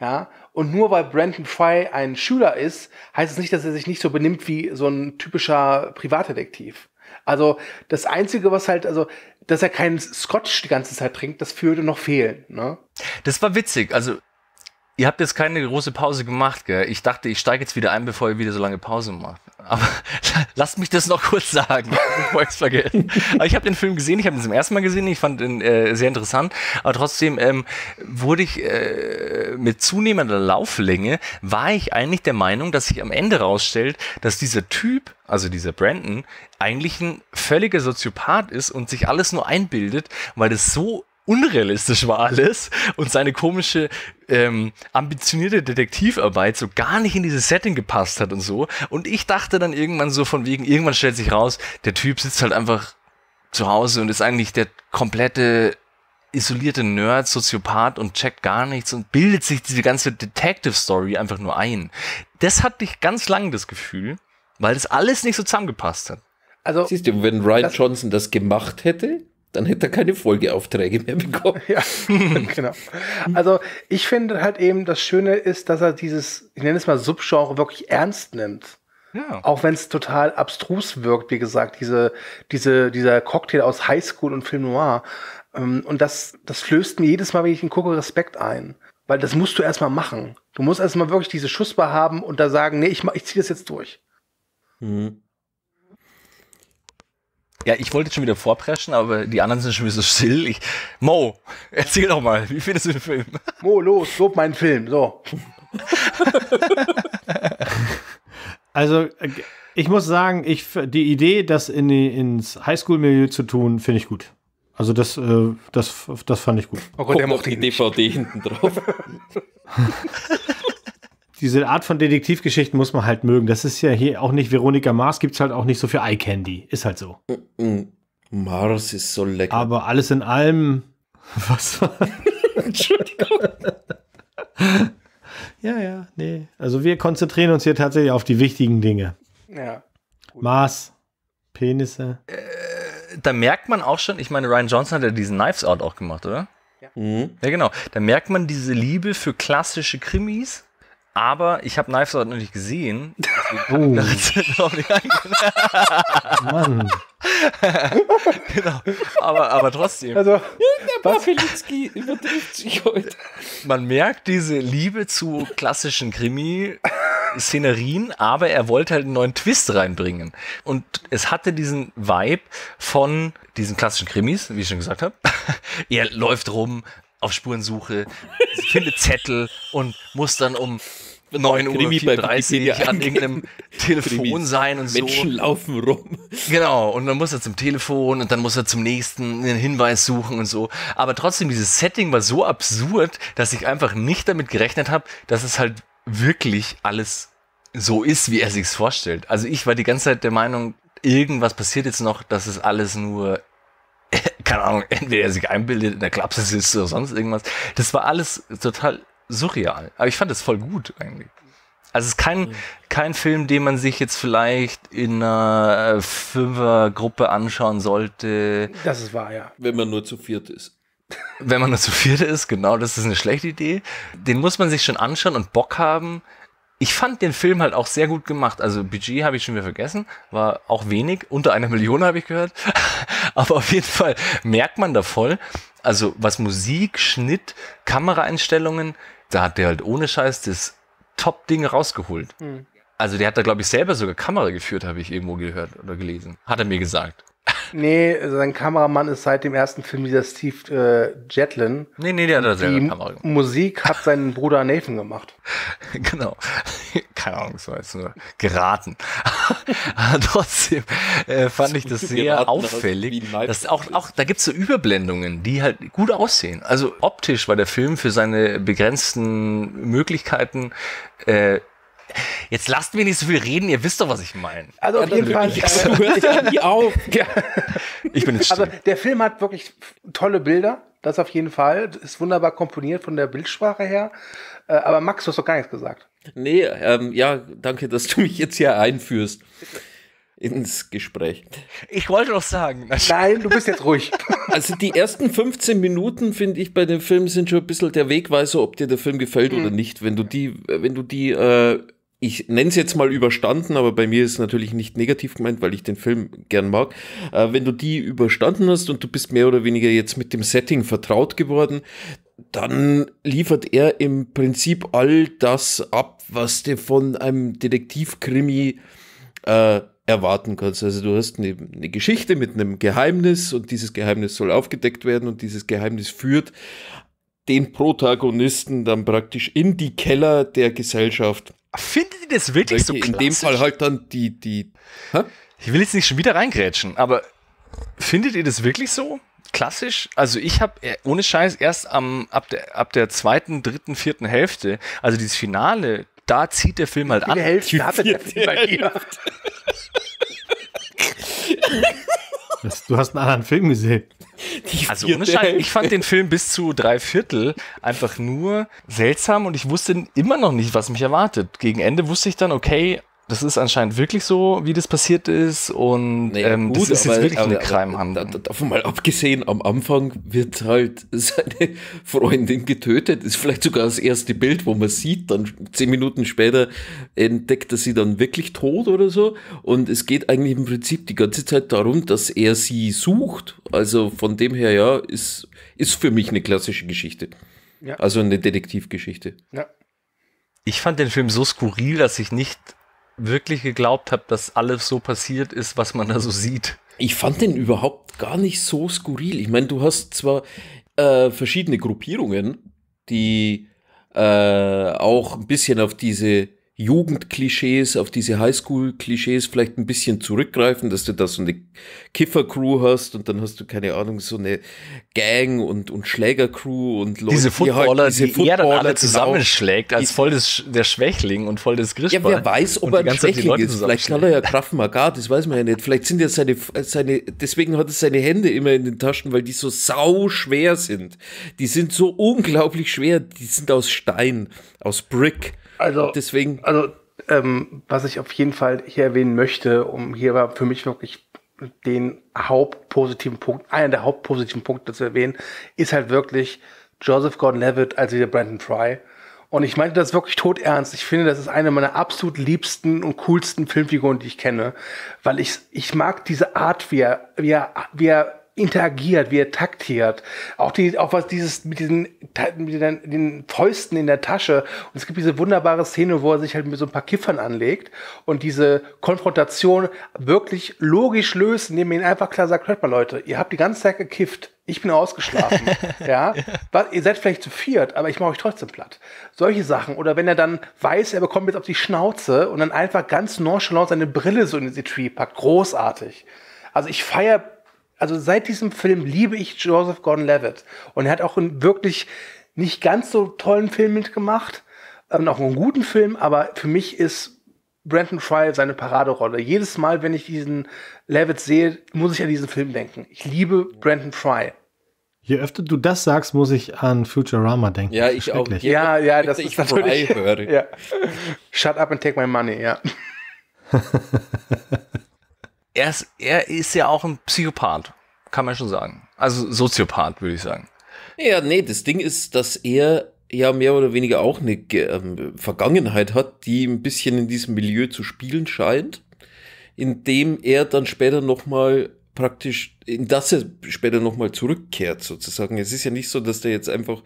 Ja, und nur weil Brandon Fry ein Schüler ist, heißt es nicht, dass er sich nicht so benimmt wie so ein typischer Privatdetektiv. Also das Einzige, was halt, also, dass er keinen Scotch die ganze Zeit trinkt, das würde noch fehlen. Ne? Das war witzig. Also, ihr habt jetzt keine große Pause gemacht, gell? Ich dachte, ich steige jetzt wieder ein, bevor ihr wieder so lange Pause macht. Aber lasst mich das noch kurz sagen, bevor ich es vergesse. Aber ich habe den Film gesehen, ich habe ihn zum ersten Mal gesehen, ich fand ihn äh, sehr interessant. Aber trotzdem ähm, wurde ich äh, mit zunehmender Lauflänge, war ich eigentlich der Meinung, dass sich am Ende rausstellt, dass dieser Typ, also dieser Brandon, eigentlich ein völliger Soziopath ist und sich alles nur einbildet, weil das so unrealistisch war alles und seine komische, ähm, ambitionierte Detektivarbeit so gar nicht in dieses Setting gepasst hat und so. Und ich dachte dann irgendwann so von wegen, irgendwann stellt sich raus, der Typ sitzt halt einfach zu Hause und ist eigentlich der komplette isolierte Nerd, Soziopath und checkt gar nichts und bildet sich diese ganze Detective-Story einfach nur ein. Das hatte ich ganz lange das Gefühl, weil das alles nicht so zusammengepasst hat. Also, Siehst du, wenn Ryan Das- Johnson das gemacht hätte, dann hätte er keine Folgeaufträge mehr bekommen. ja, genau. Also, ich finde halt eben, das Schöne ist, dass er dieses, ich nenne es mal Subgenre, wirklich ernst nimmt. Ja. Auch wenn es total abstrus wirkt, wie gesagt, diese, diese, dieser Cocktail aus Highschool und Film Noir. Ähm, Und das, das flößt mir jedes Mal, wenn ich ihn gucke, Respekt ein. Weil das musst du erstmal machen. Du musst erstmal wirklich diese Schussbar haben und da sagen, nee, ich, mach- ich ziehe das jetzt durch. Hm. Ja, ich wollte jetzt schon wieder vorpreschen, aber die anderen sind schon wieder so still. Ich, Mo, erzähl doch mal, wie findest du den Film? Mo, los, lob meinen Film. So. Also, ich muss sagen, ich, die Idee, das in die, ins Highschool-Milieu zu tun, finde ich gut. Also, das, äh, das, das fand ich gut. Oh Gott, der mochte die. DVD hinten drauf. Diese Art von Detektivgeschichten muss man halt mögen. Das ist ja hier auch nicht Veronika Mars, gibt's halt auch nicht so für Eye Candy. Ist halt so. Mars ist so lecker. Aber alles in allem. Was war. Entschuldigung. Ja, ja, nee. Also, wir konzentrieren uns hier tatsächlich auf die wichtigen Dinge. Ja. Mars, Penisse. Da merkt man auch schon, ich meine, Ryan Johnson hat ja diesen Knives Out auch gemacht, oder? Hm. Ja, genau. Da merkt man diese Liebe für klassische Krimis. Aber ich habe Knives Out noch nicht gesehen. Oh, noch nicht. Mann. genau. Aber, aber trotzdem. Also, Pawelitzki übertrifft sich heute. man merkt diese Liebe zu klassischen Krimi-Szenerien, aber er wollte halt einen neuen Twist reinbringen. Und es hatte diesen Vibe von diesen klassischen Krimis, wie ich schon gesagt habe. er läuft rum auf Spurensuche, findet Zettel und muss dann um 9 Uhr Krimi bei 34 Wikipedia an irgendeinem Telefon Krimis. sein und so. Menschen laufen rum. Genau, und dann muss er zum Telefon und dann muss er zum nächsten einen Hinweis suchen und so. Aber trotzdem, dieses Setting war so absurd, dass ich einfach nicht damit gerechnet habe, dass es halt wirklich alles so ist, wie er sich's vorstellt. Also ich war die ganze Zeit der Meinung, irgendwas passiert jetzt noch, dass es alles nur, keine Ahnung, entweder er sich einbildet, in der Klapse sitzt oder sonst irgendwas. Das war alles total surreal. Aber ich fand es voll gut eigentlich. Also es ist kein, kein Film, den man sich jetzt vielleicht in einer Fünfergruppe anschauen sollte, das ist wahr, ja. Wenn man nur zu viert ist. wenn man nur zu vierte ist. Genau, das ist eine schlechte Idee. Den muss man sich schon anschauen und Bock haben. Ich fand den Film halt auch sehr gut gemacht. Also Budget habe ich schon wieder vergessen, war auch wenig, unter einer Million habe ich gehört. Aber auf jeden Fall merkt man da voll. Also was Musik, Schnitt, Kameraeinstellungen, da hat der halt ohne Scheiß das Top-Ding rausgeholt. Hm. Also der hat da, glaube ich, selber sogar Kamera geführt, habe ich irgendwo gehört oder gelesen. Hat er mir gesagt. Nee, sein Kameramann ist seit dem ersten Film dieser Steve äh, Jetlin. Nee, nee, der hat da selber Die Kamera gemacht. Musik hat sein Bruder Nathan gemacht. Genau. Keine Ahnung, das war jetzt nur geraten. Aber trotzdem äh, fand ich das sehr geraten auffällig. Dass auch, auch, da gibt's so Überblendungen, die halt gut aussehen. Also optisch war der Film für seine begrenzten Möglichkeiten äh, Jetzt lasst mir nicht so viel reden, ihr wisst doch, was ich meine. Also auf jeden Fall. Hörst ja auf. Ja. Ich bin jetzt Also still. der Film hat wirklich tolle Bilder, das auf jeden Fall. Ist wunderbar komponiert von der Bildsprache her. Äh, Aber Max, du hast doch gar nichts gesagt. Nee, ähm, ja, danke, dass du mich jetzt hier einführst ins Gespräch. Ich wollte doch sagen. Nein, du bist jetzt ruhig. Also die ersten 15 Minuten, finde ich, bei dem Film sind schon ein bisschen der Wegweiser, ob dir der Film gefällt oder nicht. Wenn du die, wenn du die, äh, ich nenne es jetzt mal überstanden, aber bei mir ist es natürlich nicht negativ gemeint, weil ich den Film gern mag. Äh, wenn du die überstanden hast und du bist mehr oder weniger jetzt mit dem Setting vertraut geworden, dann liefert er im Prinzip all das ab, was dir von einem Detektivkrimi äh, erwarten kannst. Also du hast eine, eine Geschichte mit einem Geheimnis und dieses Geheimnis soll aufgedeckt werden und dieses Geheimnis führt den Protagonisten dann praktisch in die Keller der Gesellschaft. Findet ihr das wirklich so welche in klassisch? dem Fall halt dann die, die, hä? Ich will jetzt nicht schon wieder reingrätschen, aber findet ihr das wirklich so? Klassisch? Also ich habe ohne Scheiß erst am, ab, der, ab der zweiten, dritten, vierten Hälfte, also dieses Finale, da zieht der Film halt Die an. Hälfte hatte der Film bei dir. Du hast einen anderen Film gesehen. Also ohne Hälfte. ich fand den Film bis zu drei Viertel einfach nur seltsam und ich wusste immer noch nicht, was mich erwartet. Gegen Ende wusste ich dann, okay, das ist anscheinend wirklich so, wie das passiert ist und Naja, ähm, gut, das ist aber- jetzt wirklich aber- eine Crime-Handlung. da- da- Davon mal abgesehen, am Anfang wird halt seine Freundin getötet. Ist vielleicht sogar das erste Bild, wo man sieht. Dann zehn Minuten später entdeckt er sie dann wirklich tot oder so. Und es geht eigentlich im Prinzip die ganze Zeit darum, dass er sie sucht. Also von dem her, ja, ist, ist für mich eine klassische Geschichte. Ja. Also eine Detektivgeschichte. Ja. Ich fand den Film so skurril, dass ich nicht wirklich geglaubt habe, dass alles so passiert ist, was man da so sieht. Ich fand den überhaupt gar nicht so skurril. Ich meine, du hast zwar äh, verschiedene Gruppierungen, die äh, auch ein bisschen auf diese Jugendklischees, auf diese Highschool-Klischees vielleicht ein bisschen zurückgreifen, dass du da so eine Kiffer-Crew hast und dann hast du, keine Ahnung, so eine Gang und, und Schläger-Crew und Leute, Diese die halt Footballer, diese die er dann alle zusammenschlägt, als voll des, der Schwächling und voll des Ja, Grischball. wer weiß, ob er ein Schwächling ist. Vielleicht kann er ja Kraft Maga, das weiß man ja nicht. Vielleicht sind ja seine, seine, deswegen hat er seine Hände immer in den Taschen, weil die so sau schwer sind. Die sind so unglaublich schwer, die sind aus Stein, aus Brick. Also, Deswegen, also ähm, was ich auf jeden Fall hier erwähnen möchte, um hier aber für mich wirklich den hauptpositiven Punkt, einer der hauptpositiven Punkte zu erwähnen, ist halt wirklich Joseph Gordon-Levitt als wieder Brandon Fry. Und ich meinte das wirklich tot ernst. Ich finde, das ist eine meiner absolut liebsten und coolsten Filmfiguren, die ich kenne, weil ich, ich mag diese Art, wie er, wie er, wie er interagiert, wie er taktiert. Auch die, auch was dieses mit diesen, mit den, den Fäusten in der Tasche. Und es gibt diese wunderbare Szene, wo er sich halt mit so ein paar Kiffern anlegt und diese Konfrontation wirklich logisch löst, indem er ihnen einfach klar sagt, hört mal Leute, ihr habt die ganze Zeit gekifft. Ich bin ausgeschlafen. ja. Ihr seid vielleicht zu viert, aber ich mache euch trotzdem platt. Solche Sachen. Oder wenn er dann weiß, er bekommt jetzt auf die Schnauze und dann einfach ganz nonchalant seine Brille so in diese Tree packt. Großartig. Also ich feiere also seit diesem Film liebe ich Joseph Gordon-Levitt. Und er hat auch einen wirklich nicht ganz so tollen Film mitgemacht. Ähm, auch einen guten Film, aber für mich ist Brandon Fry seine Paraderolle. Jedes Mal, wenn ich diesen Levitt sehe, muss ich an diesen Film denken. Ich liebe Brandon Fry. Je öfter du das sagst, muss ich an Futurama denken. ja, ich auch. Ja, ja, das Ich ist natürlich. Höre. Ja. Shut up and take my money, ja. er, ist, er ist ja auch ein Psychopath, kann man schon sagen. Also Soziopath, würde ich sagen. Ja, nee, das Ding ist, dass er ja mehr oder weniger auch eine ähm, Vergangenheit hat, die ein bisschen in diesem Milieu zu spielen scheint, indem er dann später nochmal praktisch, in das er später nochmal zurückkehrt, sozusagen. Es ist ja nicht so, dass der jetzt einfach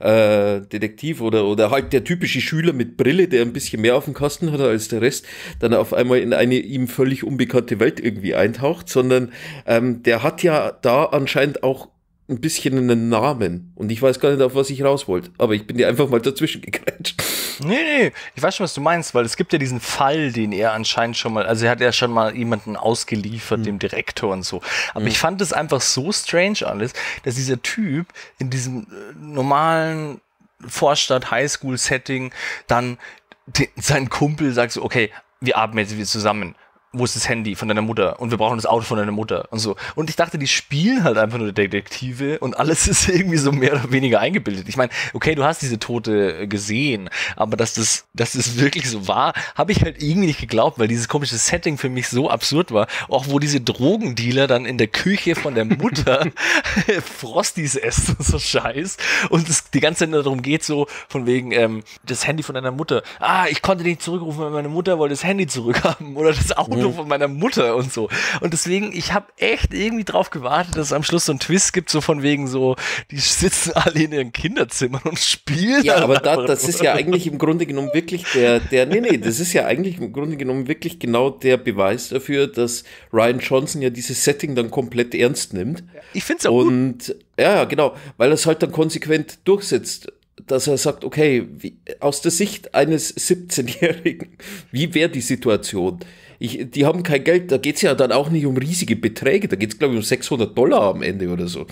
äh, Detektiv oder, oder halt der typische Schüler mit Brille, der ein bisschen mehr auf dem Kasten hat als der Rest, dann auf einmal in eine ihm völlig unbekannte Welt irgendwie eintaucht, sondern ähm, der hat ja da anscheinend auch ein bisschen einen Namen. Und ich weiß gar nicht, auf was ich raus wollte. Aber ich bin dir einfach mal dazwischen gegrätscht. Nee, nee, ich weiß schon, was du meinst, weil es gibt ja diesen Fall, den er anscheinend schon mal, also er hat ja schon mal jemanden ausgeliefert, hm. dem Direktor und so. Aber hm. ich fand es einfach so strange alles, dass dieser Typ in diesem äh, normalen Vorstadt Highschool Setting dann den, sein Kumpel sagt so, okay, wir arbeiten jetzt wieder zusammen wo ist das Handy von deiner Mutter und wir brauchen das Auto von deiner Mutter und so. Und ich dachte, die spielen halt einfach nur Detektive und alles ist irgendwie so mehr oder weniger eingebildet. Ich meine, okay, du hast diese Tote gesehen, aber dass das, dass das wirklich so war, habe ich halt irgendwie nicht geglaubt, weil dieses komische Setting für mich so absurd war. Auch wo diese Drogendealer dann in der Küche von der Mutter Frosties essen, so scheiß. Und es die ganze Zeit nur darum geht, so von wegen, ähm, das Handy von deiner Mutter. Ah, ich konnte nicht zurückrufen, weil meine Mutter wollte das Handy zurückhaben oder das Auto Foto von meiner Mutter und so. Und deswegen, ich habe echt irgendwie drauf gewartet, dass es am Schluss so einen Twist gibt, so von wegen so, die sitzen alle in ihren Kinderzimmern und spielen. Ja, aber da, das ist ja eigentlich im Grunde genommen wirklich der, der, nee, nee, das ist ja eigentlich im Grunde genommen wirklich genau der Beweis dafür, dass Ryan Johnson ja dieses Setting dann komplett ernst nimmt. Ich finde es auch Und gut. ja, genau, weil er es halt dann konsequent durchsetzt dass er sagt, okay, wie, aus der Sicht eines 17-Jährigen, wie wäre die Situation? Ich, die haben kein Geld, da geht es ja dann auch nicht um riesige Beträge, da geht es, glaube ich, um 600 Dollar am Ende oder so.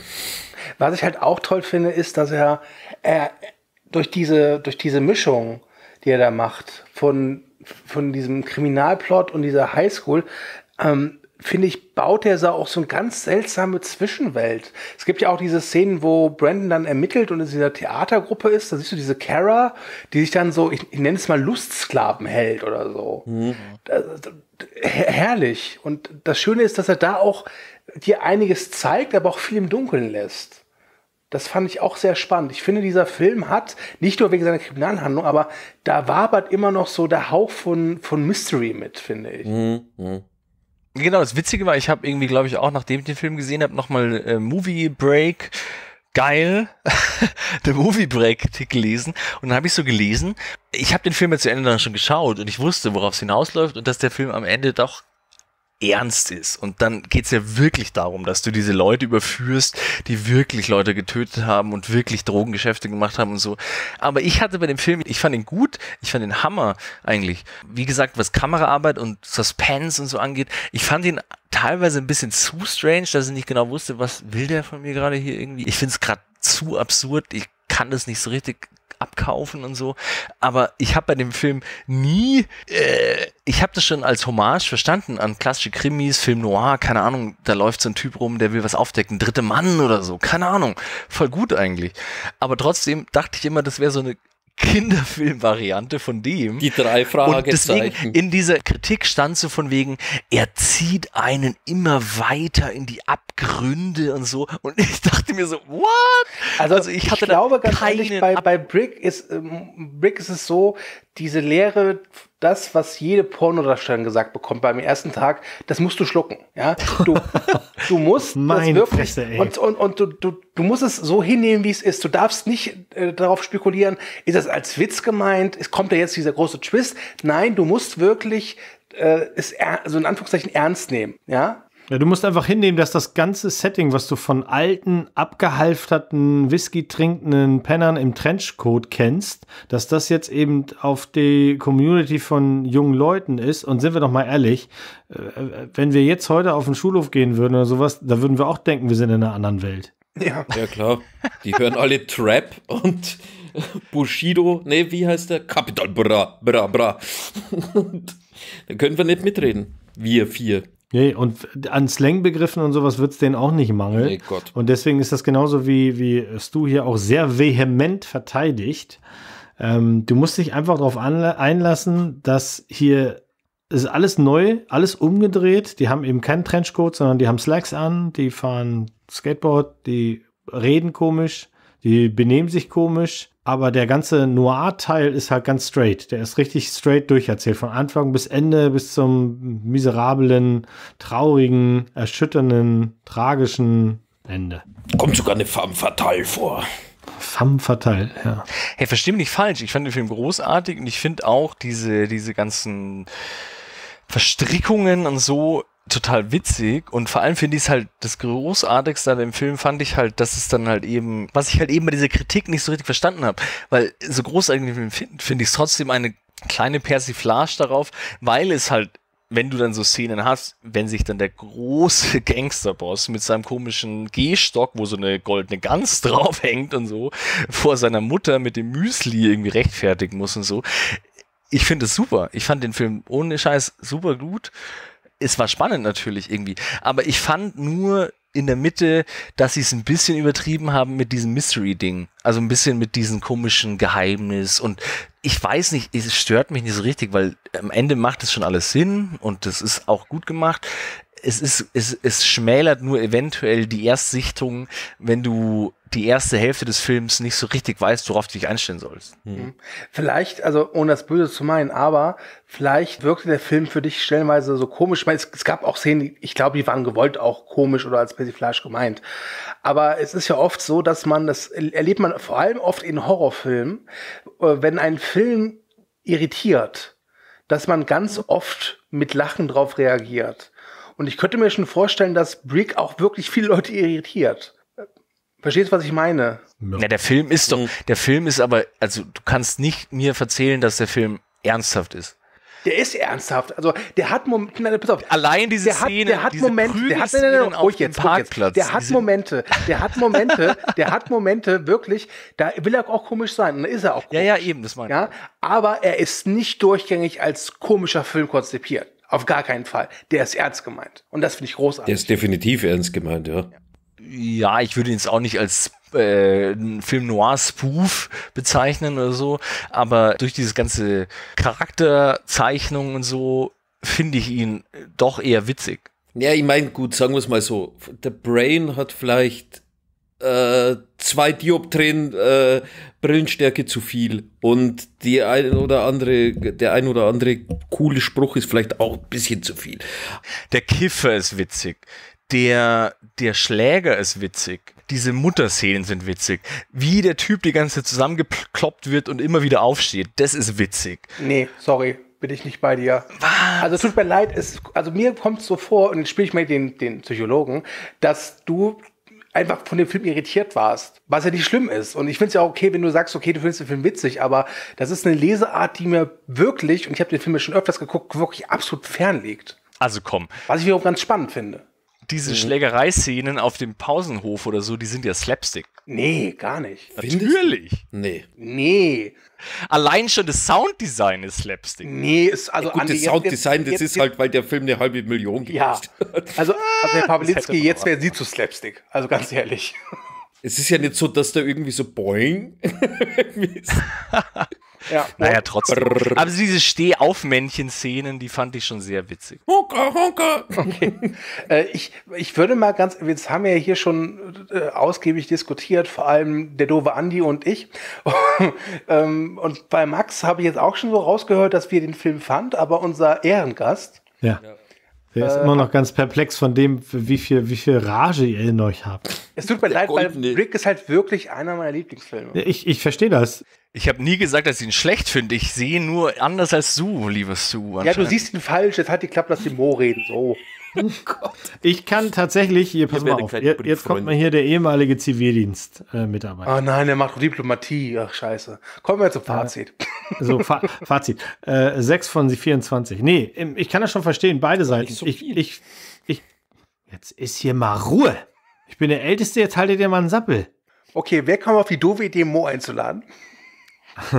Was ich halt auch toll finde, ist, dass er, er durch, diese, durch diese Mischung, die er da macht, von, von diesem Kriminalplot und dieser Highschool, ähm, finde ich, baut er so auch so eine ganz seltsame Zwischenwelt. Es gibt ja auch diese Szenen, wo Brandon dann ermittelt und in dieser Theatergruppe ist. Da siehst du diese Kara, die sich dann so, ich, ich nenne es mal Lustsklaven hält oder so. Mhm. Das, das, herrlich. Und das Schöne ist, dass er da auch dir einiges zeigt, aber auch viel im Dunkeln lässt. Das fand ich auch sehr spannend. Ich finde, dieser Film hat, nicht nur wegen seiner Kriminalhandlung, aber da wabert immer noch so der Hauch von, von Mystery mit, finde ich. Mhm. mhm. Genau, das Witzige war, ich habe irgendwie, glaube ich, auch nachdem ich den Film gesehen habe, nochmal äh, Movie Break geil, der Movie Break gelesen. Und dann habe ich so gelesen, ich habe den Film jetzt zu Ende dann schon geschaut und ich wusste, worauf es hinausläuft und dass der Film am Ende doch ernst ist. Und dann geht's ja wirklich darum, dass du diese Leute überführst, die wirklich Leute getötet haben und wirklich Drogengeschäfte gemacht haben und so. Aber ich hatte bei dem Film, ich fand ihn gut, ich fand ihn Hammer eigentlich. Wie gesagt, was Kameraarbeit und Suspense und so angeht, ich fand ihn teilweise ein bisschen zu strange, dass ich nicht genau wusste, was will der von mir gerade hier irgendwie. Ich finde es gerade zu absurd. Ich kann das nicht so richtig abkaufen und so. Aber ich habe bei dem Film nie, äh, ich habe das schon als Hommage verstanden an klassische Krimis, Film Noir, keine Ahnung, da läuft so ein Typ rum, der will was aufdecken, dritte Mann oder so, keine Ahnung, voll gut eigentlich. Aber trotzdem dachte ich immer, das wäre so eine Kinderfilm-Variante von dem. Die drei Fragezeichen. Und deswegen in dieser Kritik stand so von wegen, er zieht einen immer weiter in die Abgründe und so. Und ich dachte mir so, what? Also, also ich, hatte ich glaube ganz ehrlich, bei, bei Brick ist, ähm, Brick ist es so, diese Lehre das, was jede Pornodarstellerin gesagt bekommt beim ersten Tag, das musst du schlucken. Ja, du, du musst das wirklich Fresse, und, und, und du, du, du musst es so hinnehmen, wie es ist. Du darfst nicht äh, darauf spekulieren, ist das als Witz gemeint? Es kommt ja jetzt dieser große Twist. Nein, du musst wirklich äh, es also in Anführungszeichen ernst nehmen. Ja, ja, du musst einfach hinnehmen, dass das ganze Setting, was du von alten, abgehalfterten, Whisky trinkenden Pennern im Trenchcoat kennst, dass das jetzt eben auf die Community von jungen Leuten ist. Und sind wir doch mal ehrlich, äh, wenn wir jetzt heute auf den Schulhof gehen würden oder sowas, da würden wir auch denken, wir sind in einer anderen Welt. Ja, ja klar. Die hören alle Trap und Bushido, nee, wie heißt der? Capital Bra, Bra, Bra. da können wir nicht mitreden. Wir vier. Nee, und an Slangbegriffen und sowas wird es denen auch nicht mangeln. Nee, Gott. Und deswegen ist das genauso wie, wie Stu hier auch sehr vehement verteidigt. Ähm, du musst dich einfach darauf einlassen, dass hier ist alles neu, alles umgedreht. Die haben eben keinen Trenchcoat, sondern die haben Slacks an, die fahren Skateboard, die reden komisch, Die benehmen sich komisch, aber der ganze Noir-Teil ist halt ganz straight. Der ist richtig straight durcherzählt. Von Anfang bis Ende, bis zum miserablen, traurigen, erschütternden, tragischen Ende. Kommt sogar eine Femme fatale vor. Femme fatale, ja. Hey, versteh mich nicht falsch. Ich fand den Film großartig und ich finde auch diese, diese ganzen Verstrickungen und so total witzig und vor allem finde ich es halt das Großartigste an dem Film fand ich halt, dass es dann halt eben, was ich halt eben bei dieser Kritik nicht so richtig verstanden habe, weil so großartig finde find ich es trotzdem eine kleine Persiflage darauf, weil es halt wenn du dann so Szenen hast, wenn sich dann der große Gangsterboss mit seinem komischen Gehstock, wo so eine goldene Gans draufhängt und so, vor seiner Mutter mit dem Müsli irgendwie rechtfertigen muss und so. Ich finde es super. Ich fand den Film ohne Scheiß super gut es war spannend natürlich irgendwie, aber ich fand nur in der Mitte, dass sie es ein bisschen übertrieben haben mit diesem Mystery-Ding. Also ein bisschen mit diesem komischen Geheimnis und ich weiß nicht, es stört mich nicht so richtig, weil am Ende macht es schon alles Sinn und das ist auch gut gemacht. Es ist, es, es schmälert nur eventuell die Erstsichtung, wenn du die erste Hälfte des Films nicht so richtig weißt, worauf du dich einstellen sollst. Mhm. Vielleicht, also ohne das Böse zu meinen, aber vielleicht wirkte der Film für dich stellenweise so komisch. Ich meine, es, es gab auch Szenen, ich glaube, die waren gewollt auch komisch oder als Persiflage gemeint. Aber es ist ja oft so, dass man, das erlebt man vor allem oft in Horrorfilmen, äh, wenn ein Film irritiert, dass man ganz oft mit Lachen drauf reagiert. Und ich könnte mir schon vorstellen, dass Brick auch wirklich viele Leute irritiert. Verstehst du, was ich meine? Ja. ja, der Film ist doch, der Film ist aber, also du kannst nicht mir erzählen, dass der Film ernsthaft ist. Der ist ernsthaft. Also der hat Momente. Pass auf. Allein diese der Szene, hat, der hat diese Momente, der hat, nein, nein, nein, ruhig jetzt, Parkplatz. Der hat Momente, der hat Momente, der hat Momente, wirklich, da will er auch komisch sein. Und da ist er auch komisch. Ja, ja, eben, das meine ich. Ja, aber er ist nicht durchgängig als komischer Film konzipiert. Auf gar keinen Fall. Der ist ernst gemeint. Und das finde ich großartig. Der ist definitiv ernst gemeint, ja. ja ich würde ihn jetzt auch nicht als äh, Film Noir Spoof bezeichnen oder so, aber durch diese ganze Charakterzeichnung und so finde ich ihn doch eher witzig. Ja, ich meine, gut, sagen wir es mal so. Der Brain hat vielleicht äh, zwei Dioptrien äh, Brillenstärke zu viel und die ein oder andere, der ein oder andere coole Spruch ist vielleicht auch ein bisschen zu viel. Der Kiffer ist witzig. Der, der Schläger ist witzig. Diese Mutterszenen sind witzig. Wie der Typ die ganze Zeit zusammengekloppt wird und immer wieder aufsteht, das ist witzig. Nee, sorry, bin ich nicht bei dir. Was? Also tut mir leid, es, also mir kommt es so vor, und jetzt spiele ich mal den, den Psychologen, dass du einfach von dem Film irritiert warst, was ja nicht schlimm ist. Und ich finde es ja auch okay, wenn du sagst, okay, du findest den Film witzig, aber das ist eine Leseart, die mir wirklich, und ich habe den Film ja schon öfters geguckt, wirklich absolut fernliegt. Also komm. Was ich wiederum ganz spannend finde diese mhm. Schlägereiszenen auf dem Pausenhof oder so, die sind ja Slapstick. Nee, gar nicht. Natürlich. Nee. Nee. Allein schon das Sounddesign ist Slapstick. Nee, ist also ja, gut, das Sounddesign, das jetzt, ist halt, weil der Film eine halbe Million gibt. Ja. Also, also Herr Pawlitzki, jetzt wäre sie zu Slapstick. Also ganz ehrlich. Es ist ja nicht so, dass da irgendwie so boing ist. Ja. Naja, trotzdem. Brrr. Aber diese Steh-auf-Männchen-Szenen, die fand ich schon sehr witzig. Honka, honka. Okay. äh, ich, ich würde mal ganz, jetzt haben wir ja hier schon äh, ausgiebig diskutiert, vor allem der doofe Andi und ich. ähm, und bei Max habe ich jetzt auch schon so rausgehört, dass wir den Film fand, aber unser Ehrengast. Ja. ja. Der ist äh, immer noch ganz perplex von dem, wie viel, wie viel Rage ihr in euch habt. Es tut mir leid, weil Brick ist halt wirklich einer meiner Lieblingsfilme. Ich, ich verstehe das. Ich habe nie gesagt, dass ich ihn schlecht finde. Ich sehe nur anders als du, lieber Sue. Ja, du siehst ihn falsch. Es hat geklappt, dass die Mo reden. So. Oh Gott. Ich kann tatsächlich, hier, pass mal auf, jetzt, jetzt kommt mal hier der ehemalige Zivildienst-Mitarbeiter. Äh, oh nein, der macht Diplomatie. Ach, scheiße. Kommen wir zum Fazit. Äh, so, Fa Fazit. Äh, 6 von 24. Nee, ich kann das schon verstehen, beide Seiten. So ich, ich, ich, jetzt ist hier mal Ruhe. Ich bin der Älteste, jetzt haltet ihr mal einen Sappel. Okay, wer kam auf die doofe Idee, Mo einzuladen?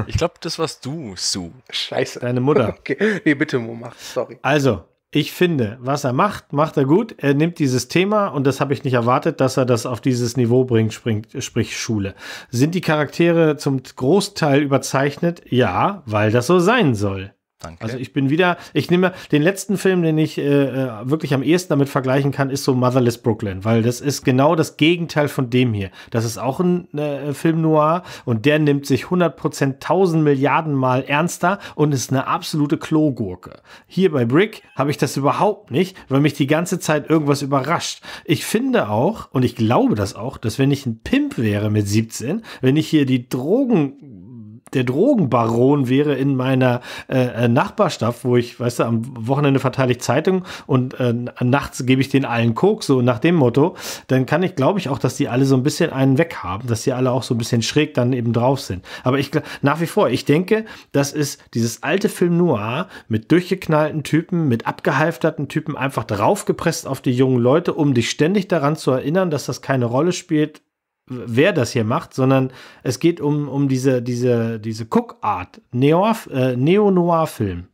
Ich glaube, das warst du, Sue. Scheiße. Deine Mutter. Okay. Nee, bitte, Mo, mach. Sorry. Also, ich finde, was er macht, macht er gut. Er nimmt dieses Thema und das habe ich nicht erwartet, dass er das auf dieses Niveau bringt, springt, sprich Schule. Sind die Charaktere zum Großteil überzeichnet? Ja, weil das so sein soll. Danke. Also ich bin wieder, ich nehme den letzten Film, den ich äh, äh, wirklich am ehesten damit vergleichen kann, ist so Motherless Brooklyn, weil das ist genau das Gegenteil von dem hier. Das ist auch ein äh, Film noir und der nimmt sich 100% 1000 Milliarden Mal ernster und ist eine absolute Klogurke. Hier bei Brick habe ich das überhaupt nicht, weil mich die ganze Zeit irgendwas überrascht. Ich finde auch, und ich glaube das auch, dass wenn ich ein Pimp wäre mit 17, wenn ich hier die Drogen der Drogenbaron wäre in meiner äh, äh, Nachbarschaft, wo ich, weißt du, am Wochenende verteile ich Zeitung und äh, nachts gebe ich den allen Koks, so nach dem Motto, dann kann ich, glaube ich, auch, dass die alle so ein bisschen einen weg haben, dass die alle auch so ein bisschen schräg dann eben drauf sind. Aber ich nach wie vor, ich denke, das ist dieses alte Film Noir mit durchgeknallten Typen, mit abgehalfterten Typen einfach draufgepresst auf die jungen Leute, um dich ständig daran zu erinnern, dass das keine Rolle spielt, wer das hier macht, sondern es geht um, um diese, diese, diese Cook-Art, äh, Neo-Noir-Film.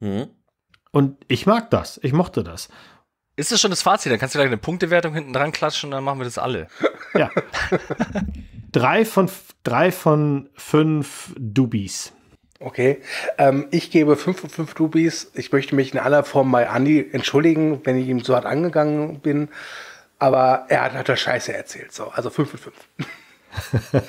Mhm. Und ich mag das, ich mochte das. Ist das schon das Fazit? Dann kannst du gleich eine Punktewertung hinten dran klatschen und dann machen wir das alle. Ja. drei, von, drei von fünf Dubis. Okay, ähm, ich gebe fünf von fünf Dubis. Ich möchte mich in aller Form bei Andy entschuldigen, wenn ich ihm so hart angegangen bin. Aber er hat, das Scheiße erzählt. So, also 5 von 5.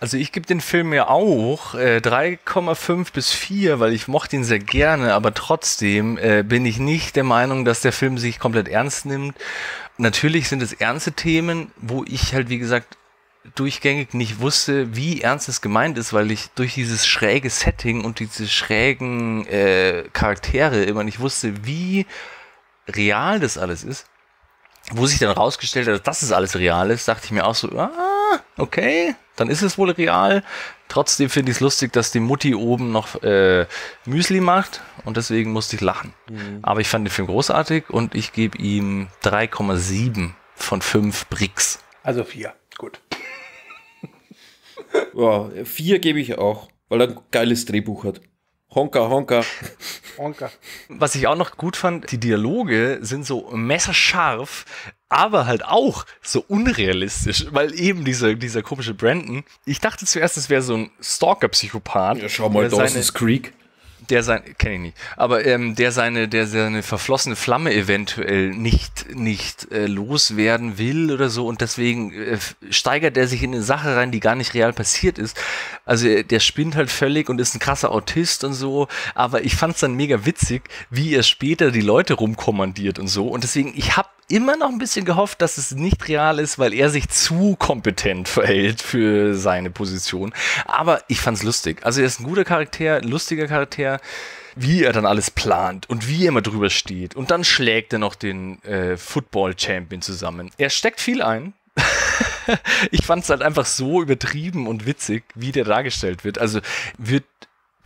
Also ich gebe den Film ja auch äh, 3,5 bis 4, weil ich mochte ihn sehr gerne, aber trotzdem äh, bin ich nicht der Meinung, dass der Film sich komplett ernst nimmt. Natürlich sind es ernste Themen, wo ich halt, wie gesagt, durchgängig nicht wusste, wie ernst es gemeint ist, weil ich durch dieses schräge Setting und diese schrägen äh, Charaktere immer nicht wusste, wie real das alles ist wo sich dann rausgestellt hat, dass das alles real ist, dachte ich mir auch so, ah, okay, dann ist es wohl real. Trotzdem finde ich es lustig, dass die Mutti oben noch äh, Müsli macht und deswegen musste ich lachen. Mhm. Aber ich fand den Film großartig und ich gebe ihm 3,7 von 5 Bricks. Also 4, gut. ja, 4 gebe ich auch, weil er ein geiles Drehbuch hat. Honka, Honka. Honka. Was ich auch noch gut fand, die Dialoge sind so messerscharf, aber halt auch so unrealistisch, weil eben dieser, dieser komische Brandon, ich dachte zuerst, es wäre so ein Stalker-Psychopath. Ja, schau mal, Dawson's Creek der sein, kenne ich nicht, aber ähm, der seine, der seine verflossene Flamme eventuell nicht, nicht äh, loswerden will oder so und deswegen äh, steigert er sich in eine Sache rein, die gar nicht real passiert ist. Also äh, der spinnt halt völlig und ist ein krasser Autist und so, aber ich fand es dann mega witzig, wie er später die Leute rumkommandiert und so und deswegen, ich habe immer noch ein bisschen gehofft, dass es nicht real ist, weil er sich zu kompetent verhält für seine Position. Aber ich fand's lustig. Also er ist ein guter Charakter, ein lustiger Charakter wie er dann alles plant und wie er immer drüber steht. Und dann schlägt er noch den äh, Football-Champion zusammen. Er steckt viel ein. ich fand es halt einfach so übertrieben und witzig, wie der dargestellt wird. Also wird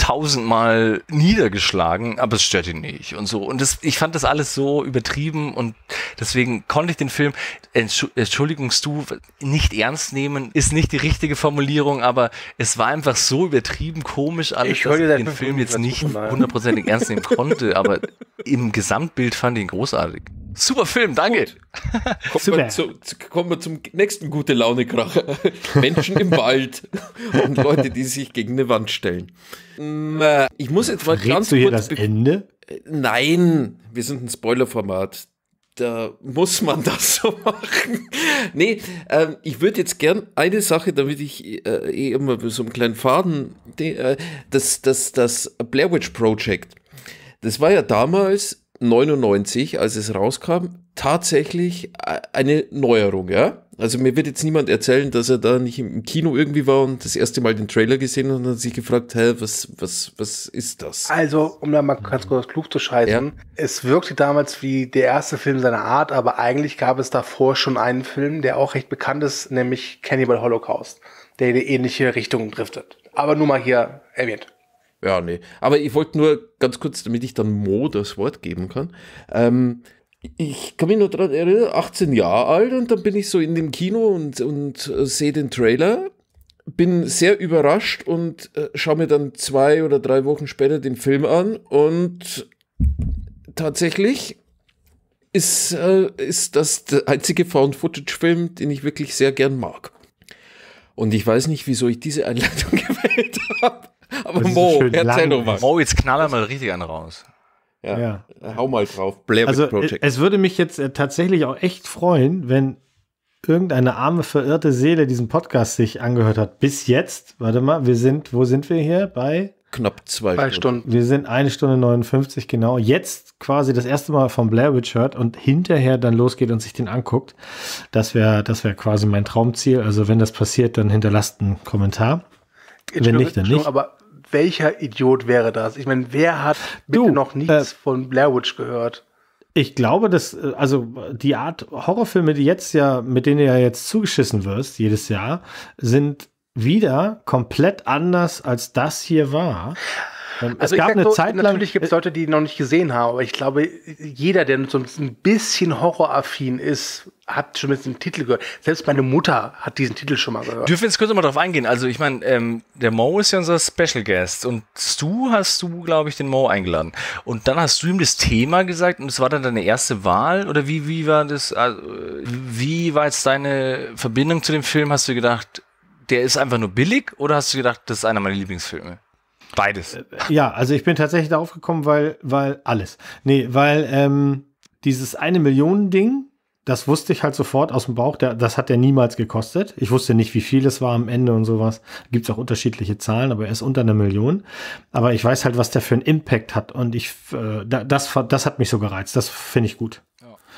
tausendmal niedergeschlagen, aber es stört ihn nicht und so. Und das, ich fand das alles so übertrieben und deswegen konnte ich den Film, entschuldigungst du, nicht ernst nehmen, ist nicht die richtige Formulierung, aber es war einfach so übertrieben komisch alles, ich dass ich den Film jetzt nicht hundertprozentig ernst nehmen konnte, aber im Gesamtbild fand ich ihn großartig. Super Film, danke. Kommen, Super. Wir zu, kommen wir zum nächsten gute Laune-Kracher. Menschen im Wald und Leute, die sich gegen eine Wand stellen. Mm, äh, ich muss jetzt mal ganz du hier kurz das Ende? Nein, wir sind ein Spoiler-Format. Da muss man das so machen. nee, ähm, ich würde jetzt gern eine Sache, damit ich äh, eh immer so einen kleinen Faden, die, äh, das, das, das Blair Witch Project. Das war ja damals 99, als es rauskam, tatsächlich eine Neuerung, ja. Also mir wird jetzt niemand erzählen, dass er da nicht im Kino irgendwie war und das erste Mal den Trailer gesehen hat und hat sich gefragt, hä, was, was, was ist das? Also, um da mal ganz kurz klug zu scheißen, ja? es wirkte damals wie der erste Film seiner Art, aber eigentlich gab es davor schon einen Film, der auch recht bekannt ist, nämlich Cannibal Holocaust, der in eine ähnliche Richtung driftet. Aber nur mal hier erwähnt. Ja, nee. Aber ich wollte nur ganz kurz, damit ich dann Mo das Wort geben kann. Ähm, ich kann mich nur daran erinnern, 18 Jahre alt und dann bin ich so in dem Kino und, und äh, sehe den Trailer, bin sehr überrascht und äh, schaue mir dann zwei oder drei Wochen später den Film an und tatsächlich ist, äh, ist das der einzige Found-Footage-Film, den ich wirklich sehr gern mag. Und ich weiß nicht, wieso ich diese Einleitung gewählt habe. Aber Das Mo, schön erzähl doch was. Mo, jetzt knall er mal richtig einen raus. Ja. Ja. Hau mal drauf. Blair Witch Also Project. es würde mich jetzt äh, tatsächlich auch echt freuen, wenn irgendeine arme, verirrte Seele diesen Podcast sich angehört hat. Bis jetzt, warte mal, wir sind, wo sind wir hier? Bei? Knapp zwei, Zwei Stunden. Stunden. Wir sind eine Stunde 59, genau. Jetzt quasi das erste Mal vom Blair Witch hört und hinterher dann losgeht und sich den anguckt. Das wäre das wäre quasi mein Traumziel. Also wenn das passiert, dann hinterlasst einen Kommentar. Wenn nicht, dann nicht. Aber welcher Idiot wäre das? Ich meine, wer hat bitte Du, noch nichts äh, von Blair Witch gehört? Ich glaube, dass, äh, also die Art Horrorfilme, die jetzt ja, mit denen du ja jetzt zugeschissen wirst, jedes Jahr, sind wieder komplett anders als das hier war. Ähm, Also es gab eine so, Zeit lang. natürlich gibt es Leute, die ihn noch nicht gesehen haben, aber ich glaube, jeder, der so ein bisschen horroraffin ist, hat schon mit dem Titel gehört. Selbst meine Mutter hat diesen Titel schon mal gehört. Dürfen wir jetzt kurz mal drauf eingehen? Also, ich meine, ähm, der Mo ist ja unser Special Guest und du hast du, glaube ich, den Mo eingeladen. Und dann hast du ihm das Thema gesagt und es war dann deine erste Wahl? Oder wie, wie war das? Also, wie war jetzt deine Verbindung zu dem Film? Hast du gedacht, der ist einfach nur billig oder hast du gedacht, das ist einer meiner Lieblingsfilme? Beides. Ja, also ich bin tatsächlich darauf gekommen, weil, weil alles. Nee, weil ähm, dieses eine Million Ding, das wusste ich halt sofort aus dem Bauch, der, das hat der niemals gekostet. Ich wusste nicht, wie viel es war am Ende und sowas. Gibt es auch unterschiedliche Zahlen, aber er ist unter einer Million. Aber ich weiß halt, was der für einen Impact hat und ich, äh, da- das, das hat mich so gereizt. Das finde ich gut.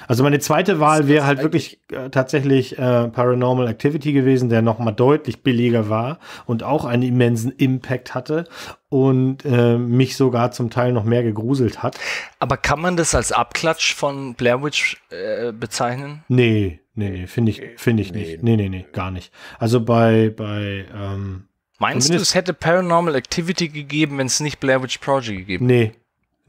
Also meine zweite Wahl wäre halt wirklich äh, tatsächlich äh, Paranormal Activity gewesen, der noch mal deutlich billiger war und auch einen immensen Impact hatte und äh, mich sogar zum Teil noch mehr gegruselt hat. Aber kann man das als Abklatsch von Blair Witch äh, bezeichnen? Nee, nee, nee, finde ich, finde ich nicht. Nee, nee, nee, gar nicht. Also bei, bei, ähm, Meinst du, es hätte Paranormal Activity gegeben, wenn es nicht Blair Witch Project gegeben nee,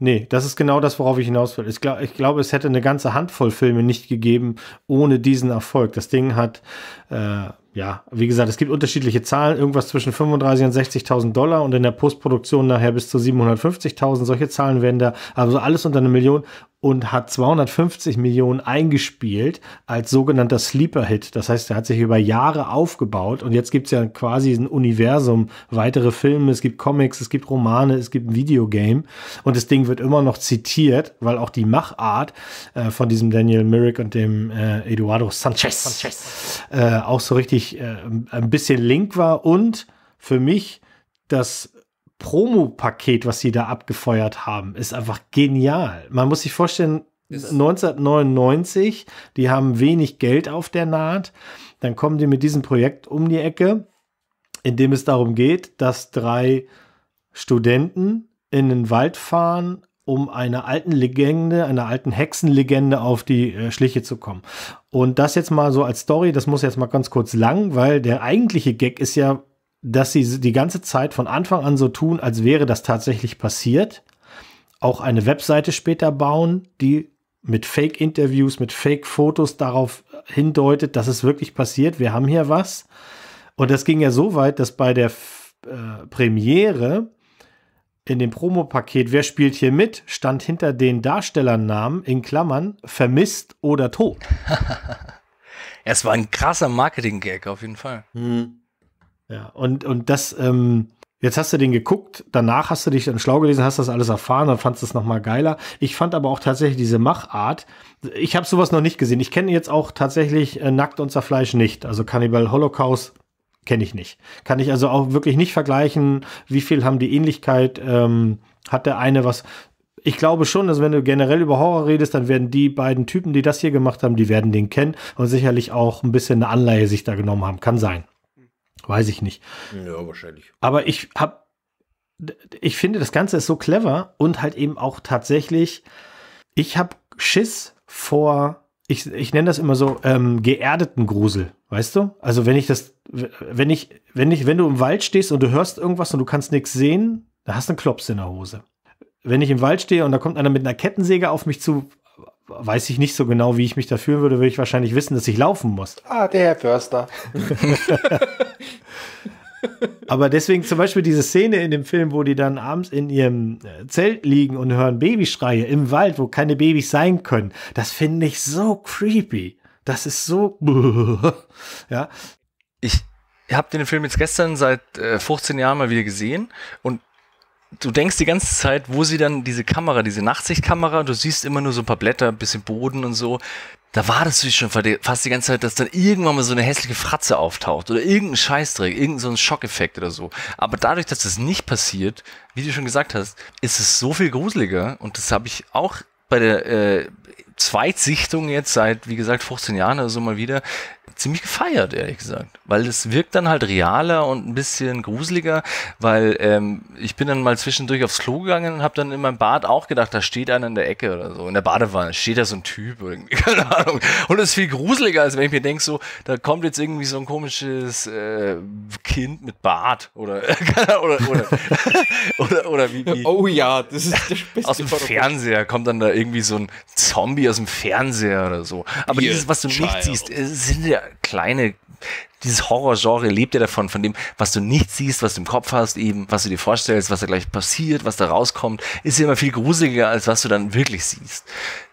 nee, das ist genau das, worauf ich hinaus will. Ich, glaub, glaube, es hätte eine ganze Handvoll Filme nicht gegeben ohne diesen Erfolg. Das Ding hat, äh, ja, wie gesagt, es gibt unterschiedliche Zahlen, irgendwas zwischen 35.000 und 60.000 Dollar und in der Postproduktion nachher bis zu 750.000. Solche Zahlen werden da, also alles unter eine Million und hat 250 Millionen eingespielt als sogenannter Sleeper-Hit. Das heißt, er hat sich über Jahre aufgebaut und jetzt gibt es ja quasi ein Universum, weitere Filme, es gibt Comics, es gibt Romane, es gibt ein Videogame und das Ding wird immer noch zitiert, weil auch die Machart äh, von diesem Daniel Myrick und dem äh, Eduardo Sanchez, Äh, auch so richtig äh, ein bisschen link war und für mich das Promo-Paket, was sie da abgefeuert haben, ist einfach genial. Man muss sich vorstellen, 1999, die haben wenig Geld auf der Naht. Dann kommen die mit diesem Projekt um die Ecke, in dem es darum geht, dass drei Studenten in den Wald fahren, um einer alten Legende, einer alten Hexenlegende auf die äh, Schliche zu kommen. Und das jetzt mal so als Story, das muss jetzt mal ganz kurz lang, weil der eigentliche Gag ist ja, dass sie die ganze Zeit von Anfang an so tun, als wäre das tatsächlich passiert. Auch eine Webseite später bauen, die mit Fake-Interviews, mit Fake-Fotos darauf hindeutet, dass es wirklich passiert. Wir haben hier was. Und das ging ja so weit, dass bei der äh, Premiere in dem Promopaket, wer spielt hier mit, stand hinter den Darstellernamen in Klammern vermisst oder tot. Es war ein krasser Marketing-Gag auf jeden Fall. Ja, und, und das, ähm, jetzt hast du den geguckt, danach hast du dich dann schlau gelesen, hast das alles erfahren, dann fandst du es nochmal geiler. Ich fand aber auch tatsächlich diese Machart, ich habe sowas noch nicht gesehen. Ich kenne jetzt auch tatsächlich äh, Nackt und Zerfleisch nicht. Also Cannibal Holocaust kenne ich nicht. Kann ich also auch wirklich nicht vergleichen, wie viel haben die Ähnlichkeit, ähm, hat der eine was. Ich glaube schon, dass wenn du generell über Horror redest, dann werden die beiden Typen, die das hier gemacht haben, die werden den kennen und sicherlich auch ein bisschen eine Anleihe sich da genommen haben. Kann sein. Weiß ich nicht. Ja, wahrscheinlich. Aber ich habe, ich finde, das Ganze ist so clever und halt eben auch tatsächlich, ich habe Schiss vor, ich, ich nenne das immer so, ähm, geerdeten Grusel, weißt du? Also wenn ich das, wenn ich, wenn ich, wenn du im Wald stehst und du hörst irgendwas und du kannst nichts sehen, da hast du einen Klops in der Hose. Wenn ich im Wald stehe und da kommt einer mit einer Kettensäge auf mich zu, weiß ich nicht so genau, wie ich mich da fühlen würde, würde ich wahrscheinlich wissen, dass ich laufen muss. Ah, der Herr Förster. Aber deswegen zum Beispiel diese Szene in dem Film, wo die dann abends in ihrem äh, Zelt liegen und hören Babyschreie im Wald, wo keine Babys sein können, das finde ich so creepy. Das ist so, ja, Ich habe den Film jetzt gestern seit äh, 15 Jahren mal wieder gesehen und du denkst die ganze Zeit, wo sie dann diese Kamera, diese Nachtsichtkamera, du siehst immer nur so ein paar Blätter, ein bisschen Boden und so. Da wartest du schon fast die ganze Zeit, dass dann irgendwann mal so eine hässliche Fratze auftaucht oder irgendein Scheißdreck, irgendein so ein Schockeffekt oder so. Aber dadurch, dass das nicht passiert, wie du schon gesagt hast, ist es so viel gruseliger und das habe ich auch bei der äh, Zweitsichtung jetzt seit, wie gesagt, 15 Jahren oder so mal wieder ziemlich gefeiert, ehrlich gesagt. Weil es wirkt dann halt realer und ein bisschen gruseliger, weil ähm, ich bin dann mal zwischendurch aufs Klo gegangen und habe dann in meinem Bad auch gedacht, da steht einer in der Ecke oder so. In der Badewanne steht da so ein Typ oder keine Ahnung. Und es ist viel gruseliger, als wenn ich mir denke, so, da kommt jetzt irgendwie so ein komisches äh, Kind mit Bart oder oder oder, oder, oder wie, wie, Oh ja, das ist das Beste. Aus dem Fernseher kommt dann da irgendwie so ein Zombie aus dem Fernseher oder so. Aber Hier, dieses, was du Child. nicht siehst, sind ja kleine dieses Horrorgenre lebt ja davon, von dem, was du nicht siehst, was du im Kopf hast, eben, was du dir vorstellst, was da gleich passiert, was da rauskommt, ist ja immer viel gruseliger, als was du dann wirklich siehst.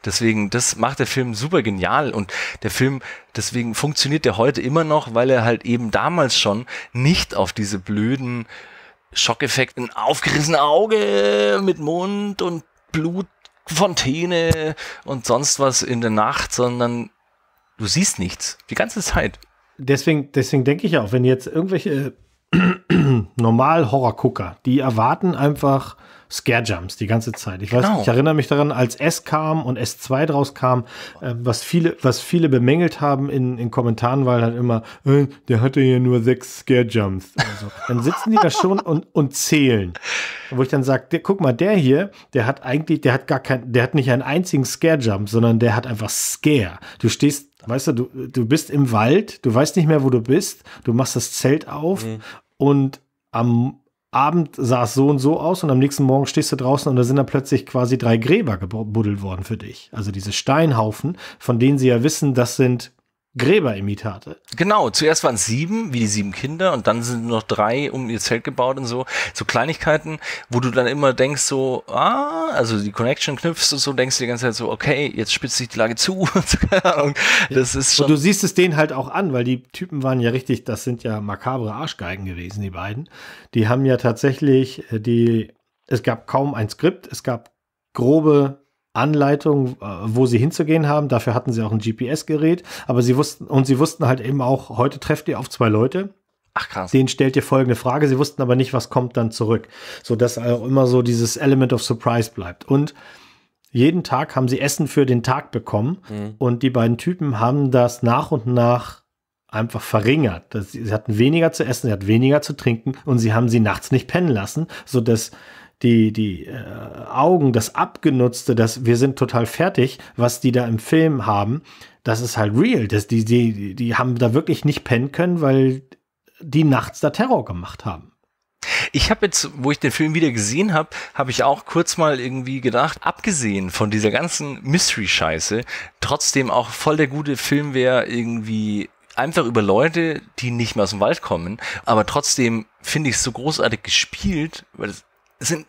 Deswegen, das macht der Film super genial und der Film, deswegen funktioniert der heute immer noch, weil er halt eben damals schon nicht auf diese blöden Schockeffekte, ein aufgerissenes Auge mit Mund und Blutfontäne und sonst was in der Nacht, sondern Du siehst nichts. Die ganze Zeit. Deswegen, deswegen denke ich auch, wenn jetzt irgendwelche normal Horror-Gucker, die erwarten einfach Scare-Jumps die ganze Zeit. Ich weiß, genau. ich erinnere mich daran, als S kam und S2 draus kam, äh, was viele, was viele bemängelt haben in, in Kommentaren, weil halt immer, äh, der hatte ja nur sechs Scare-Jumps. Also, dann sitzen die da schon und, und zählen. Wo ich dann sage, guck mal, der hier, der hat eigentlich, der hat gar kein, der hat nicht einen einzigen Scare-Jump, sondern der hat einfach Scare. Du stehst Weißt du, du, du bist im Wald, du weißt nicht mehr, wo du bist, du machst das Zelt auf mhm. und am Abend sah es so und so aus und am nächsten Morgen stehst du draußen und da sind dann plötzlich quasi drei Gräber gebuddelt worden für dich. Also diese Steinhaufen, von denen sie ja wissen, das sind Gräberimitate. Genau, zuerst waren es sieben, wie die sieben Kinder, und dann sind noch drei um ihr Zelt gebaut und so. So Kleinigkeiten, wo du dann immer denkst, so, ah, also die Connection knüpfst und so, denkst du die ganze Zeit so, okay, jetzt spitzt sich die Lage zu. Das ist schon. Und du siehst es denen halt auch an, weil die Typen waren ja richtig, das sind ja makabre Arschgeigen gewesen, die beiden. Die haben ja tatsächlich äh, die, es gab kaum ein Skript, es gab grobe Anleitung, äh, wo sie hinzugehen haben. Dafür hatten sie auch ein GPS-Gerät. Aber sie wussten, und sie wussten halt eben auch, heute trefft ihr auf zwei Leute. Ach krass. Den stellt ihr folgende Frage. Sie wussten aber nicht, was kommt dann zurück. So dass auch immer so dieses Element of Surprise bleibt. Und jeden Tag haben sie Essen für den Tag bekommen. Mhm. Und die beiden Typen haben das nach und nach einfach verringert. Das, sie hatten weniger zu essen, sie hatten weniger zu trinken und sie haben sie nachts nicht pennen lassen, so dass die, die äh, Augen, das Abgenutzte, das wir sind total fertig, was die da im Film haben, das ist halt real. Das, die, die, die haben da wirklich nicht pennen können, weil die nachts da Terror gemacht haben. Ich habe jetzt, wo ich den Film wieder gesehen habe, habe ich auch kurz mal irgendwie gedacht, abgesehen von dieser ganzen Mystery-Scheiße, trotzdem auch voll der gute Film wäre irgendwie einfach über Leute, die nicht mehr aus dem Wald kommen, aber trotzdem finde ich es so großartig gespielt, weil es sind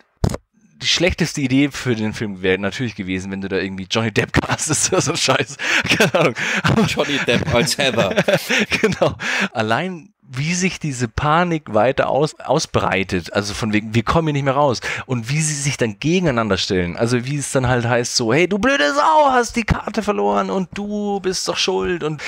die schlechteste Idee für den Film wäre natürlich gewesen, wenn du da irgendwie Johnny Depp castest oder so ein Scheiß. Keine Ahnung. Aber Johnny Depp als Heather. genau. Allein wie sich diese Panik weiter aus, ausbreitet, also von wegen, wir kommen hier nicht mehr raus und wie sie sich dann gegeneinander stellen, also wie es dann halt heißt so, hey, du blöde Sau, hast die Karte verloren und du bist doch schuld und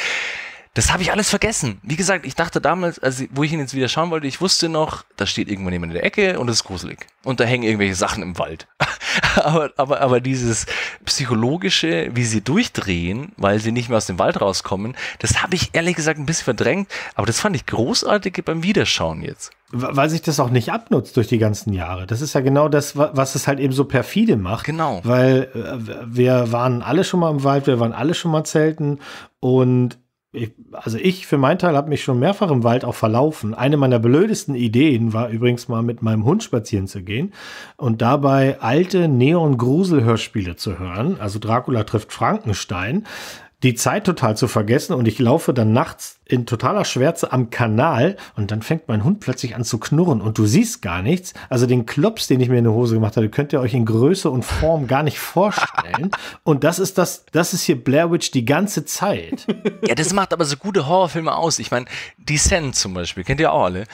das habe ich alles vergessen. Wie gesagt, ich dachte damals, also wo ich ihn jetzt wieder schauen wollte, ich wusste noch, da steht irgendwann jemand in der Ecke und es ist gruselig. Und da hängen irgendwelche Sachen im Wald. aber, aber, aber dieses psychologische, wie sie durchdrehen, weil sie nicht mehr aus dem Wald rauskommen, das habe ich ehrlich gesagt ein bisschen verdrängt. Aber das fand ich großartig beim Wiederschauen jetzt. Weil sich das auch nicht abnutzt durch die ganzen Jahre. Das ist ja genau das, was es halt eben so perfide macht. Genau. Weil äh, wir waren alle schon mal im Wald, wir waren alle schon mal zelten und ich, also ich für meinen Teil habe mich schon mehrfach im Wald auch verlaufen. Eine meiner blödesten Ideen war übrigens mal mit meinem Hund spazieren zu gehen und dabei alte Neon-Grusel-Hörspiele zu hören. Also Dracula trifft Frankenstein die Zeit total zu vergessen und ich laufe dann nachts in totaler Schwärze am Kanal und dann fängt mein Hund plötzlich an zu knurren und du siehst gar nichts. Also den Klops, den ich mir in die Hose gemacht habe, könnt ihr euch in Größe und Form gar nicht vorstellen. Und das ist das, das ist hier Blair Witch die ganze Zeit. Ja, das macht aber so gute Horrorfilme aus. Ich meine, Descent zum Beispiel, kennt ihr auch alle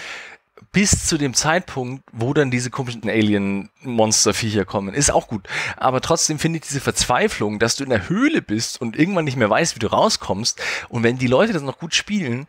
bis zu dem Zeitpunkt, wo dann diese komischen Alien-Monster-Viecher kommen. Ist auch gut. Aber trotzdem finde ich diese Verzweiflung, dass du in der Höhle bist und irgendwann nicht mehr weißt, wie du rauskommst. Und wenn die Leute das noch gut spielen,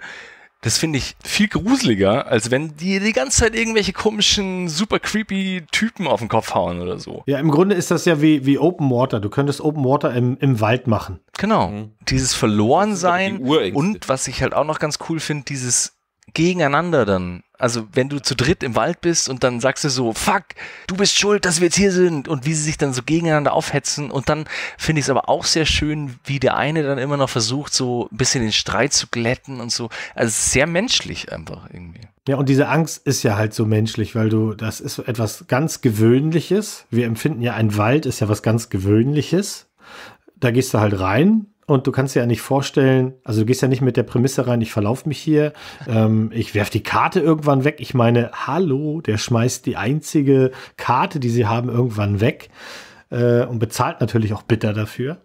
das finde ich viel gruseliger, als wenn die die ganze Zeit irgendwelche komischen, super creepy Typen auf den Kopf hauen oder so. Ja, im Grunde ist das ja wie, wie Open Water. Du könntest Open Water im, im Wald machen. Genau. Mhm. Dieses Verlorensein und was ich halt auch noch ganz cool finde, dieses Gegeneinander dann also wenn du zu dritt im Wald bist und dann sagst du so, fuck, du bist schuld, dass wir jetzt hier sind und wie sie sich dann so gegeneinander aufhetzen und dann finde ich es aber auch sehr schön, wie der eine dann immer noch versucht, so ein bisschen den Streit zu glätten und so. Also sehr menschlich einfach irgendwie. Ja, und diese Angst ist ja halt so menschlich, weil du, das ist etwas ganz Gewöhnliches. Wir empfinden ja, ein Wald ist ja was ganz Gewöhnliches. Da gehst du halt rein, und du kannst dir ja nicht vorstellen, also du gehst ja nicht mit der Prämisse rein, ich verlaufe mich hier, ähm, ich werf die Karte irgendwann weg. Ich meine, hallo, der schmeißt die einzige Karte, die sie haben, irgendwann weg äh, und bezahlt natürlich auch bitter dafür.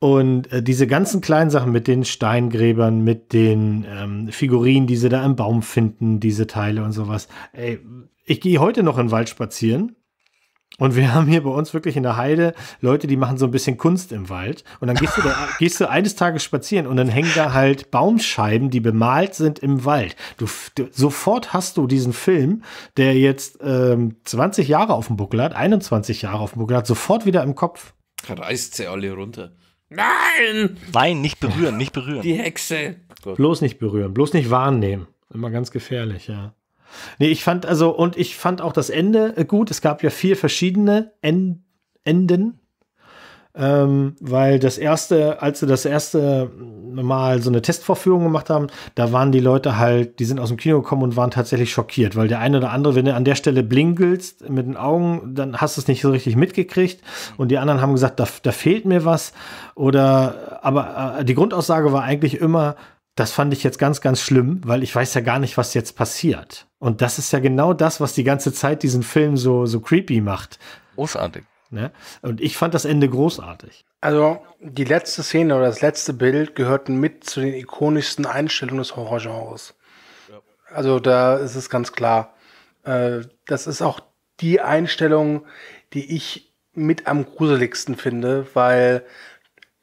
Und äh, diese ganzen kleinen Sachen mit den Steingräbern, mit den ähm, Figurinen, die sie da im Baum finden, diese Teile und sowas. Ey, ich gehe heute noch in den Wald spazieren und wir haben hier bei uns wirklich in der Heide Leute, die machen so ein bisschen Kunst im Wald. Und dann gehst du, da, gehst du eines Tages spazieren und dann hängen da halt Baumscheiben, die bemalt sind im Wald. Du, du sofort hast du diesen Film, der jetzt ähm, 20 Jahre auf dem Buckel hat, 21 Jahre auf dem Buckel hat, sofort wieder im Kopf. Reißt sie alle runter. Nein! Nein, nicht berühren, nicht berühren. Die Hexe. Bloß nicht berühren, bloß nicht wahrnehmen. Immer ganz gefährlich, ja. Nee, ich fand also, und ich fand auch das Ende äh, gut. Es gab ja vier verschiedene en Enden. Ähm, weil das erste, als sie das erste Mal so eine Testvorführung gemacht haben, da waren die Leute halt, die sind aus dem Kino gekommen und waren tatsächlich schockiert, weil der eine oder andere, wenn du an der Stelle blinkelst mit den Augen, dann hast du es nicht so richtig mitgekriegt und die anderen haben gesagt, da, da fehlt mir was oder, aber äh, die Grundaussage war eigentlich immer, das fand ich jetzt ganz, ganz schlimm, weil ich weiß ja gar nicht, was jetzt passiert. Und das ist ja genau das, was die ganze Zeit diesen Film so, so creepy macht. Großartig. Ne? Und ich fand das Ende großartig. Also die letzte Szene oder das letzte Bild gehörten mit zu den ikonischsten Einstellungen des Horrorgenres. Ja. Also da ist es ganz klar. Äh, das ist auch die Einstellung, die ich mit am gruseligsten finde, weil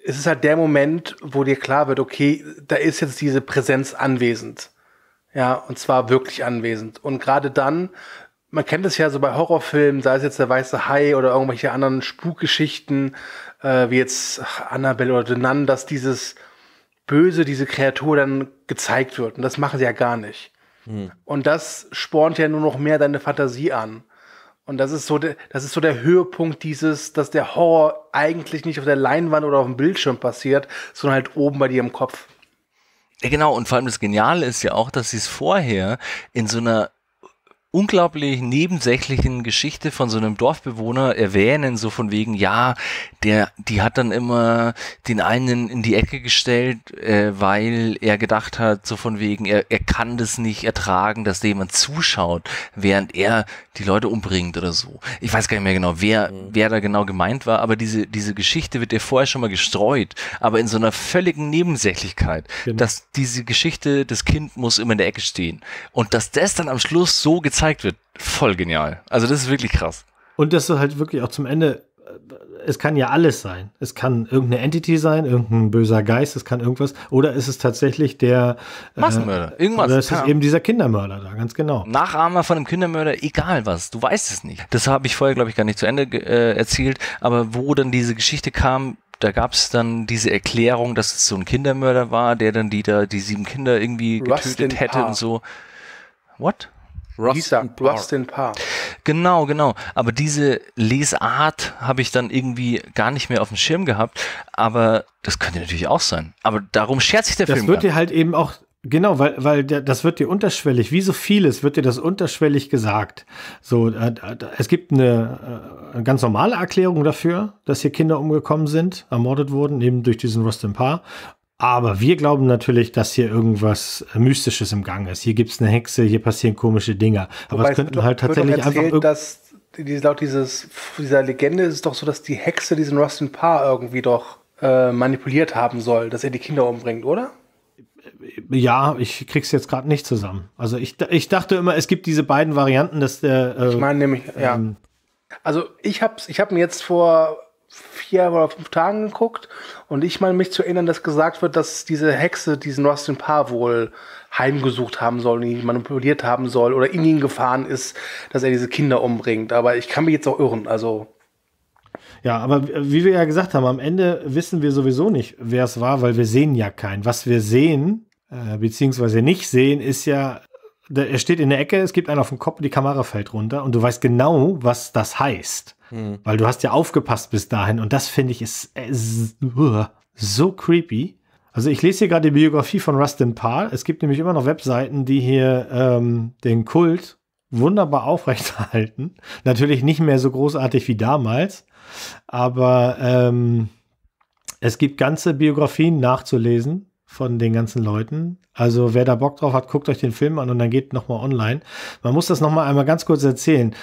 es ist halt der Moment, wo dir klar wird, okay, da ist jetzt diese Präsenz anwesend. Ja, und zwar wirklich anwesend. Und gerade dann, man kennt es ja so bei Horrorfilmen, sei es jetzt der weiße Hai oder irgendwelche anderen Spukgeschichten, äh, wie jetzt Annabelle oder The Nun, dass dieses Böse, diese Kreatur dann gezeigt wird. Und das machen sie ja gar nicht. Hm. Und das spornt ja nur noch mehr deine Fantasie an. Und das ist so, der, das ist so der Höhepunkt dieses, dass der Horror eigentlich nicht auf der Leinwand oder auf dem Bildschirm passiert, sondern halt oben bei dir im Kopf. Genau. Und vor allem das Geniale ist ja auch, dass sie es vorher in so einer unglaublich nebensächlichen Geschichte von so einem Dorfbewohner erwähnen, so von wegen, ja, der, die hat dann immer den einen in die Ecke gestellt, äh, weil er gedacht hat, so von wegen, er, er kann das nicht ertragen, dass da jemand zuschaut, während er die Leute umbringt oder so. Ich weiß gar nicht mehr genau, wer, mhm. wer da genau gemeint war, aber diese, diese Geschichte wird ja vorher schon mal gestreut, aber in so einer völligen Nebensächlichkeit, genau. dass diese Geschichte, das Kind muss immer in der Ecke stehen und dass das dann am Schluss so gezeigt gezeigt wird, voll genial. Also das ist wirklich krass. Und das ist halt wirklich auch zum Ende, es kann ja alles sein. Es kann irgendeine Entity sein, irgendein böser Geist, es kann irgendwas. Oder ist es tatsächlich der äh, Massenmörder, irgendwas. Oder ist es eben dieser Kindermörder da, ganz genau. Nachahmer von einem Kindermörder, egal was, du weißt es nicht. Das habe ich vorher, glaube ich, gar nicht zu Ende äh, erzählt. Aber wo dann diese Geschichte kam, da gab es dann diese Erklärung, dass es so ein Kindermörder war, der dann die da die sieben Kinder irgendwie getötet hätte und so. What? Rustin Park. Rustin Park. Genau, genau. Aber diese Lesart habe ich dann irgendwie gar nicht mehr auf dem Schirm gehabt. Aber das könnte natürlich auch sein. Aber darum schert sich der das Film. Das wird dir halt eben auch Genau, weil, weil der, das wird dir unterschwellig, wie so vieles wird dir das unterschwellig gesagt. So, äh, es gibt eine, äh, eine ganz normale Erklärung dafür, dass hier Kinder umgekommen sind, ermordet wurden, eben durch diesen Rustin Paar. Aber wir glauben natürlich, dass hier irgendwas Mystisches im Gang ist. Hier gibt es eine Hexe, hier passieren komische Dinge. Aber Wobei es könnten halt tatsächlich erzählt, einfach. Dass, laut dieses, dieser Legende ist es doch so, dass die Hexe diesen Rustin Paar irgendwie doch äh, manipuliert haben soll, dass er die Kinder umbringt, oder? ja, ich krieg's jetzt gerade nicht zusammen. Also ich, ich dachte immer, es gibt diese beiden Varianten, dass der. Äh, ich meine nämlich, ja. Ähm, also ich habe ich hab mir jetzt vor vier oder fünf Tagen geguckt und ich meine mich zu erinnern, dass gesagt wird, dass diese Hexe diesen Rustin Paar wohl heimgesucht haben soll, ihn manipuliert haben soll oder in ihn gefahren ist, dass er diese Kinder umbringt. Aber ich kann mich jetzt auch irren. Also ja, aber wie wir ja gesagt haben, am Ende wissen wir sowieso nicht, wer es war, weil wir sehen ja keinen. Was wir sehen, äh, beziehungsweise nicht sehen, ist ja, er steht in der Ecke, es gibt einen auf dem Kopf, die Kamera fällt runter und du weißt genau, was das heißt. Hm. Weil du hast ja aufgepasst bis dahin und das finde ich ist äh, so creepy. Also ich lese hier gerade die Biografie von Rustin Parr. Es gibt nämlich immer noch Webseiten, die hier ähm, den Kult wunderbar aufrechterhalten. Natürlich nicht mehr so großartig wie damals, aber ähm, es gibt ganze Biografien nachzulesen von den ganzen Leuten. Also wer da Bock drauf hat, guckt euch den Film an und dann geht nochmal online. Man muss das nochmal einmal ganz kurz erzählen.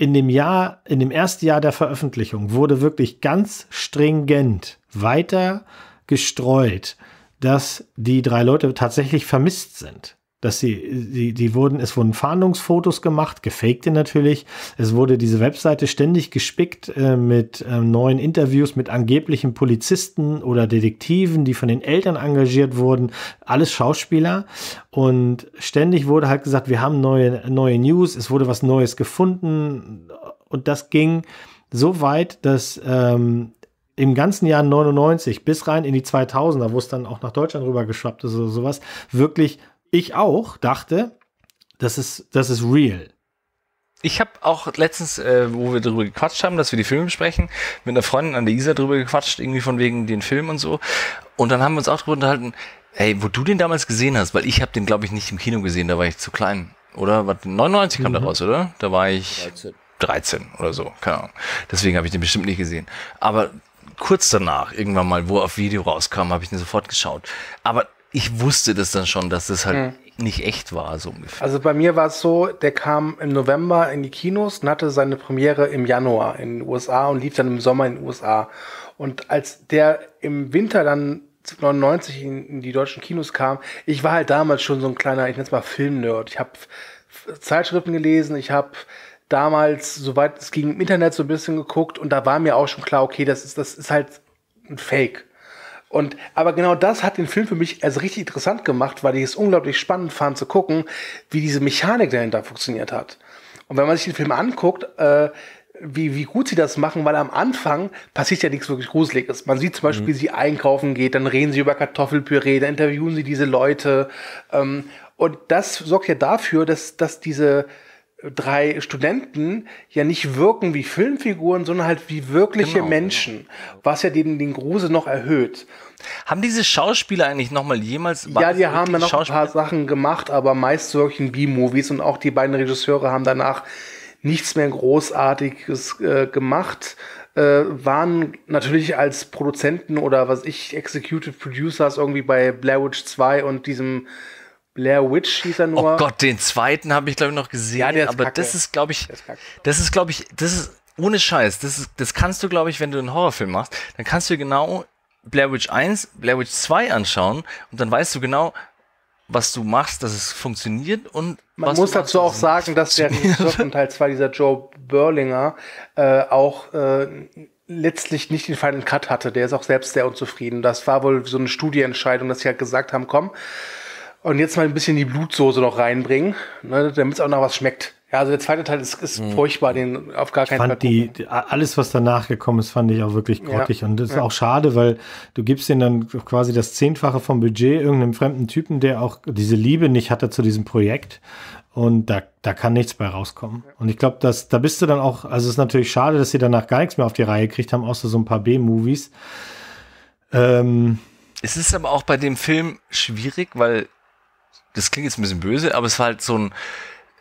In dem Jahr, in dem ersten Jahr der Veröffentlichung wurde wirklich ganz stringent weiter gestreut, dass die drei Leute tatsächlich vermisst sind dass sie, die, die wurden, es wurden Fahndungsfotos gemacht, gefakte natürlich. Es wurde diese Webseite ständig gespickt äh, mit äh, neuen Interviews mit angeblichen Polizisten oder Detektiven, die von den Eltern engagiert wurden. Alles Schauspieler. Und ständig wurde halt gesagt, wir haben neue, neue News, es wurde was Neues gefunden. Und das ging so weit, dass ähm, im ganzen Jahr 99 bis rein in die 2000er, wo es dann auch nach Deutschland rüber geschwappt ist oder sowas, wirklich ich auch dachte, das ist, das ist real. Ich habe auch letztens, äh, wo wir darüber gequatscht haben, dass wir die Filme besprechen, mit einer Freundin an der Isar darüber gequatscht, irgendwie von wegen den Film und so. Und dann haben wir uns auch darüber unterhalten, hey, wo du den damals gesehen hast, weil ich habe den, glaube ich, nicht im Kino gesehen, da war ich zu klein. Oder? 99 kam mhm. da raus, oder? Da war ich 13, 13 oder so, keine Ahnung. Deswegen habe ich den bestimmt nicht gesehen. Aber kurz danach, irgendwann mal, wo er auf Video rauskam, habe ich den sofort geschaut. Aber ich wusste das dann schon, dass das halt hm. nicht echt war, so ungefähr. Also bei mir war es so, der kam im November in die Kinos und hatte seine Premiere im Januar in den USA und lief dann im Sommer in den USA. Und als der im Winter dann 99 in, in die deutschen Kinos kam, ich war halt damals schon so ein kleiner, ich nenne es mal Filmnerd. Ich habe Zeitschriften gelesen, ich habe damals, soweit es ging, im Internet so ein bisschen geguckt und da war mir auch schon klar, okay, das ist, das ist halt ein Fake. Und, aber genau das hat den Film für mich also richtig interessant gemacht, weil ich es unglaublich spannend fand zu gucken, wie diese Mechanik dahinter funktioniert hat. Und wenn man sich den Film anguckt, äh, wie, wie gut sie das machen, weil am Anfang passiert ja nichts wirklich Gruseliges. Man sieht zum Beispiel, mhm. wie sie einkaufen geht, dann reden sie über Kartoffelpüree, dann interviewen sie diese Leute. Ähm, und das sorgt ja dafür, dass, dass diese, drei Studenten ja nicht wirken wie Filmfiguren, sondern halt wie wirkliche genau, Menschen, genau. was ja den, den Grusel noch erhöht. Haben diese Schauspieler eigentlich nochmal jemals... Ja, die haben ja noch ein paar Sachen gemacht, aber meist solchen B-Movies und auch die beiden Regisseure haben danach nichts mehr Großartiges äh, gemacht, äh, waren natürlich als Produzenten oder was ich, Executive Producers irgendwie bei Blair Witch 2 und diesem Blair Witch hieß er nur. Oh Gott, den zweiten habe ich glaube ich noch gesehen. Ja, aber kacke. das ist glaube ich, das ist glaube ich, das ist ohne Scheiß. Das ist, das kannst du glaube ich, wenn du einen Horrorfilm machst, dann kannst du genau Blair Witch 1, Blair Witch 2 anschauen und dann weißt du genau, was du machst, dass es funktioniert und man muss dazu auch sagen, dass der Regisseur von Teil 2, dieser Joe Burlinger, äh, auch äh, letztlich nicht den Final Cut hatte. Der ist auch selbst sehr unzufrieden. Das war wohl so eine Studieentscheidung, dass sie halt gesagt haben, komm, und jetzt mal ein bisschen die Blutsoße noch reinbringen, ne, damit es auch noch was schmeckt. Ja, also der zweite Teil ist, ist mhm. furchtbar, den auf gar keinen Fall. Fand die, alles, was danach gekommen ist, fand ich auch wirklich grottig. Ja. Und das ist ja. auch schade, weil du gibst ihnen dann quasi das Zehnfache vom Budget irgendeinem fremden Typen, der auch diese Liebe nicht hatte zu diesem Projekt. Und da, da kann nichts bei rauskommen. Ja. Und ich glaube, dass da bist du dann auch, also es ist natürlich schade, dass sie danach gar nichts mehr auf die Reihe gekriegt haben, außer so ein paar B-Movies. Ähm, es ist aber auch bei dem Film schwierig, weil das klingt jetzt ein bisschen böse, aber es war halt so ein,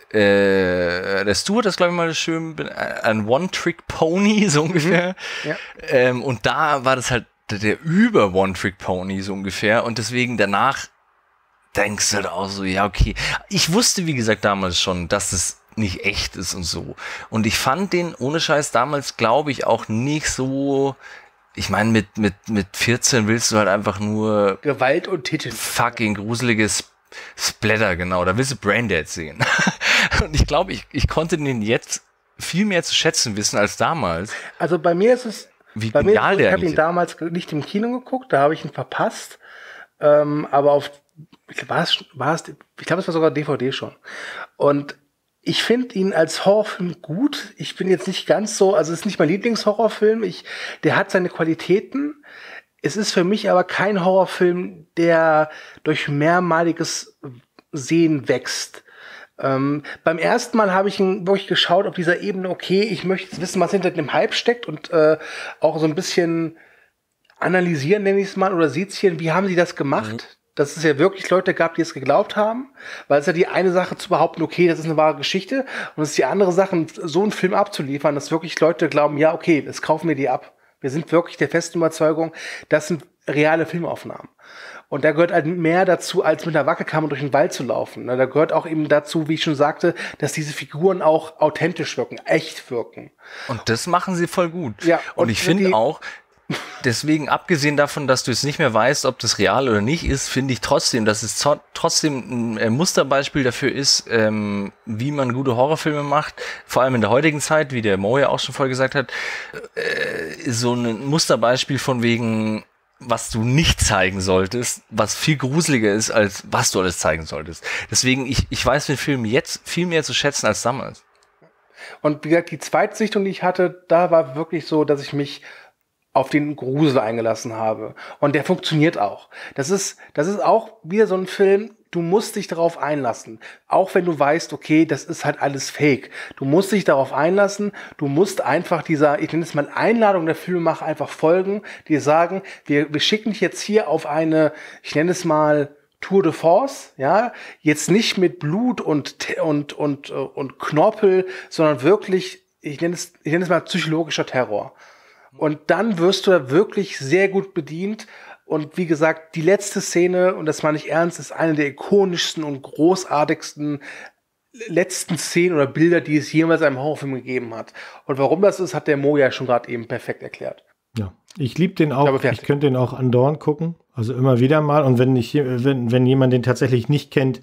äh, der Stu hat das, glaube ich, mal schön, ein One-Trick-Pony, so ungefähr. Mhm. Ja. Ähm, und da war das halt der über One-Trick-Pony, so ungefähr. Und deswegen danach denkst du halt auch so, ja, okay. Ich wusste, wie gesagt, damals schon, dass es nicht echt ist und so. Und ich fand den ohne Scheiß damals, glaube ich, auch nicht so ich meine, mit, mit, mit 14 willst du halt einfach nur Gewalt und Titten. fucking gruseliges Splatter, genau. Da willst du Braindead sehen. und ich glaube, ich, ich konnte den jetzt viel mehr zu schätzen wissen als damals. Also bei mir ist es, Wie bei mir ist genial der ich habe ihn damals nicht im Kino geguckt, da habe ich ihn verpasst. Ähm, aber auf, war es, war es, ich glaube, es war sogar DVD schon. Und ich finde ihn als Horrorfilm gut. Ich bin jetzt nicht ganz so, also es ist nicht mein Lieblingshorrorfilm. Ich, der hat seine Qualitäten. Es ist für mich aber kein Horrorfilm, der durch mehrmaliges Sehen wächst. Ähm, beim ersten Mal habe ich ihn wirklich geschaut auf dieser Ebene, okay, ich möchte jetzt wissen, was hinter dem Hype steckt und äh, auch so ein bisschen analysieren, nenne ich es mal, oder Sezien, wie haben sie das gemacht? Dass es ja wirklich Leute gab, die es geglaubt haben, weil es ja die eine Sache zu behaupten, okay, das ist eine wahre Geschichte, und es ist die andere Sache, so einen Film abzuliefern, dass wirklich Leute glauben, ja, okay, das kaufen wir die ab. Wir sind wirklich der festen Überzeugung, das sind reale Filmaufnahmen. Und da gehört halt mehr dazu, als mit einer Wackelkammer durch den Wald zu laufen. Ne, Da gehört auch eben dazu, wie ich schon sagte, dass diese Figuren auch authentisch wirken, echt wirken. Und das machen sie voll gut. Ja, und, und ich finde auch, deswegen, abgesehen davon, dass du jetzt nicht mehr weißt, ob das real oder nicht ist, finde ich trotzdem, dass es trotzdem ein äh, Musterbeispiel dafür ist, ähm, wie man gute Horrorfilme macht. Vor allem in der heutigen Zeit, wie der Mo ja auch schon vorher gesagt hat, äh, so ein Musterbeispiel von wegen, was du nicht zeigen solltest, was viel gruseliger ist, als was du alles zeigen solltest. Deswegen, ich, ich weiß den Film jetzt viel mehr zu schätzen als damals. Und wie gesagt, die Zweitsichtung, die ich hatte, da war wirklich so, dass ich mich auf den Grusel eingelassen habe. Und der funktioniert auch. Das ist, das ist auch wieder so ein Film, du musst dich darauf einlassen. Auch wenn du weißt, okay, das ist halt alles fake. Du musst dich darauf einlassen. Du musst einfach dieser, ich nenne es mal Einladung der Filmemacher einfach folgen, die sagen, wir, wir schicken dich jetzt hier auf eine, ich nenne es mal, Tour de Force, ja, jetzt nicht mit Blut und und und äh, und Knorpel, sondern wirklich, ich nenne es, ich nenne es mal psychologischer Terror. Und dann wirst du da wirklich sehr gut bedient. Und wie gesagt, die letzte Szene, und das meine ich ernst, ist eine der ikonischsten und großartigsten letzten Szenen oder Bilder, die es jemals in einem Horrorfilm gegeben hat. Und warum das ist, hat der Mo ja schon gerade eben perfekt erklärt. Ja, ich liebe den auch. Ich, fertig. könnte den auch andauernd gucken. Also immer wieder mal. Und wenn ich, wenn, wenn jemand den tatsächlich nicht kennt,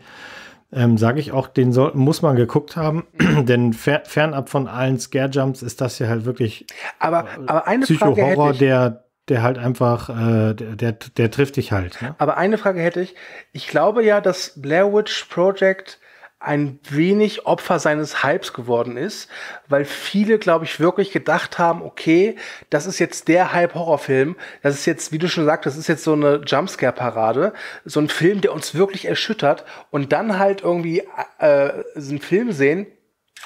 ähm, sage ich auch, den soll, muss man geguckt haben. Denn fer, fernab von allen Scare-Jumps ist das ja halt wirklich Aber, aber eine Frage hätte Psycho-Horror, ich. der, der halt einfach, äh, der, der, der trifft dich halt. Ne? Aber eine Frage hätte ich. Ich glaube ja, dass Blair Witch Project ein wenig Opfer seines Hypes geworden ist, weil viele, glaube ich, wirklich gedacht haben, okay, das ist jetzt der Hype-Horrorfilm, das ist jetzt, wie du schon sagst, das ist jetzt so eine Jumpscare-Parade, so ein Film, der uns wirklich erschüttert. Und dann halt irgendwie äh, einen Film sehen,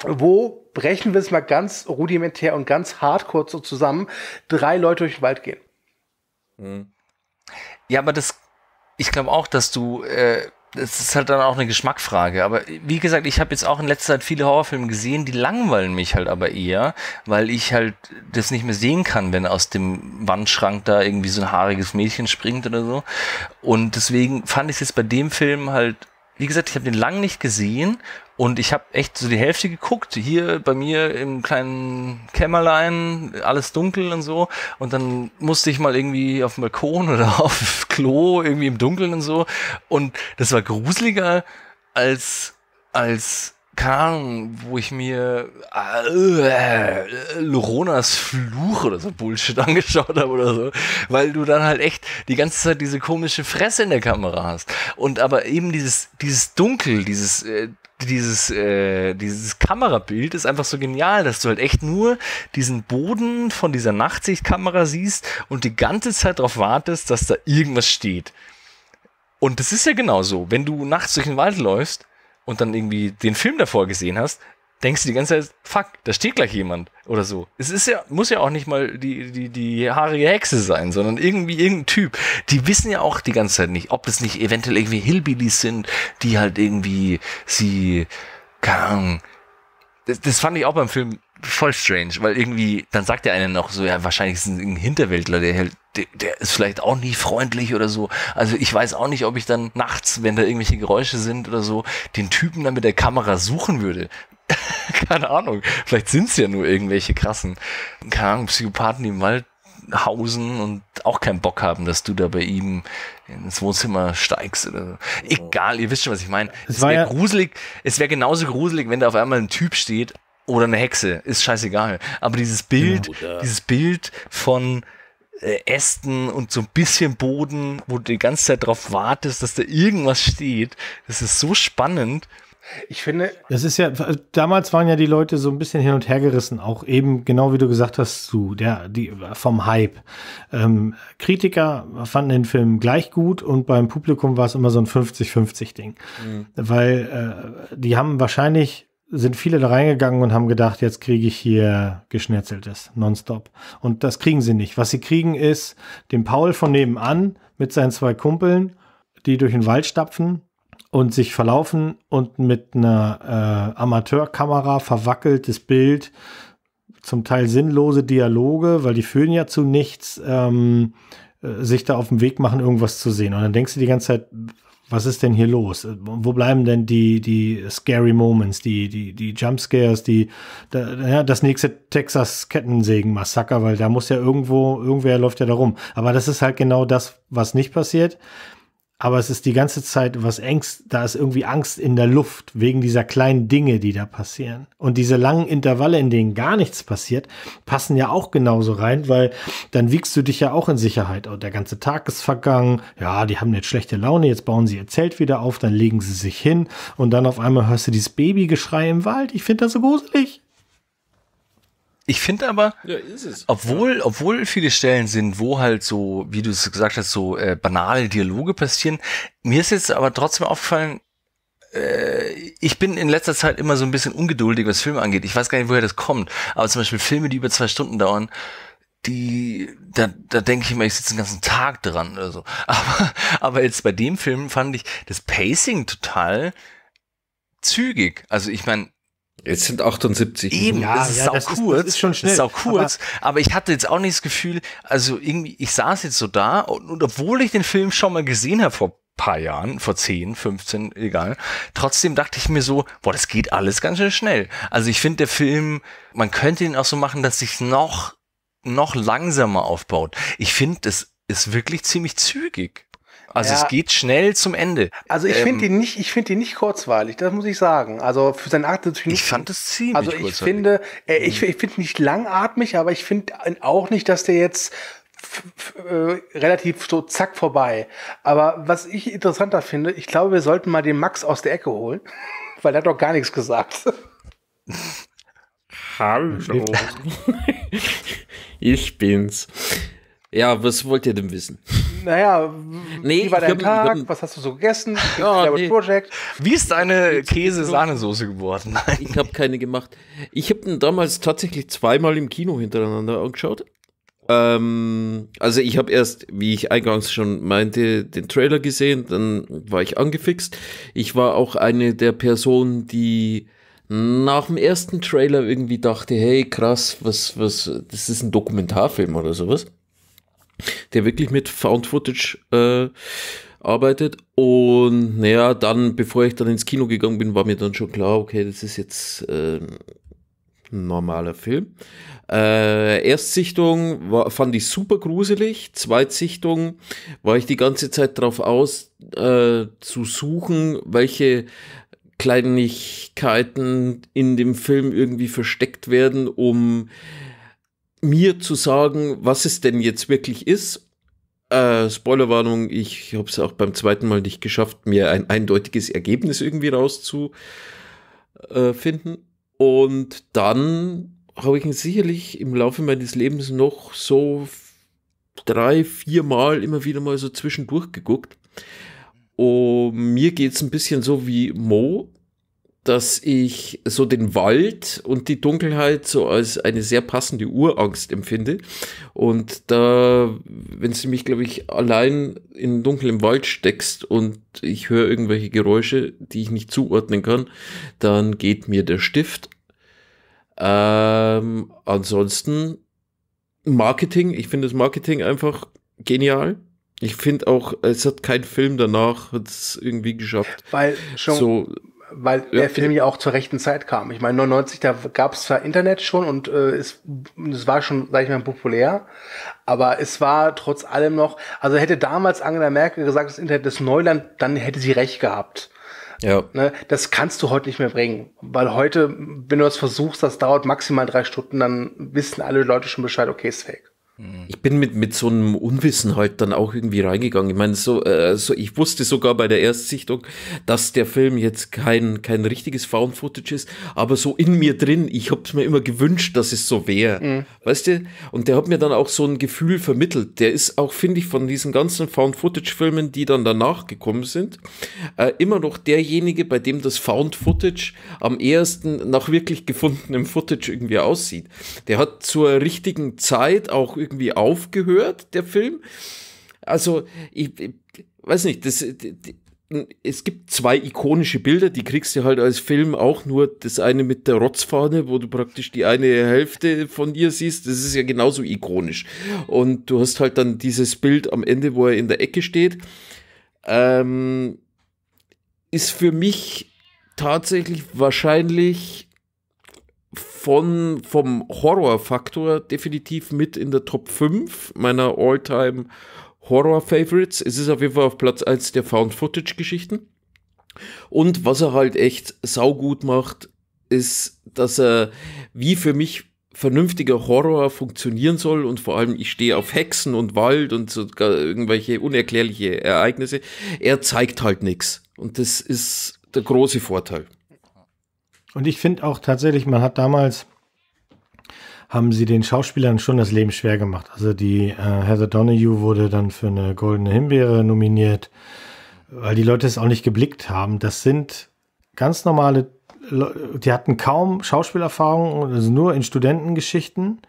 wo, brechen wir es mal ganz rudimentär und ganz hardcore so zusammen, drei Leute durch den Wald gehen. Ja, aber das, ich glaube auch, dass du, äh, das ist halt dann auch eine Geschmackfrage. Aber wie gesagt, ich habe jetzt auch in letzter Zeit viele Horrorfilme gesehen, die langweilen mich halt aber eher, weil ich halt das nicht mehr sehen kann, wenn aus dem Wandschrank da irgendwie so ein haariges Mädchen springt oder so. Und deswegen fand ich es jetzt bei dem Film halt, wie gesagt, ich habe den lang nicht gesehen und ich habe echt so die Hälfte geguckt, hier bei mir im kleinen Kämmerlein, alles dunkel und so. Und dann musste ich mal irgendwie auf dem Balkon oder auf Klo, irgendwie im Dunkeln und so. Und das war gruseliger als, als, Ahnung, wo ich mir äh, Loronas Fluch oder so Bullshit angeschaut habe oder so, weil du dann halt echt die ganze Zeit diese komische Fresse in der Kamera hast und aber eben dieses dieses Dunkel, dieses äh, dieses, äh, dieses Kamerabild ist einfach so genial, dass du halt echt nur diesen Boden von dieser Nachtsichtkamera siehst und die ganze Zeit darauf wartest, dass da irgendwas steht. Und das ist ja genau so. Wenn du nachts durch den Wald läufst und dann irgendwie den Film davor gesehen hast, denkst du die ganze Zeit, fuck, da steht gleich jemand oder so. Es ist ja, muss ja auch nicht mal die, die, die haarige Hexe sein, sondern irgendwie irgendein Typ. Die wissen ja auch die ganze Zeit nicht, ob das nicht eventuell irgendwie Hillbillies sind, die halt irgendwie sie, keine Ahnung. Das, das fand ich auch beim Film voll strange, weil irgendwie, dann sagt der eine noch so, ja, wahrscheinlich ist es ein Hinterwäldler, der, hält- der, der ist vielleicht auch nie freundlich oder so. Also ich weiß auch nicht, ob ich dann nachts, wenn da irgendwelche Geräusche sind oder so, den Typen dann mit der Kamera suchen würde. Keine Ahnung. Vielleicht sind es ja nur irgendwelche krassen, keine Ahnung, Psychopathen, die im Wald hausen und auch keinen Bock haben, dass du da bei ihm ins Wohnzimmer steigst oder so. Egal, ihr wisst schon, was ich meine. Es, es wäre ja gruselig, es wäre genauso gruselig, wenn da auf einmal ein Typ steht oder eine Hexe, ist scheißegal. Aber dieses Bild, ja, dieses Bild von äh, Ästen und so ein bisschen Boden, wo du die ganze Zeit drauf wartest, dass da irgendwas steht, das ist so spannend. Ich finde. Das ist ja, damals waren ja die Leute so ein bisschen hin und her gerissen, auch eben, genau wie du gesagt hast, zu der, die, vom Hype. Ähm, Kritiker fanden den Film gleich gut und beim Publikum war es immer so ein 50-50-Ding. Mhm. Weil äh, die haben wahrscheinlich sind viele da reingegangen und haben gedacht, jetzt kriege ich hier Geschnetzeltes, nonstop. Und das kriegen sie nicht. Was sie kriegen ist den Paul von nebenan mit seinen zwei Kumpeln, die durch den Wald stapfen und sich verlaufen und mit einer äh, Amateurkamera verwackeltes Bild, zum Teil sinnlose Dialoge, weil die führen ja zu nichts, ähm, äh, sich da auf den Weg machen, irgendwas zu sehen. Und dann denkst du die ganze Zeit, was ist denn hier los? Wo bleiben denn die, die scary Moments, die, die, die Jumpscares, die, da, ja, das nächste Texas Kettensägen-Massaker, weil da muss ja irgendwo, irgendwer läuft ja da rum. Aber das ist halt genau das, was nicht passiert aber es ist die ganze Zeit was Ängst, da ist irgendwie Angst in der Luft wegen dieser kleinen Dinge, die da passieren. Und diese langen Intervalle, in denen gar nichts passiert, passen ja auch genauso rein, weil dann wiegst du dich ja auch in Sicherheit. Und der ganze Tag ist vergangen. Ja, die haben jetzt schlechte Laune, jetzt bauen sie ihr Zelt wieder auf, dann legen sie sich hin und dann auf einmal hörst du dieses Babygeschrei im Wald. Ich finde das so gruselig. Ich finde aber, ja, obwohl, obwohl viele Stellen sind, wo halt so, wie du es gesagt hast, so äh, banale Dialoge passieren, mir ist jetzt aber trotzdem aufgefallen, äh, ich bin in letzter Zeit immer so ein bisschen ungeduldig, was Filme angeht. Ich weiß gar nicht, woher das kommt. Aber zum Beispiel Filme, die über zwei Stunden dauern, die, da, da denke ich immer, ich sitze den ganzen Tag dran oder so. Aber, aber jetzt bei dem Film fand ich das Pacing total zügig. Also ich meine, Jetzt sind 78. Eben, ja, das ist ja, das kurz. Ist, das ist schon schnell. Auch kurz. Aber, aber, ich hatte jetzt auch nicht das Gefühl, also irgendwie, ich saß jetzt so da und, und obwohl ich den Film schon mal gesehen habe vor paar Jahren, vor 10, 15, egal, trotzdem dachte ich mir so, boah, das geht alles ganz schön schnell. Also ich finde der Film, man könnte ihn auch so machen, dass sich noch, noch langsamer aufbaut. Ich finde, das ist wirklich ziemlich zügig. Also ja. es geht schnell zum Ende. Also ich ähm, finde ihn nicht, ich finde ihn nicht kurzweilig, das muss ich sagen. Also für seine Art natürlich nicht. Ich fand es ziemlich Also ich kurzweilig. finde, äh, ich, ich finde nicht langatmig, aber ich finde auch nicht, dass der jetzt äh, relativ so zack vorbei. Aber was ich interessanter finde, ich glaube, wir sollten mal den Max aus der Ecke holen, weil er hat doch gar nichts gesagt. Hallo. ich bin's. Ja, was wollt ihr denn wissen? Naja, nee, wie war dein Tag? Hab, was hast du so gegessen? Ja, nee. Project? Wie ist deine Käse-Sahnesoße geworden? Nein. Ich habe keine gemacht. Ich habe ihn damals tatsächlich zweimal im Kino hintereinander angeschaut. Ähm, also ich habe erst, wie ich eingangs schon meinte, den Trailer gesehen, dann war ich angefixt. Ich war auch eine der Personen, die nach dem ersten Trailer irgendwie dachte, hey krass, was, was, das ist ein Dokumentarfilm oder sowas der wirklich mit Found Footage äh, arbeitet. Und naja, dann, bevor ich dann ins Kino gegangen bin, war mir dann schon klar, okay, das ist jetzt äh, ein normaler Film. Äh, Erstsichtung war, fand ich super gruselig. Zweitsichtung war ich die ganze Zeit drauf aus, äh, zu suchen, welche Kleinigkeiten in dem Film irgendwie versteckt werden, um mir zu sagen, was es denn jetzt wirklich ist. Äh, Spoilerwarnung, ich habe es auch beim zweiten Mal nicht geschafft, mir ein eindeutiges Ergebnis irgendwie rauszufinden. Und dann habe ich ihn sicherlich im Laufe meines Lebens noch so drei, vier Mal immer wieder mal so zwischendurch geguckt. Und mir geht es ein bisschen so wie Mo dass ich so den Wald und die Dunkelheit so als eine sehr passende Urangst empfinde. Und da, wenn du mich, glaube ich, allein in dunklem Wald steckst und ich höre irgendwelche Geräusche, die ich nicht zuordnen kann, dann geht mir der Stift. Ähm, ansonsten Marketing, ich finde das Marketing einfach genial. Ich finde auch, es hat kein Film danach hat es irgendwie geschafft. Weil schon so weil ja. der Film ja auch zur rechten Zeit kam. Ich meine, 99, da gab es zwar Internet schon und äh, es, es war schon, sag ich mal, populär, aber es war trotz allem noch, also hätte damals Angela Merkel gesagt, das Internet ist Neuland, dann hätte sie recht gehabt. Ja. Ne, das kannst du heute nicht mehr bringen, weil heute, wenn du das versuchst, das dauert maximal drei Stunden, dann wissen alle Leute schon Bescheid, okay, ist fake. Ich bin mit, mit so einem Unwissen halt dann auch irgendwie reingegangen. Ich meine, so, äh, so, ich wusste sogar bei der Erstsichtung, dass der Film jetzt kein, kein richtiges Found-Footage ist, aber so in mir drin, ich hab's mir immer gewünscht, dass es so wäre. Mhm. Weißt du? Und der hat mir dann auch so ein Gefühl vermittelt. Der ist auch, finde ich, von diesen ganzen Found-Footage-Filmen, die dann danach gekommen sind, äh, immer noch derjenige, bei dem das Found-Footage am ehesten nach wirklich gefundenem Footage irgendwie aussieht. Der hat zur richtigen Zeit auch irgendwie aufgehört, der Film. Also, ich, ich weiß nicht, das, es gibt zwei ikonische Bilder, die kriegst du halt als Film auch nur das eine mit der Rotzfahne, wo du praktisch die eine Hälfte von ihr siehst, das ist ja genauso ikonisch. Und du hast halt dann dieses Bild am Ende, wo er in der Ecke steht. Ähm, ist für mich tatsächlich wahrscheinlich von, vom Horrorfaktor definitiv mit in der Top 5 meiner All-Time Horror-Favorites. Es ist auf jeden Fall auf Platz 1 der Found-Footage-Geschichten. Und was er halt echt saugut macht, ist, dass er wie für mich vernünftiger Horror funktionieren soll und vor allem ich stehe auf Hexen und Wald und sogar irgendwelche unerklärliche Ereignisse. Er zeigt halt nichts und das ist der große Vorteil. Und ich finde auch tatsächlich, man hat damals, haben sie den Schauspielern schon das Leben schwer gemacht. Also die äh, Heather Donahue wurde dann für eine goldene Himbeere nominiert, weil die Leute es auch nicht geblickt haben. Das sind ganz normale, die hatten kaum Schauspielerfahrung, also nur in Studentengeschichten.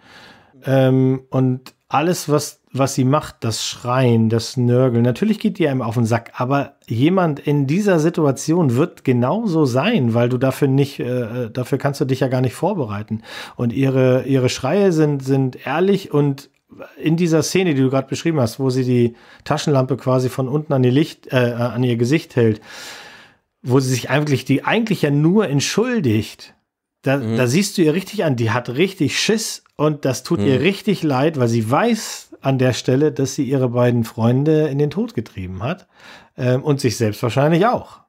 Ähm, und alles, was, was sie macht, das Schreien, das Nörgeln, natürlich geht die einem auf den Sack, aber jemand in dieser Situation wird genauso sein, weil du dafür nicht, äh, dafür kannst du dich ja gar nicht vorbereiten. Und ihre, ihre Schreie sind, sind ehrlich und in dieser Szene, die du gerade beschrieben hast, wo sie die Taschenlampe quasi von unten an ihr Licht, äh, an ihr Gesicht hält, wo sie sich eigentlich, die eigentlich ja nur entschuldigt, da, mhm. da siehst du ihr richtig an, die hat richtig Schiss und das tut mhm. ihr richtig leid, weil sie weiß an der Stelle, dass sie ihre beiden Freunde in den Tod getrieben hat ähm, und sich selbst wahrscheinlich auch.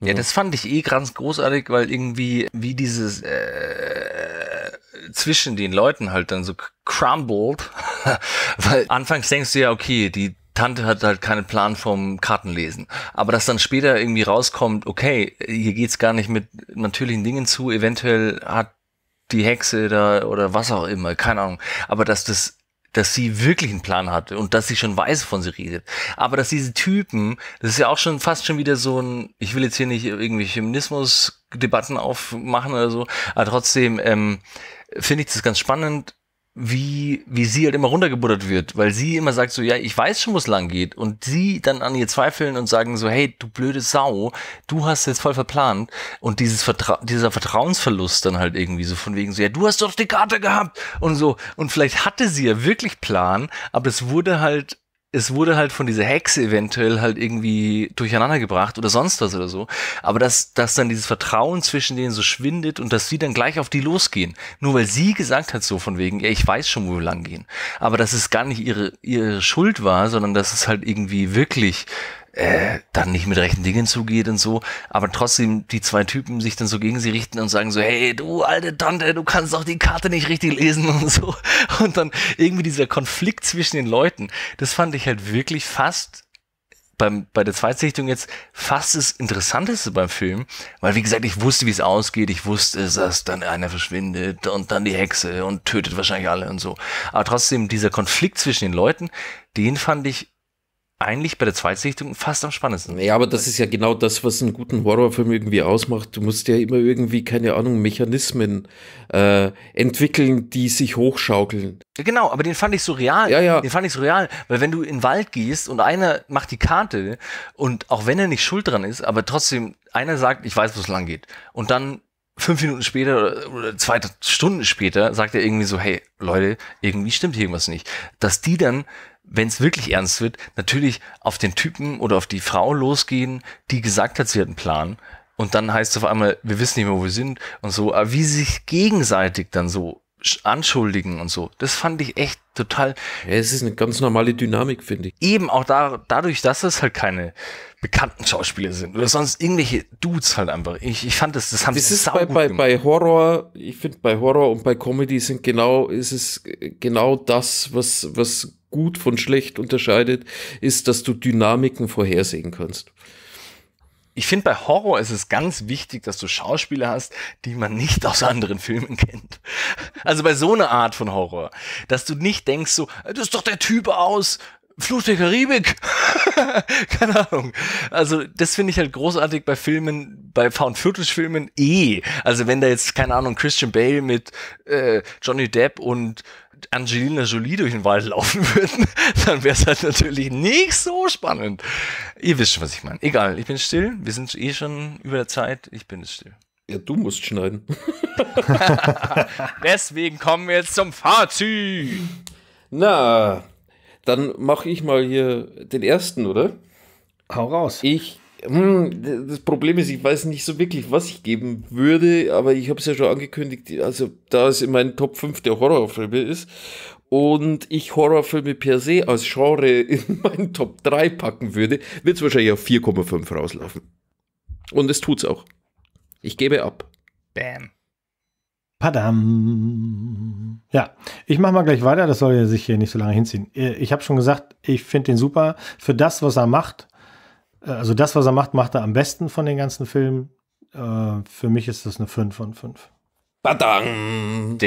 Ja, das fand ich eh ganz großartig, weil irgendwie wie dieses äh, zwischen den Leuten halt dann so crumbled, weil anfangs denkst du ja, okay, die Tante hat halt keinen Plan vom Kartenlesen. Aber dass dann später irgendwie rauskommt, okay, hier geht's gar nicht mit natürlichen Dingen zu, eventuell hat die Hexe da oder was auch immer, keine Ahnung. Aber dass das dass sie wirklich einen Plan hatte und dass sie schon weiß, von sie redet. Aber dass diese Typen, das ist ja auch schon fast schon wieder so ein, ich will jetzt hier nicht irgendwie Feminismus-Debatten aufmachen oder so, aber trotzdem ähm, finde ich das ganz spannend, wie, wie sie halt immer runtergebuttert wird, weil sie immer sagt so, ja, ich weiß schon, wo es lang geht. Und sie dann an ihr zweifeln und sagen so, hey, du blöde Sau, du hast jetzt voll verplant. Und dieses Vertra dieser Vertrauensverlust dann halt irgendwie so von wegen so, ja, du hast doch die Karte gehabt und so. Und vielleicht hatte sie ja wirklich Plan, aber es wurde halt es wurde halt von dieser Hexe eventuell halt irgendwie durcheinander gebracht oder sonst was oder so. Aber dass, dass dann dieses Vertrauen zwischen denen so schwindet und dass sie dann gleich auf die losgehen. Nur weil sie gesagt hat so von wegen, ja, ich weiß schon, wo wir lang gehen. Aber dass es gar nicht ihre, ihre Schuld war, sondern dass es halt irgendwie wirklich äh, dann nicht mit rechten Dingen zugeht und so, aber trotzdem die zwei Typen sich dann so gegen sie richten und sagen so, hey, du alte Tante, du kannst doch die Karte nicht richtig lesen und so. Und dann irgendwie dieser Konflikt zwischen den Leuten, das fand ich halt wirklich fast beim, bei der Zweitsichtung jetzt fast das Interessanteste beim Film, weil wie gesagt, ich wusste, wie es ausgeht, ich wusste, dass dann einer verschwindet und dann die Hexe und tötet wahrscheinlich alle und so. Aber trotzdem, dieser Konflikt zwischen den Leuten, den fand ich eigentlich bei der Zweitsichtung fast am spannendsten. Ja, aber das ist ja genau das, was einen guten Horrorfilm irgendwie ausmacht. Du musst ja immer irgendwie, keine Ahnung, Mechanismen äh, entwickeln, die sich hochschaukeln. Genau, aber den fand ich so real. Ja, ja. Den fand ich so real, weil wenn du in den Wald gehst und einer macht die Karte und auch wenn er nicht schuld dran ist, aber trotzdem einer sagt, ich weiß, wo es lang geht und dann fünf Minuten später oder, oder zwei Stunden später sagt er irgendwie so, hey Leute, irgendwie stimmt hier irgendwas nicht. Dass die dann wenn es wirklich ernst wird, natürlich auf den Typen oder auf die Frau losgehen, die gesagt hat, sie hat einen Plan. und dann heißt es auf einmal, wir wissen nicht mehr, wo wir sind und so, aber wie sie sich gegenseitig dann so anschuldigen und so, das fand ich echt total. Ja, es ist eine ganz normale Dynamik, finde ich. Eben auch da, dadurch, dass es halt keine bekannten Schauspieler sind oder sonst irgendwelche Dudes halt einfach. Ich, ich fand das, das haben das sie ist bei, bei, bei Horror, ich finde bei Horror und bei Comedy sind genau, ist es genau das, was, was gut von schlecht unterscheidet, ist, dass du Dynamiken vorhersehen kannst ich finde, bei Horror ist es ganz wichtig, dass du Schauspieler hast, die man nicht aus anderen Filmen kennt. Also bei so einer Art von Horror, dass du nicht denkst so, das ist doch der Typ aus Fluch der Karibik. Keine Ahnung. Also das finde ich halt großartig bei Filmen, bei Found-Footage-Filmen eh. Also wenn da jetzt, keine Ahnung, Christian Bale mit äh, Johnny Depp und Angelina Jolie durch den Wald laufen würden, dann wäre es halt natürlich nicht so spannend. Ihr wisst schon, was ich meine. Egal, ich bin still. Wir sind eh schon über der Zeit. Ich bin still. Ja, du musst schneiden. Deswegen kommen wir jetzt zum Fazit. Na, dann mache ich mal hier den ersten, oder? Hau raus. Ich das Problem ist, ich weiß nicht so wirklich, was ich geben würde, aber ich habe es ja schon angekündigt, also da es in meinen Top 5 der Horrorfilme ist und ich Horrorfilme per se als Genre in meinen Top 3 packen würde, wird es wahrscheinlich auf 4,5 rauslaufen. Und es tut's auch. Ich gebe ab. Bam. Padam. Ja, ich mache mal gleich weiter, das soll ja sich hier nicht so lange hinziehen. Ich habe schon gesagt, ich finde den super. Für das, was er macht, äh, also das, was er macht, macht er am besten von den ganzen Filmen. Äh, für mich ist das eine 5 von 5. Badang!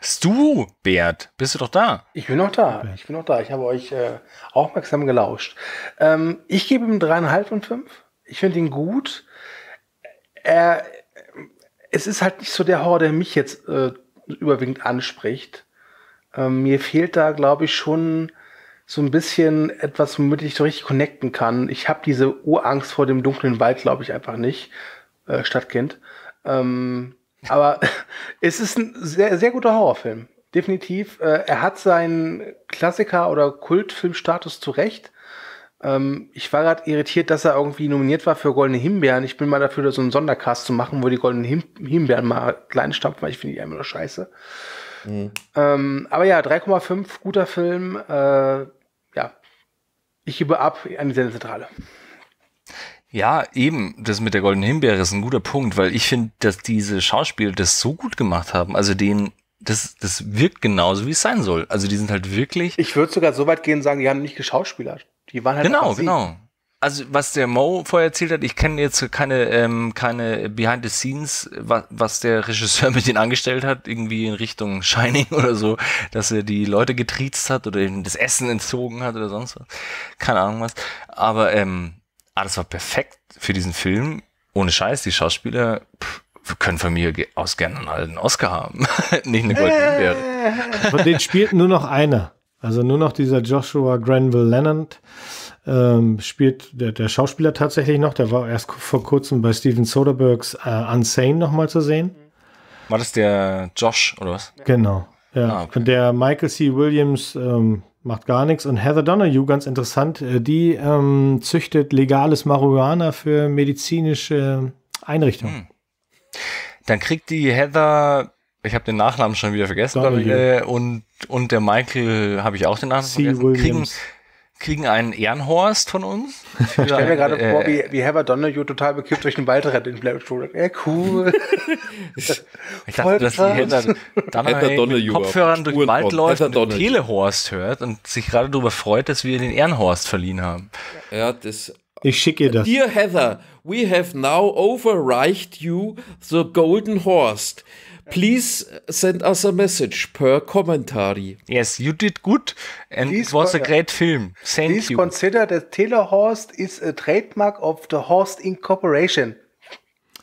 Stu, Bert, bist du doch da? Ich bin noch da. Ich bin noch da. Ich habe euch äh, aufmerksam gelauscht. Ähm, ich gebe ihm dreieinhalb von fünf. Ich finde ihn gut. Er, es ist halt nicht so der Horror, der mich jetzt äh, überwiegend anspricht. Ähm, mir fehlt da, glaube ich, schon so ein bisschen etwas, womit ich so richtig connecten kann. Ich habe diese Urangst vor dem dunklen Wald, glaube ich, einfach nicht, äh, Stadtkind. Ähm, aber es ist ein sehr, sehr guter Horrorfilm. Definitiv. Äh, er hat seinen Klassiker- oder Kultfilmstatus zurecht. Ähm, ich war gerade irritiert, dass er irgendwie nominiert war für Goldene Himbeeren. Ich bin mal dafür, so einen Sondercast zu machen, wo die Goldenen Him Himbeeren mal klein stampfen, weil ich finde die immer nur scheiße. Mhm. Ähm, aber ja, 3,5, guter Film. Äh, ja, ich gebe ab an die Sendezentrale. Ja, eben, das mit der goldenen Himbeere ist ein guter Punkt, weil ich finde, dass diese Schauspieler das so gut gemacht haben. Also den, das, das wirkt genauso, wie es sein soll. Also die sind halt wirklich. Ich würde sogar so weit gehen und sagen, die haben nicht geschauspielert. Die waren halt Genau, genau also was der Mo vorher erzählt hat, ich kenne jetzt keine, ähm, keine Behind the Scenes, was, was der Regisseur mit denen angestellt hat, irgendwie in Richtung Shining oder so, dass er die Leute getriezt hat oder ihnen das Essen entzogen hat oder sonst was. Keine Ahnung was. Aber ähm, ah, das war perfekt für diesen Film. Ohne Scheiß, die Schauspieler pff, können von mir aus gerne einen Oscar haben. Nicht eine goldene Himbeere. Von denen spielt nur noch einer. Also nur noch dieser Joshua Granville Lennon ähm, spielt der, der Schauspieler tatsächlich noch. Der war erst vor kurzem bei Steven Soderberghs äh, Unsane nochmal zu sehen. War das der Josh oder was? Genau. Ja. Ah, okay. Und der Michael C. Williams ähm, macht gar nichts. Und Heather Donahue, ganz interessant, äh, die ähm, züchtet legales Marihuana für medizinische Einrichtungen. Hm. Dann kriegt die Heather ich habe den Nachnamen schon wieder vergessen, äh, und, und der Michael habe ich auch den Nachnamen C. vergessen. Kriegen, kriegen einen Ehrenhorst von uns. Ich stelle mir gerade äh, vor, wie, wie Heather Donahue total bekippt durch den Wald rennt in Black Studio. Ja, cool. ich dachte, dass die Heather Donahue mit Kopfhörern durch den Wald läuft und den Telehorst hört und sich gerade darüber freut, dass wir den Ehrenhorst verliehen haben. Ja, das ich schicke das. Dear Heather, we have now overreicht you the golden horse. Please send us a message per commentary. Yes, you did good and please it was a great film. Thank please you. consider that Telehorst is a trademark of the Horst Incorporation.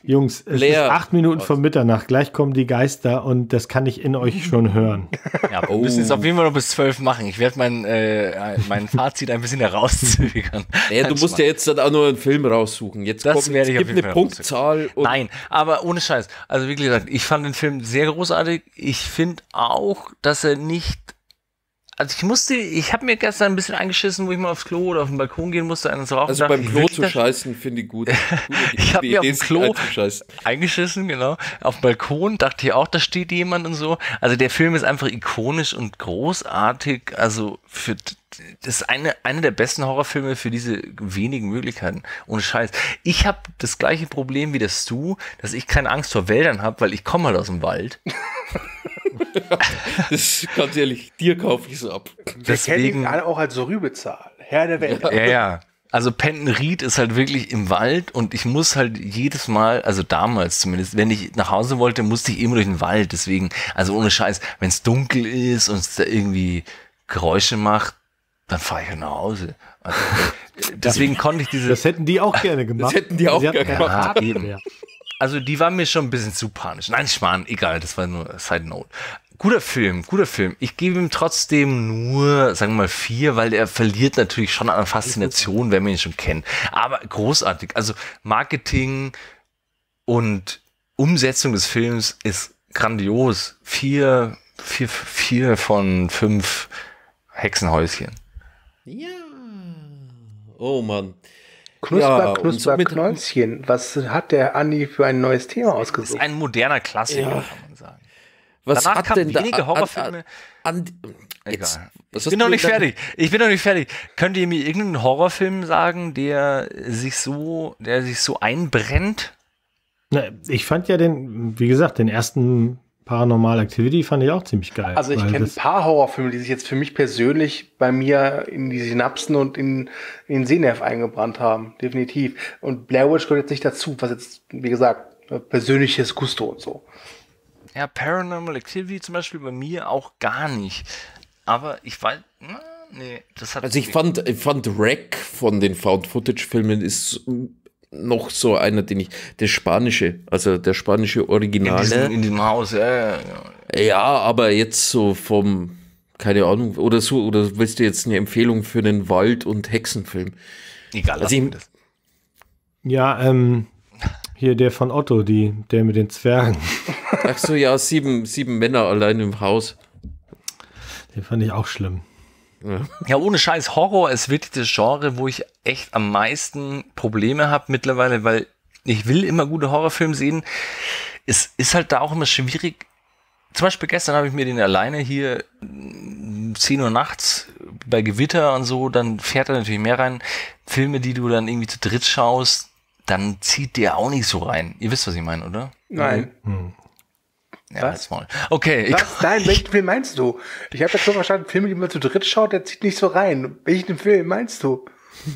Jungs, es Leer. ist acht Minuten vor Mitternacht. Gleich kommen die Geister und das kann ich in euch schon hören. Ja, wir müssen es auf jeden Fall noch bis zwölf machen. Ich werde mein, äh, mein Fazit ein bisschen herauszögern. Ja, du musst ja jetzt dann auch nur einen Film raussuchen. Jetzt das kommt, werde ich es gibt eine Punktzahl. Nein, aber ohne Scheiß. Also wie gesagt, ich fand den Film sehr großartig. Ich finde auch, dass er nicht also ich musste, ich habe mir gestern ein bisschen eingeschissen, wo ich mal aufs Klo oder auf den Balkon gehen musste, einen rauchen. Also beim Klo zu scheißen finde ich gut. Ich habe mir auf dem Klo eingeschissen, genau. Auf dem Balkon dachte ich auch, da steht jemand und so. Also der Film ist einfach ikonisch und großartig. Also für das ist eine, eine der besten Horrorfilme für diese wenigen Möglichkeiten. Ohne Scheiß. Ich habe das gleiche Problem wie das du, dass ich keine Angst vor Wäldern habe, weil ich komme halt aus dem Wald. Das ganz ehrlich, dir kaufe ich es ab. Kennen Deswegen ihn alle auch als Rübezahl. Herr der Welt. Ja, ja. Also Pentenried ist halt wirklich im Wald und ich muss halt jedes Mal, also damals zumindest, wenn ich nach Hause wollte, musste ich immer durch den Wald. Deswegen, also ohne Scheiß, wenn es dunkel ist und es da irgendwie Geräusche macht, dann fahre ich halt nach Hause. Also, deswegen konnte ich diese, Das hätten die auch gerne gemacht. hätten die auch gerne gemacht. Ja, eben. also die war mir schon ein bisschen zu panisch. Nein, Schmarrn, egal, das war nur Side Note. Guter Film, guter Film. Ich gebe ihm trotzdem nur, sagen wir mal, vier, weil er verliert natürlich schon an Faszination, wenn man ihn schon kennt. Aber großartig. Also Marketing und Umsetzung des Films ist grandios. Vier, vier, vier von fünf Hexenhäuschen. Ja. Oh Mann. Knusper, Ja, Knusper, somit- Knäuschen. Was hat der Andi für ein neues Thema Das ist ausgesucht? ein moderner Klassiker, Ja. kann man sagen. Was Danach hat kamen denn da wenige an- Horrorfilme. An, an, jetzt, Egal. was Ich bin noch nicht fertig. Ich bin noch nicht fertig. Könnt ihr mir irgendeinen Horrorfilm sagen, der sich so, der sich so einbrennt? Na, ich fand ja den, wie gesagt, den ersten Paranormal Activity fand ich auch ziemlich geil. Also ich kenne ein paar Horrorfilme, die sich jetzt für mich persönlich bei mir in die Synapsen und in, in den Sehnerv eingebrannt haben. Definitiv. Und Blair Witch gehört jetzt nicht dazu, was jetzt, wie gesagt, persönliches Gusto und so. Ja, Paranormal Activity zum Beispiel bei mir auch gar nicht. Aber ich weiß, nee, das hat. Also ich fand, ich fand Wreck von den Found-Footage-Filmen ist noch so einer, den ich, der spanische, also der spanische in Originale. diesem, in diesem Haus, ja, ja, ja. Ja, aber jetzt so vom, keine Ahnung, oder so, oder willst du jetzt eine Empfehlung für einen Wald- und Hexenfilm? Egal, Also ich-. Ja, ähm, hier der von Otto, die, der mit den Zwergen. Ach so, ja, sieben, sieben Männer allein im Haus. Den fand ich auch schlimm. Ja, ohne Scheiß, Horror ist wirklich das Genre, wo ich echt am meisten Probleme habe mittlerweile, weil ich will immer gute Horrorfilme sehen. Es ist halt da auch immer schwierig. Zum Beispiel gestern habe ich mir den alleine hier mm, 10 Uhr nachts bei Gewitter und so, dann fährt er natürlich mehr rein. Filme, die du dann irgendwie zu dritt schaust, dann zieht der auch nicht so rein. Ihr wisst, was ich meine, oder? Nein. Ja, Was? mal. Okay, ich, Was? Nein, welchen Film meinst du? Ich habe jetzt so verstanden, Filme, die man zu dritt schaut, der zieht nicht so rein. Welchen Film meinst du?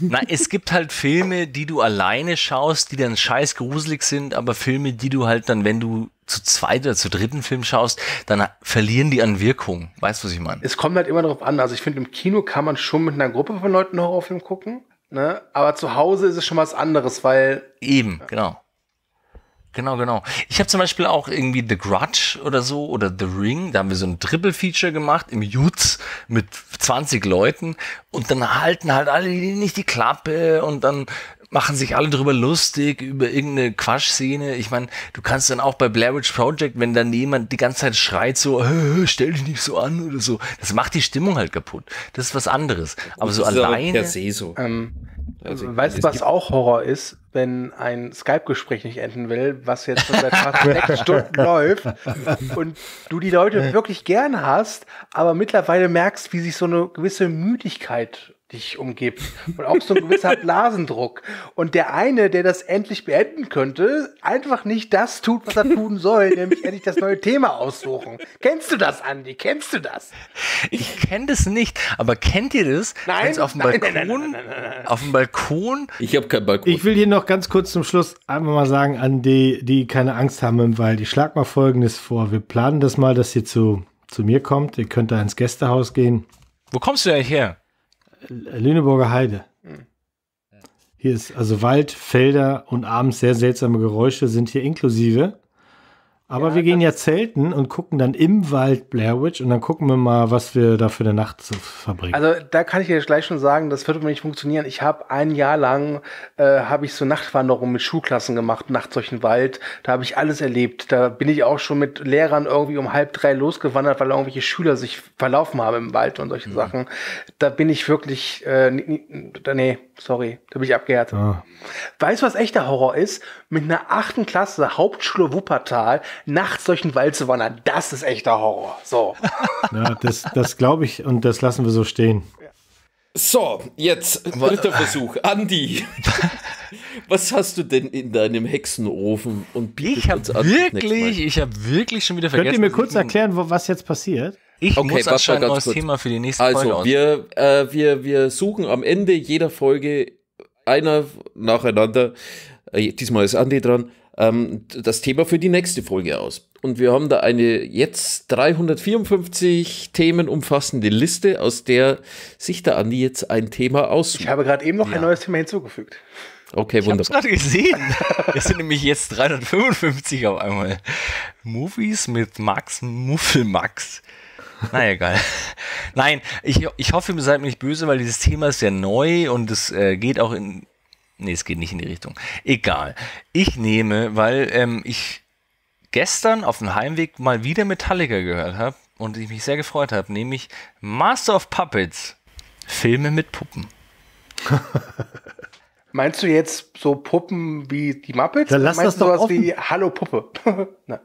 Na, es gibt halt Filme, die du alleine schaust, die dann scheiß gruselig sind, aber Filme, die du halt dann, wenn du zu zweit oder zu dritten Film schaust, dann verlieren die an Wirkung. Weißt du, was ich meine? Es kommt halt immer darauf an. Also ich finde, im Kino kann man schon mit einer Gruppe von Leuten einen Horrorfilm gucken. Ne? Aber zu Hause ist es schon was anderes, weil Eben, genau. Genau, genau. Ich habe zum Beispiel auch irgendwie The Grudge oder so oder The Ring, da haben wir so ein Triple-Feature gemacht im Jutz mit 20 Leuten und dann halten halt alle nicht die Klappe und dann machen sich alle drüber lustig über irgendeine Quatschszene. Ich meine, du kannst dann auch bei Blair Witch Project, wenn dann jemand die ganze Zeit schreit so, "Äh, stell dich nicht so an oder so, das macht die Stimmung halt kaputt. Das ist was anderes. Aber so Das ist alleine. per se so. ähm, Also, weißt du, was auch Horror ist, wenn ein Skype-Gespräch nicht enden will, was jetzt schon seit fast sechs Stunden läuft und du die Leute wirklich gern hast, aber mittlerweile merkst, wie sich so eine gewisse Müdigkeit dich umgibt und auch so ein gewisser Blasendruck. Und der eine, der das endlich beenden könnte, einfach nicht das tut, was er tun soll, nämlich endlich das neue Thema aussuchen. Kennst du das, Andi? Kennst du das? Ich kenne das nicht, aber kennt ihr das? Nein, auf dem nein, Balkon, nein, nein, nein, nein, nein, auf dem Balkon, Ich habe keinen Balkon. Ich will hier noch ganz kurz zum Schluss einfach mal sagen an die, die keine Angst haben im Wald. Ich schlag mal Folgendes vor. Wir planen das mal, dass ihr zu, zu mir kommt. Ihr könnt da ins Gästehaus gehen. wo kommst du eigentlich her? Lüneburger Heide. Hier ist also Wald, Felder und abends sehr seltsame Geräusche sind hier inklusive. Aber ja, wir gehen ja zelten und gucken dann im Wald Blair Witch und dann gucken wir mal, was wir da für eine Nacht zu verbringen. Also da kann ich dir gleich schon sagen, das wird nicht funktionieren. Ich habe ein Jahr lang äh, habe ich so Nachtwanderungen mit Schulklassen gemacht, nachts durch den Wald. Da habe ich alles erlebt. Da bin ich auch schon mit Lehrern irgendwie um halb drei losgewandert, weil irgendwelche Schüler sich verlaufen haben im Wald und solche mhm. Sachen. Da bin ich wirklich, äh, nee, sorry, da bin ich abgehärtet. Ah. Weißt du, was echter Horror ist? Mit einer achten Klasse Hauptschule Wuppertal nachts durch den Wald zu wandern, das ist echter Horror. So. Ja, das, das glaube ich und das lassen wir so stehen. So, jetzt dritter Versuch. Andi, was hast du denn in deinem Hexenofen und Ich habe wirklich, ich habe wirklich schon wieder vergessen. Könnt ihr mir kurz erklären, was jetzt passiert? Ich okay, muss anscheinend ein neues. Thema für die nächste also, Folge Also, wir, äh, wir, wir suchen am Ende jeder Folge einer nacheinander, äh, diesmal ist Andi dran, ähm, das Thema für die nächste Folge aus. Und wir haben da eine jetzt 354 Themen umfassende Liste, aus der sich der Andi jetzt ein Thema aussucht. Ich habe gerade eben noch ja. ein neues Thema hinzugefügt. Okay, ich wunderbar. Ich habe gerade gesehen. Es sind nämlich jetzt 355 auf einmal. Movies mit Max Muffelmax. Na egal. Nein, ich, ich hoffe, ihr seid mir nicht böse, weil dieses Thema ist ja neu und es äh, geht auch in Nee, es geht nicht in die Richtung. Egal. Ich nehme, weil ähm, ich gestern auf dem Heimweg mal wieder Metallica gehört habe und ich mich sehr gefreut habe, nämlich Master of Puppets. Filme mit Puppen. Meinst du jetzt so Puppen wie die Muppets? Dann lass Meinst das doch sowas wie Hallo Puppe? Na,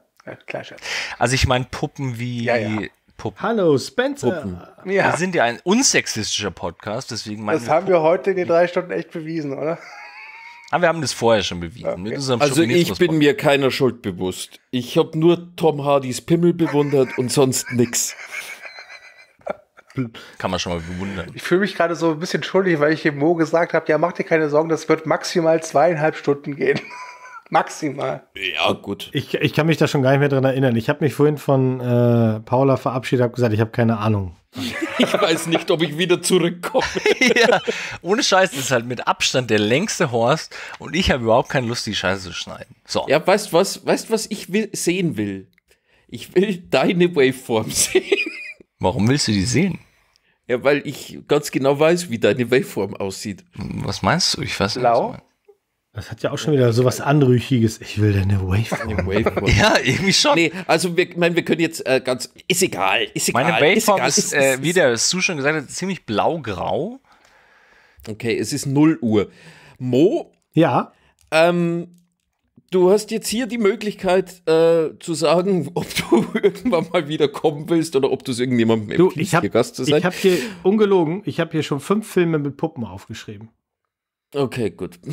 klar, Schatz. Also ich meine Puppen wie ja, ja. Puppen. Hallo Spencer. Puppen. Ja. Wir sind ja ein unsexistischer Podcast, deswegen Das haben wir heute in den drei Stunden echt bewiesen, oder? Aber wir haben das vorher schon bewiesen. Okay. also ich bin mir keiner Schuld bewusst. Ich habe nur Tom Hardys Pimmel bewundert und sonst nix. Kann man schon mal bewundern. Ich fühle mich gerade so ein bisschen schuldig, weil ich dem Mo gesagt habe, ja, mach dir keine Sorgen, das wird maximal zweieinhalb Stunden gehen. Maximal. Ja, gut. Ich, ich kann mich da schon gar nicht mehr dran erinnern. Ich habe mich vorhin von äh, Paula verabschiedet, habe gesagt, ich habe keine Ahnung. Ich weiß nicht, ob ich wieder zurückkomme. ja, ohne Scheiß, das ist halt mit Abstand der längste Horst und ich habe überhaupt keine Lust, die Scheiße zu schneiden. So. Ja, weißt du was, weißt was ich will, sehen will? Ich will deine Waveform sehen. Warum willst du die sehen? Ja, weil ich ganz genau weiß, wie deine Waveform aussieht. Was meinst du? Ich weiß nicht. Das hat ja auch schon wieder so was Anrüchiges. Ich will deine Waveform. Waveform. ja, irgendwie schon. Nee, also wir, mein, wir können jetzt äh, ganz. Ist egal, ist egal. Meine Waveform ist, ist, äh, wie der Stu schon gesagt hat, ziemlich blau-grau. Okay, es ist 0 Uhr. Mo? Ja. Ähm, du hast jetzt hier die Möglichkeit äh, zu sagen, ob du irgendwann mal wieder kommen willst oder ob du es irgendjemandem empfiehlst, ich hab, Gast zu sein. Ich habe hier, ungelogen, ich habe hier schon fünf Filme mit Puppen aufgeschrieben. Okay, gut.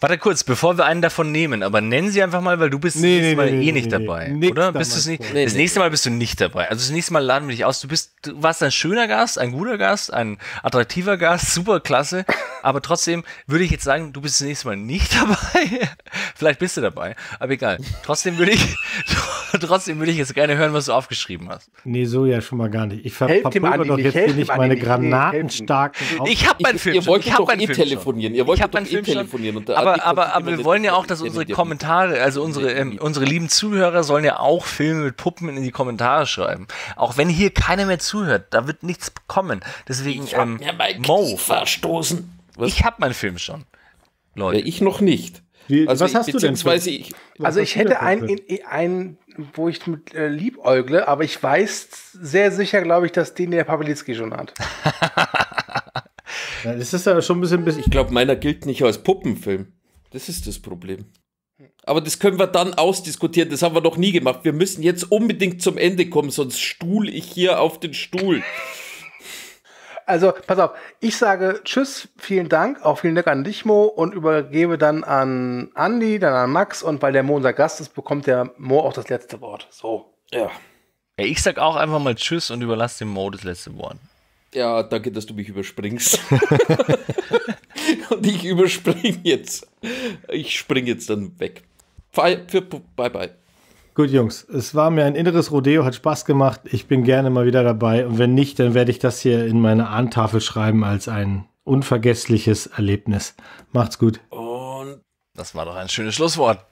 Warte kurz, bevor wir einen davon nehmen, aber nennen sie einfach mal, weil du bist nee, das nächste nee, Mal nee, eh nicht dabei, oder? Bist du nicht? das nächste Mal bist du nicht dabei. Also das nächste Mal laden wir dich aus. Du bist, du warst ein schöner Gast, ein guter Gast, ein attraktiver Gast, super klasse. Aber trotzdem würde ich jetzt sagen, du bist das nächste Mal nicht dabei. Vielleicht bist du dabei, aber egal. Trotzdem würde ich, trotzdem würde ich jetzt gerne hören, was du aufgeschrieben hast. Nee, so ja schon mal gar nicht. Ich ver verpulver doch jetzt hier nicht meine granatenstarken. Ich habe meinen Film. Ihr wolltet doch eh telefonieren. Ihr wolltet doch eh telefonieren. Aber, aber, aber wir wollen ja auch, dass unsere Kommentare, also unsere, ähm, unsere lieben Zuhörer sollen ja auch Filme mit Puppen in die Kommentare schreiben. Auch wenn hier keiner mehr zuhört, da wird nichts kommen. Deswegen, ich ähm, mir mein Mo, verstoßen. Was? Ich habe meinen Film schon. Leute. Ja, ich noch nicht. Wie, also was hast du denn? Ich, also ich hätte einen, einen, wo ich mit äh, liebäugle, aber ich weiß sehr sicher, glaube ich, dass den der Pawlitzki schon hat. ja, das ist ja schon ein bisschen. Ich glaube, meiner gilt nicht als Puppenfilm. Das ist das Problem. Aber das können wir dann ausdiskutieren. Das haben wir noch nie gemacht. Wir müssen jetzt unbedingt zum Ende kommen, sonst stuhl ich hier auf den Stuhl. Also, pass auf, ich sage Tschüss, vielen Dank, auch vielen Dank an dich, Mo, und übergebe dann an Andi, dann an Max, und weil der Mo unser Gast ist, bekommt der Mo auch das letzte Wort. So, ja. ja ich sag auch einfach mal Tschüss und überlasse dem Mo das letzte Wort. Ja, danke, dass du mich überspringst. und ich überspringe jetzt. Ich springe jetzt dann weg. Bye, bye, bye. Gut, Jungs, es war mir ein inneres Rodeo, hat Spaß gemacht. Ich bin gerne mal wieder dabei. Und wenn nicht, dann werde ich das hier in meine Ahntafel schreiben als ein unvergessliches Erlebnis. Macht's gut. Und das war doch ein schönes Schlusswort.